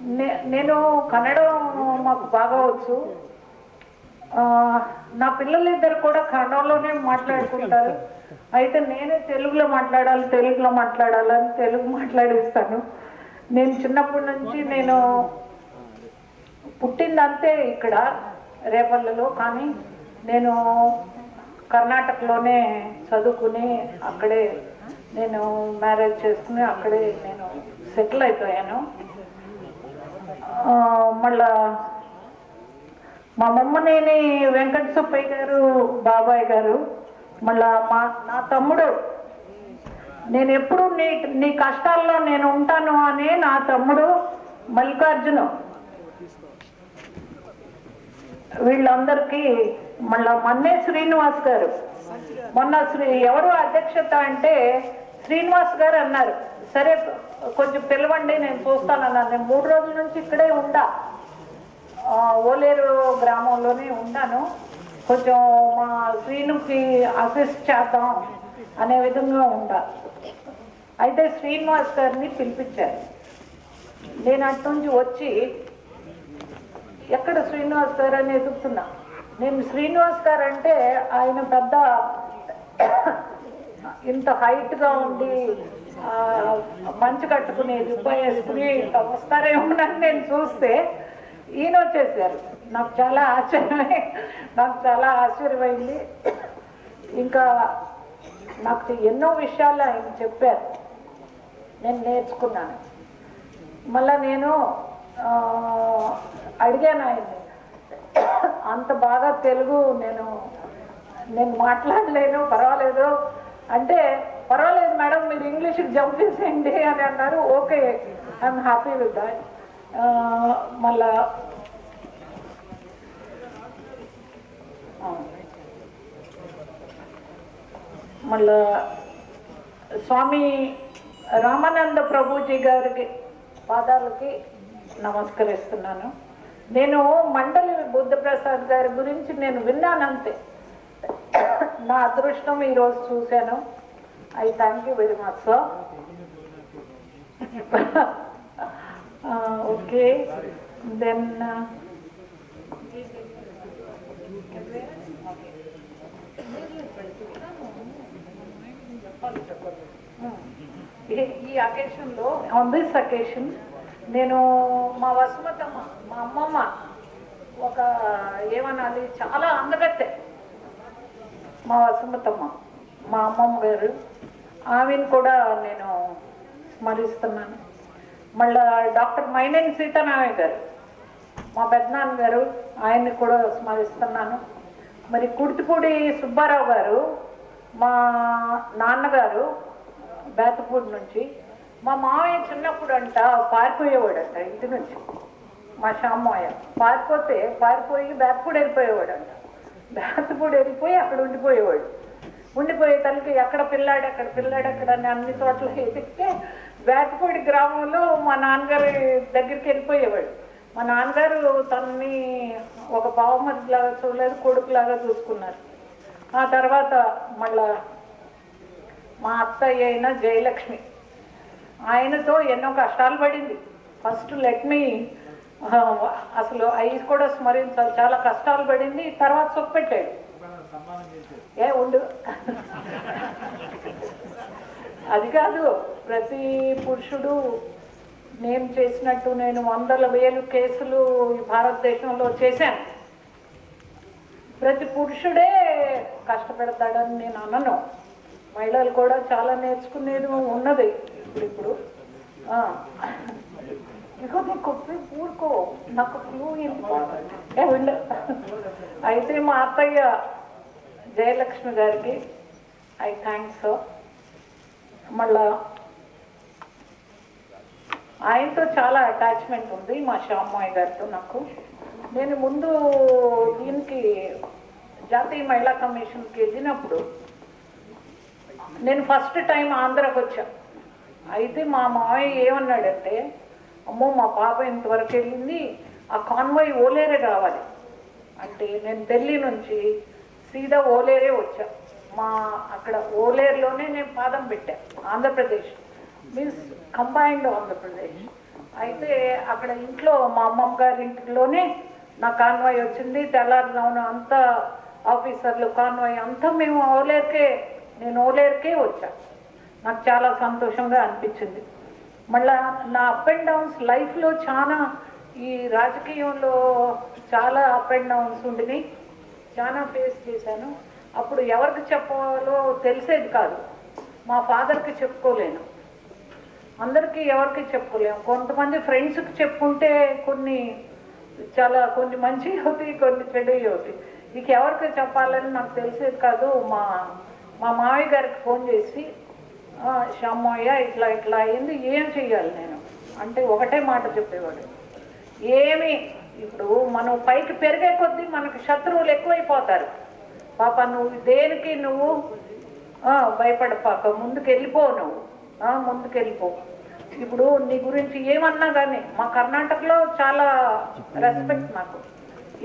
J: నే- నేను కన్నడం మాకు బాగా వచ్చు. నా పిల్లలిద్దరు కూడా కన్నడంలోనే మాట్లాడుకుంటారు. అయితే నేనే తెలుగులో మాట్లాడాలి తెలుగులో మాట్లాడాలని తెలుగు మాట్లాడిస్తాను. నేను చిన్నప్పటి నుంచి నేను పుట్టిందంతే ఇక్కడ రేపల్లలో. కానీ నేను కర్ణాటకలోనే చదువుకుని అక్కడే నేను మ్యారేజ్ చేసుకుని అక్కడే నేను సెటిల్ అయిపోయాను. మళ్ళా మా మమ్మనేని వెంకట సుబ్బయ్య గారు బాబాయ్ గారు మళ్ళా మా నా తమ్ముడు. నేను ఎప్పుడు నీ నీ కష్టాల్లో నేను ఉంటాను అని నా తమ్ముడు మల్లికార్జును. వీళ్ళందరికీ మళ్ళా మన్నే శ్రీనివాస్ గారు. మొన్న శ్రీ ఎవరు అధ్యక్షత అంటే శ్రీనివాస్ గారు అన్నారు సరే కొంచెం పిలవండి నేను చూస్తానన్నాను నేను మూడు రోజుల నుంచి ఇక్కడే ఉండా. ఓలేరు గ్రామంలోనే ఉన్నాను. కొంచెం మా శ్రీనుకి అసిస్ట్ చేద్దాం అనే విధంగా ఉండా. అయితే శ్రీనివాస్ గారిని పిలిపించారు. నేను అటు నుంచి వచ్చి ఎక్కడ శ్రీనివాస్ గారు? అని ఎదుగుతున్నా. నేను శ్రీనివాస్ గారు అంటే ఆయన పెద్ద ఇంత హైట్గా ఉండి మంచు కట్టుకుని జుబ్బా వేసుకుని ఇంత వస్తారేమోనని నేను చూస్తే ఈయన వచ్చేసారు. నాకు చాలా ఆశ్చర్యమే నాకు చాలా ఆశ్చర్యమైంది. ఇంకా నాకు ఎన్నో విషయాలు ఆయన చెప్పారు. నేను నేర్చుకున్నాను. మళ్ళా నేను అడిగాను ఆయన్ని. అంత బాగా తెలుగు నేను నేను మాట్లాడలేను పర్వాలేదు. అంటే పర్వాలేదు మేడం మీరు ఇంగ్లీష్కి జంప్ చేసేయండి అని అన్నారు. Okay I'm happy with that మళ్ళా మళ్ళా స్వామి రామానంద ప్రభుజీ గారికి పాదాలకి నమస్కరిస్తున్నాను నేను మండలి బుద్ధప్రసాద్ గారి గురించి నేను విన్నాను అంతే నా అదృష్టం ఈరోజు చూశాను. I thank you very much sir okay then ఈ- అకేషన్లో ఆన్ దిస్ అకేషన్ నేను మా వసుమతమ్మ మా అమ్మమ్మ ఒక ఏమనాలి చాలా అందగత్తె. మా వసుమతమ్మ మా అమ్మమ్మ గారు. ఆమెను కూడా నేను స్మరిస్తున్నాను. మళ్ళా డాక్టర్ మైనేని సీతారామయ్య గారు మా పెద్దనాన్న గారు ఆయన్ని కూడా స్మరిస్తున్నాను. మరి కుర్తిపూడి సుబ్బారావు గారు మా నాన్నగారు బేతపూడి నుంచి మా మామయ్య చిన్నప్పుడు అంట పారిపోయేవాడంట ఇంటి నుంచి. మా షామ్మయ్య పారిపోతే పారిపోయి బేతపూడి వెళ్ళిపోయేవాడంట. బేతపూడి వెళ్ళిపోయి అక్కడ ఉండిపోయేవాడు. ఉండిపోయే తల్లికి ఎక్కడ పిల్లాడు అక్కడ పిల్లాడు అక్కడ అని అన్ని చోట్ల ఎదిగితే బేతపూడి గ్రామంలో మా నాన్నగారి దగ్గరికి వెళ్ళిపోయేవాడు. మా నాన్నగారు తనని ఒక బావమరిలాగా చూడలేదు కొడుకులాగా చూసుకున్నారు. ఆ తర్వాత మళ్ళా మా అత్తయ్య అయిన జయలక్ష్మి ఆయనతో ఎన్నో కష్టాలు పడింది. ఫస్ట్ లెట్ మీ అసలు అవి కూడా స్మరించాలి. చాలా కష్టాలు పడింది. తర్వాత సొప్పెట్టాడు ఏ ఉండు. అది కాదు ప్రతి పురుషుడు నేను చేసినట్టు నేను వందల వేలు కేసులు ఈ భారతదేశంలో చేశాను. ప్రతి పురుషుడే కష్టపెడతాడని నేను అనను. మహిళలు కూడా చాలా నేర్చుకునేది ఉన్నది ఇప్పుడు. ఇప్పుడు ఇదిగో ఇగో ఊరుకో. నాకు ఫ్లూ అయితే మా అత్తయ్య జయలక్ష్మి గారికి ఐ థ్యాంక్స్ మళ్ళా ఆయనతో చాలా అటాచ్మెంట్ ఉంది మా శ్యామయ్య గారితో నాకు. నేను ముందు దీనికి జాతీయ మహిళా కమిషన్కి వెళ్ళినప్పుడు నేను ఫస్ట్ టైం ఆంధ్రాకి వచ్చా. అయితే మా మావయ్య ఏమన్నాడంటే అమ్మో మా పాప ఇంతవరకు వెళ్ళింది. ఆ కాన్వాయ్ ఓలేరే కావాలి. అంటే నేను ఢిల్లీ నుంచి సీదా ఓలేరే వచ్చా. మా అక్కడ ఓలేరులోనే నేను పాదం పెట్టా ఆంధ్రప్రదేశ్. Means combined Andhra Pradesh. అయితే అక్కడ ఇంట్లో మా అమ్మమ్మ గారి ఇంట్లోనే నా కాన్వాయ్ వచ్చింది. తెల్లారుజామున అంతా ఆఫీసర్లు కాన్వాయ్ అంతా మేము ఓలేరుకే నేను ఓలేరుకే వచ్చా. నాకు చాలా సంతోషంగా అనిపించింది. మళ్ళా నా అప్ అండ్ డౌన్స్ లైఫ్లో చాలా ఈ రాజకీయంలో చాలా అప్ అండ్ డౌన్స్ ఉండివి చాలా ఫేస్ చేశాను. అప్పుడు ఎవరికి చెప్పాలో తెలిసేది కాదు. మా ఫాదర్కి చెప్పుకోలేను. అందరికీ ఎవరికి చెప్పుకోలేము. కొంతమంది ఫ్రెండ్స్కి చెప్పుకుంటే కొన్ని చాలా కొన్ని మంచి అవుతాయి కొన్ని చెడు అవుతాయి ఇక ఎవరికి చెప్పాలని నాకు తెలిసేది కాదు. మా మా మామయ్య గారికి ఫోన్ చేసి "ఆ, శ్యామయ్య ఇట్లా ఇట్లా అయింది ఏం చెయ్యాలి నేను? అంటే ఒకటే మాట చెప్పేవాడు. ఏమి ఇప్పుడు మనం పైకి పెరిగే కొద్దీ మనకు శత్రువులు ఎక్కువైపోతారు. పాప నువ్వు దేనికి నువ్వు ఆ, భయపడపాక ముందుకు వెళ్ళిపో నువ్వు. ముందుకు వెళ్ళిపో ఇప్పుడు నీ గురించి ఏమన్నా కానీ మా కర్ణాటకలో చాలా రెస్పెక్ట్ నాకు.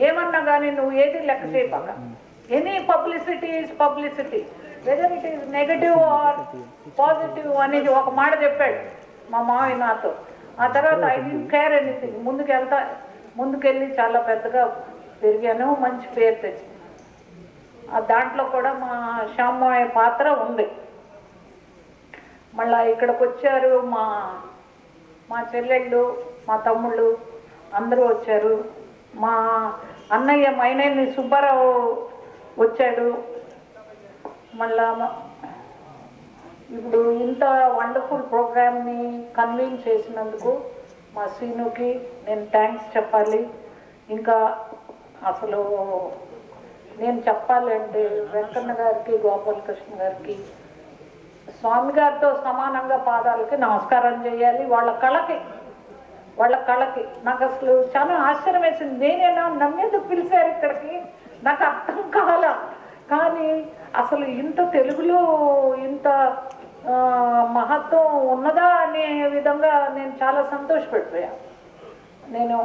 J: ఏమన్నా కానీ నువ్వు ఏది లెక్క చేయపాక any publicity is publicity whether it is negative or positive అనేది ఒక మాట చెప్పాడు మా మావి నాతో. ఆ తర్వాత ఐ డి కేర్ ఎనీథింగ్ ముందుకు వెళ్తా ముందుకెళ్ళి చాలా పెద్దగా పెరిగాను మంచి పేరు తెచ్చి. ఆ దాంట్లో కూడా మా శ్యామయ్య పాత్ర ఉంది. మళ్ళా ఇక్కడికి వచ్చారు మా మా చెల్లెళ్ళు మా తమ్ముళ్ళు అందరూ వచ్చారు. మా అన్నయ్య మైనేని సుబ్బారావు వచ్చాడు. మళ్ళా ఇప్పుడు ఇంత వండర్ఫుల్ ప్రోగ్రామ్ని కన్వీన్ చేసినందుకు మా శ్రీనుకి నేను థ్యాంక్స్ చెప్పాలి. ఇంకా అసలు నేను చెప్పాలంటే వెంకన్న గారికి గోపాలకృష్ణ గారికి స్వామి గారితో సమానంగా పాదాలకి నమస్కారం చేయాలి. వాళ్ళ కళకి వాళ్ళ కళకి. నాకు అసలు చాలా ఆశ్చర్యం వేసింది నేనేనా నమ్మేందుకు పిలిచారు ఇక్కడికి? నాకు అర్థం కాల. కానీ అసలు ఇంత తెలుగులో ఇంత మహత్వం ఉన్నదా అనే విధంగా నేను చాలా సంతోషపడిపోయా. నేను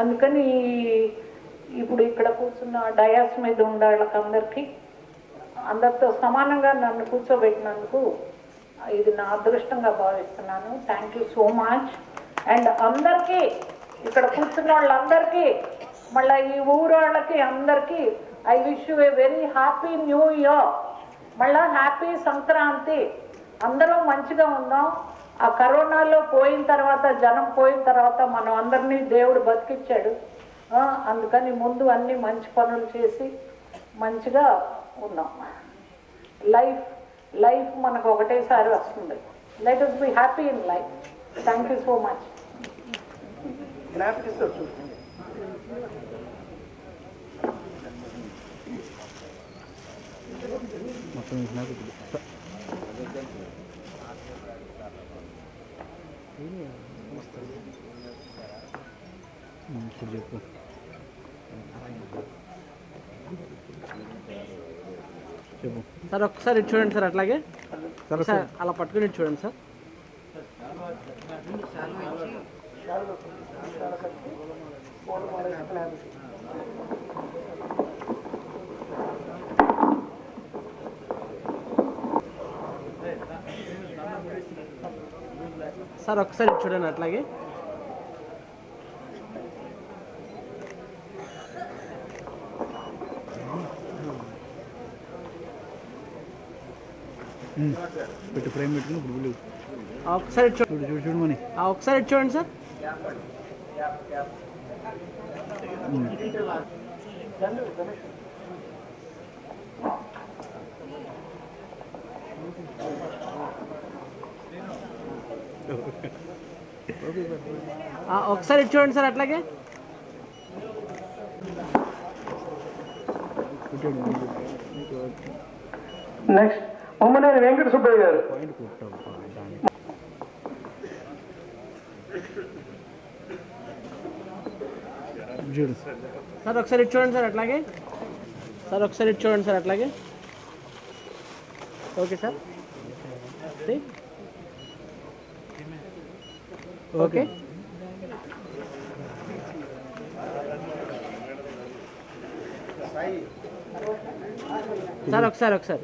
J: అందుకని ఇప్పుడు ఇక్కడ కూర్చున్న డయాస్ మీద ఉన్న వాళ్ళకందరికీ అందరితో సమానంగా నన్ను కూర్చోబెట్టినందుకు ఇది నా అదృష్టంగా భావిస్తున్నాను. Thank you so much and అందరికీ ఇక్కడ కూర్చున్న వాళ్ళందరికీ మళ్ళీ ఈ ఊరు వాళ్ళకి అందరికీ I wish you a very happy new year మళ్ళా హ్యాపీ సంక్రాంతి. అందరం మంచిగా ఉందాం ఆ కరోనాలో పోయిన తర్వాత జనం పోయిన తర్వాత మనం అందరినీ దేవుడు బతికిచ్చాడు. అందుకని ముందు అన్ని మంచి పనులు చేసి మంచిగా ఉన్నాం. లైఫ్ లైఫ్ మనకు ఒకటేసారి వస్తుంది. Let us be happy in life thank you so much
F: మొత్తం ఇది నాకు ఇప్పుడు. ఉమ్, ఇప్పుడు చెప్పు చెప్పు
C: సార్ ఒకసారి ఇటు చూడండి సార్ అట్లాగే.
F: సరే
C: సార్
F: సార్
C: అలా పట్టుకుని ఇటు చూడండి సార్. సార్ ఒకసారి ఇటు చూడండి అట్లాగే
F: ఉమ్, పెట్టు ఫ్రేమ్ పెట్టుకుని ఇప్పుడు బిల్లు
C: ఆ ఒకసారి ఇటు
F: చూడు చూడు చూడు మని
C: ఆ ఒకసారి ఇటు చూడండి సార్ ఆ, ఒకసారి ఇటు చూడండి సార్ అట్లాగే.
B: నెక్స్ట్ ఉమ్మనేని వెంకట సుబ్బయ్య గారు
F: చూడు
C: సార్ ఒకసారి ఇటు చూడండి సార్ అట్లాగే. సార్ ఒకసారి ఇటు చూడండి సార్ అట్లాగే. Okay sir See? Okay sir ఒకసారి ఒకసారి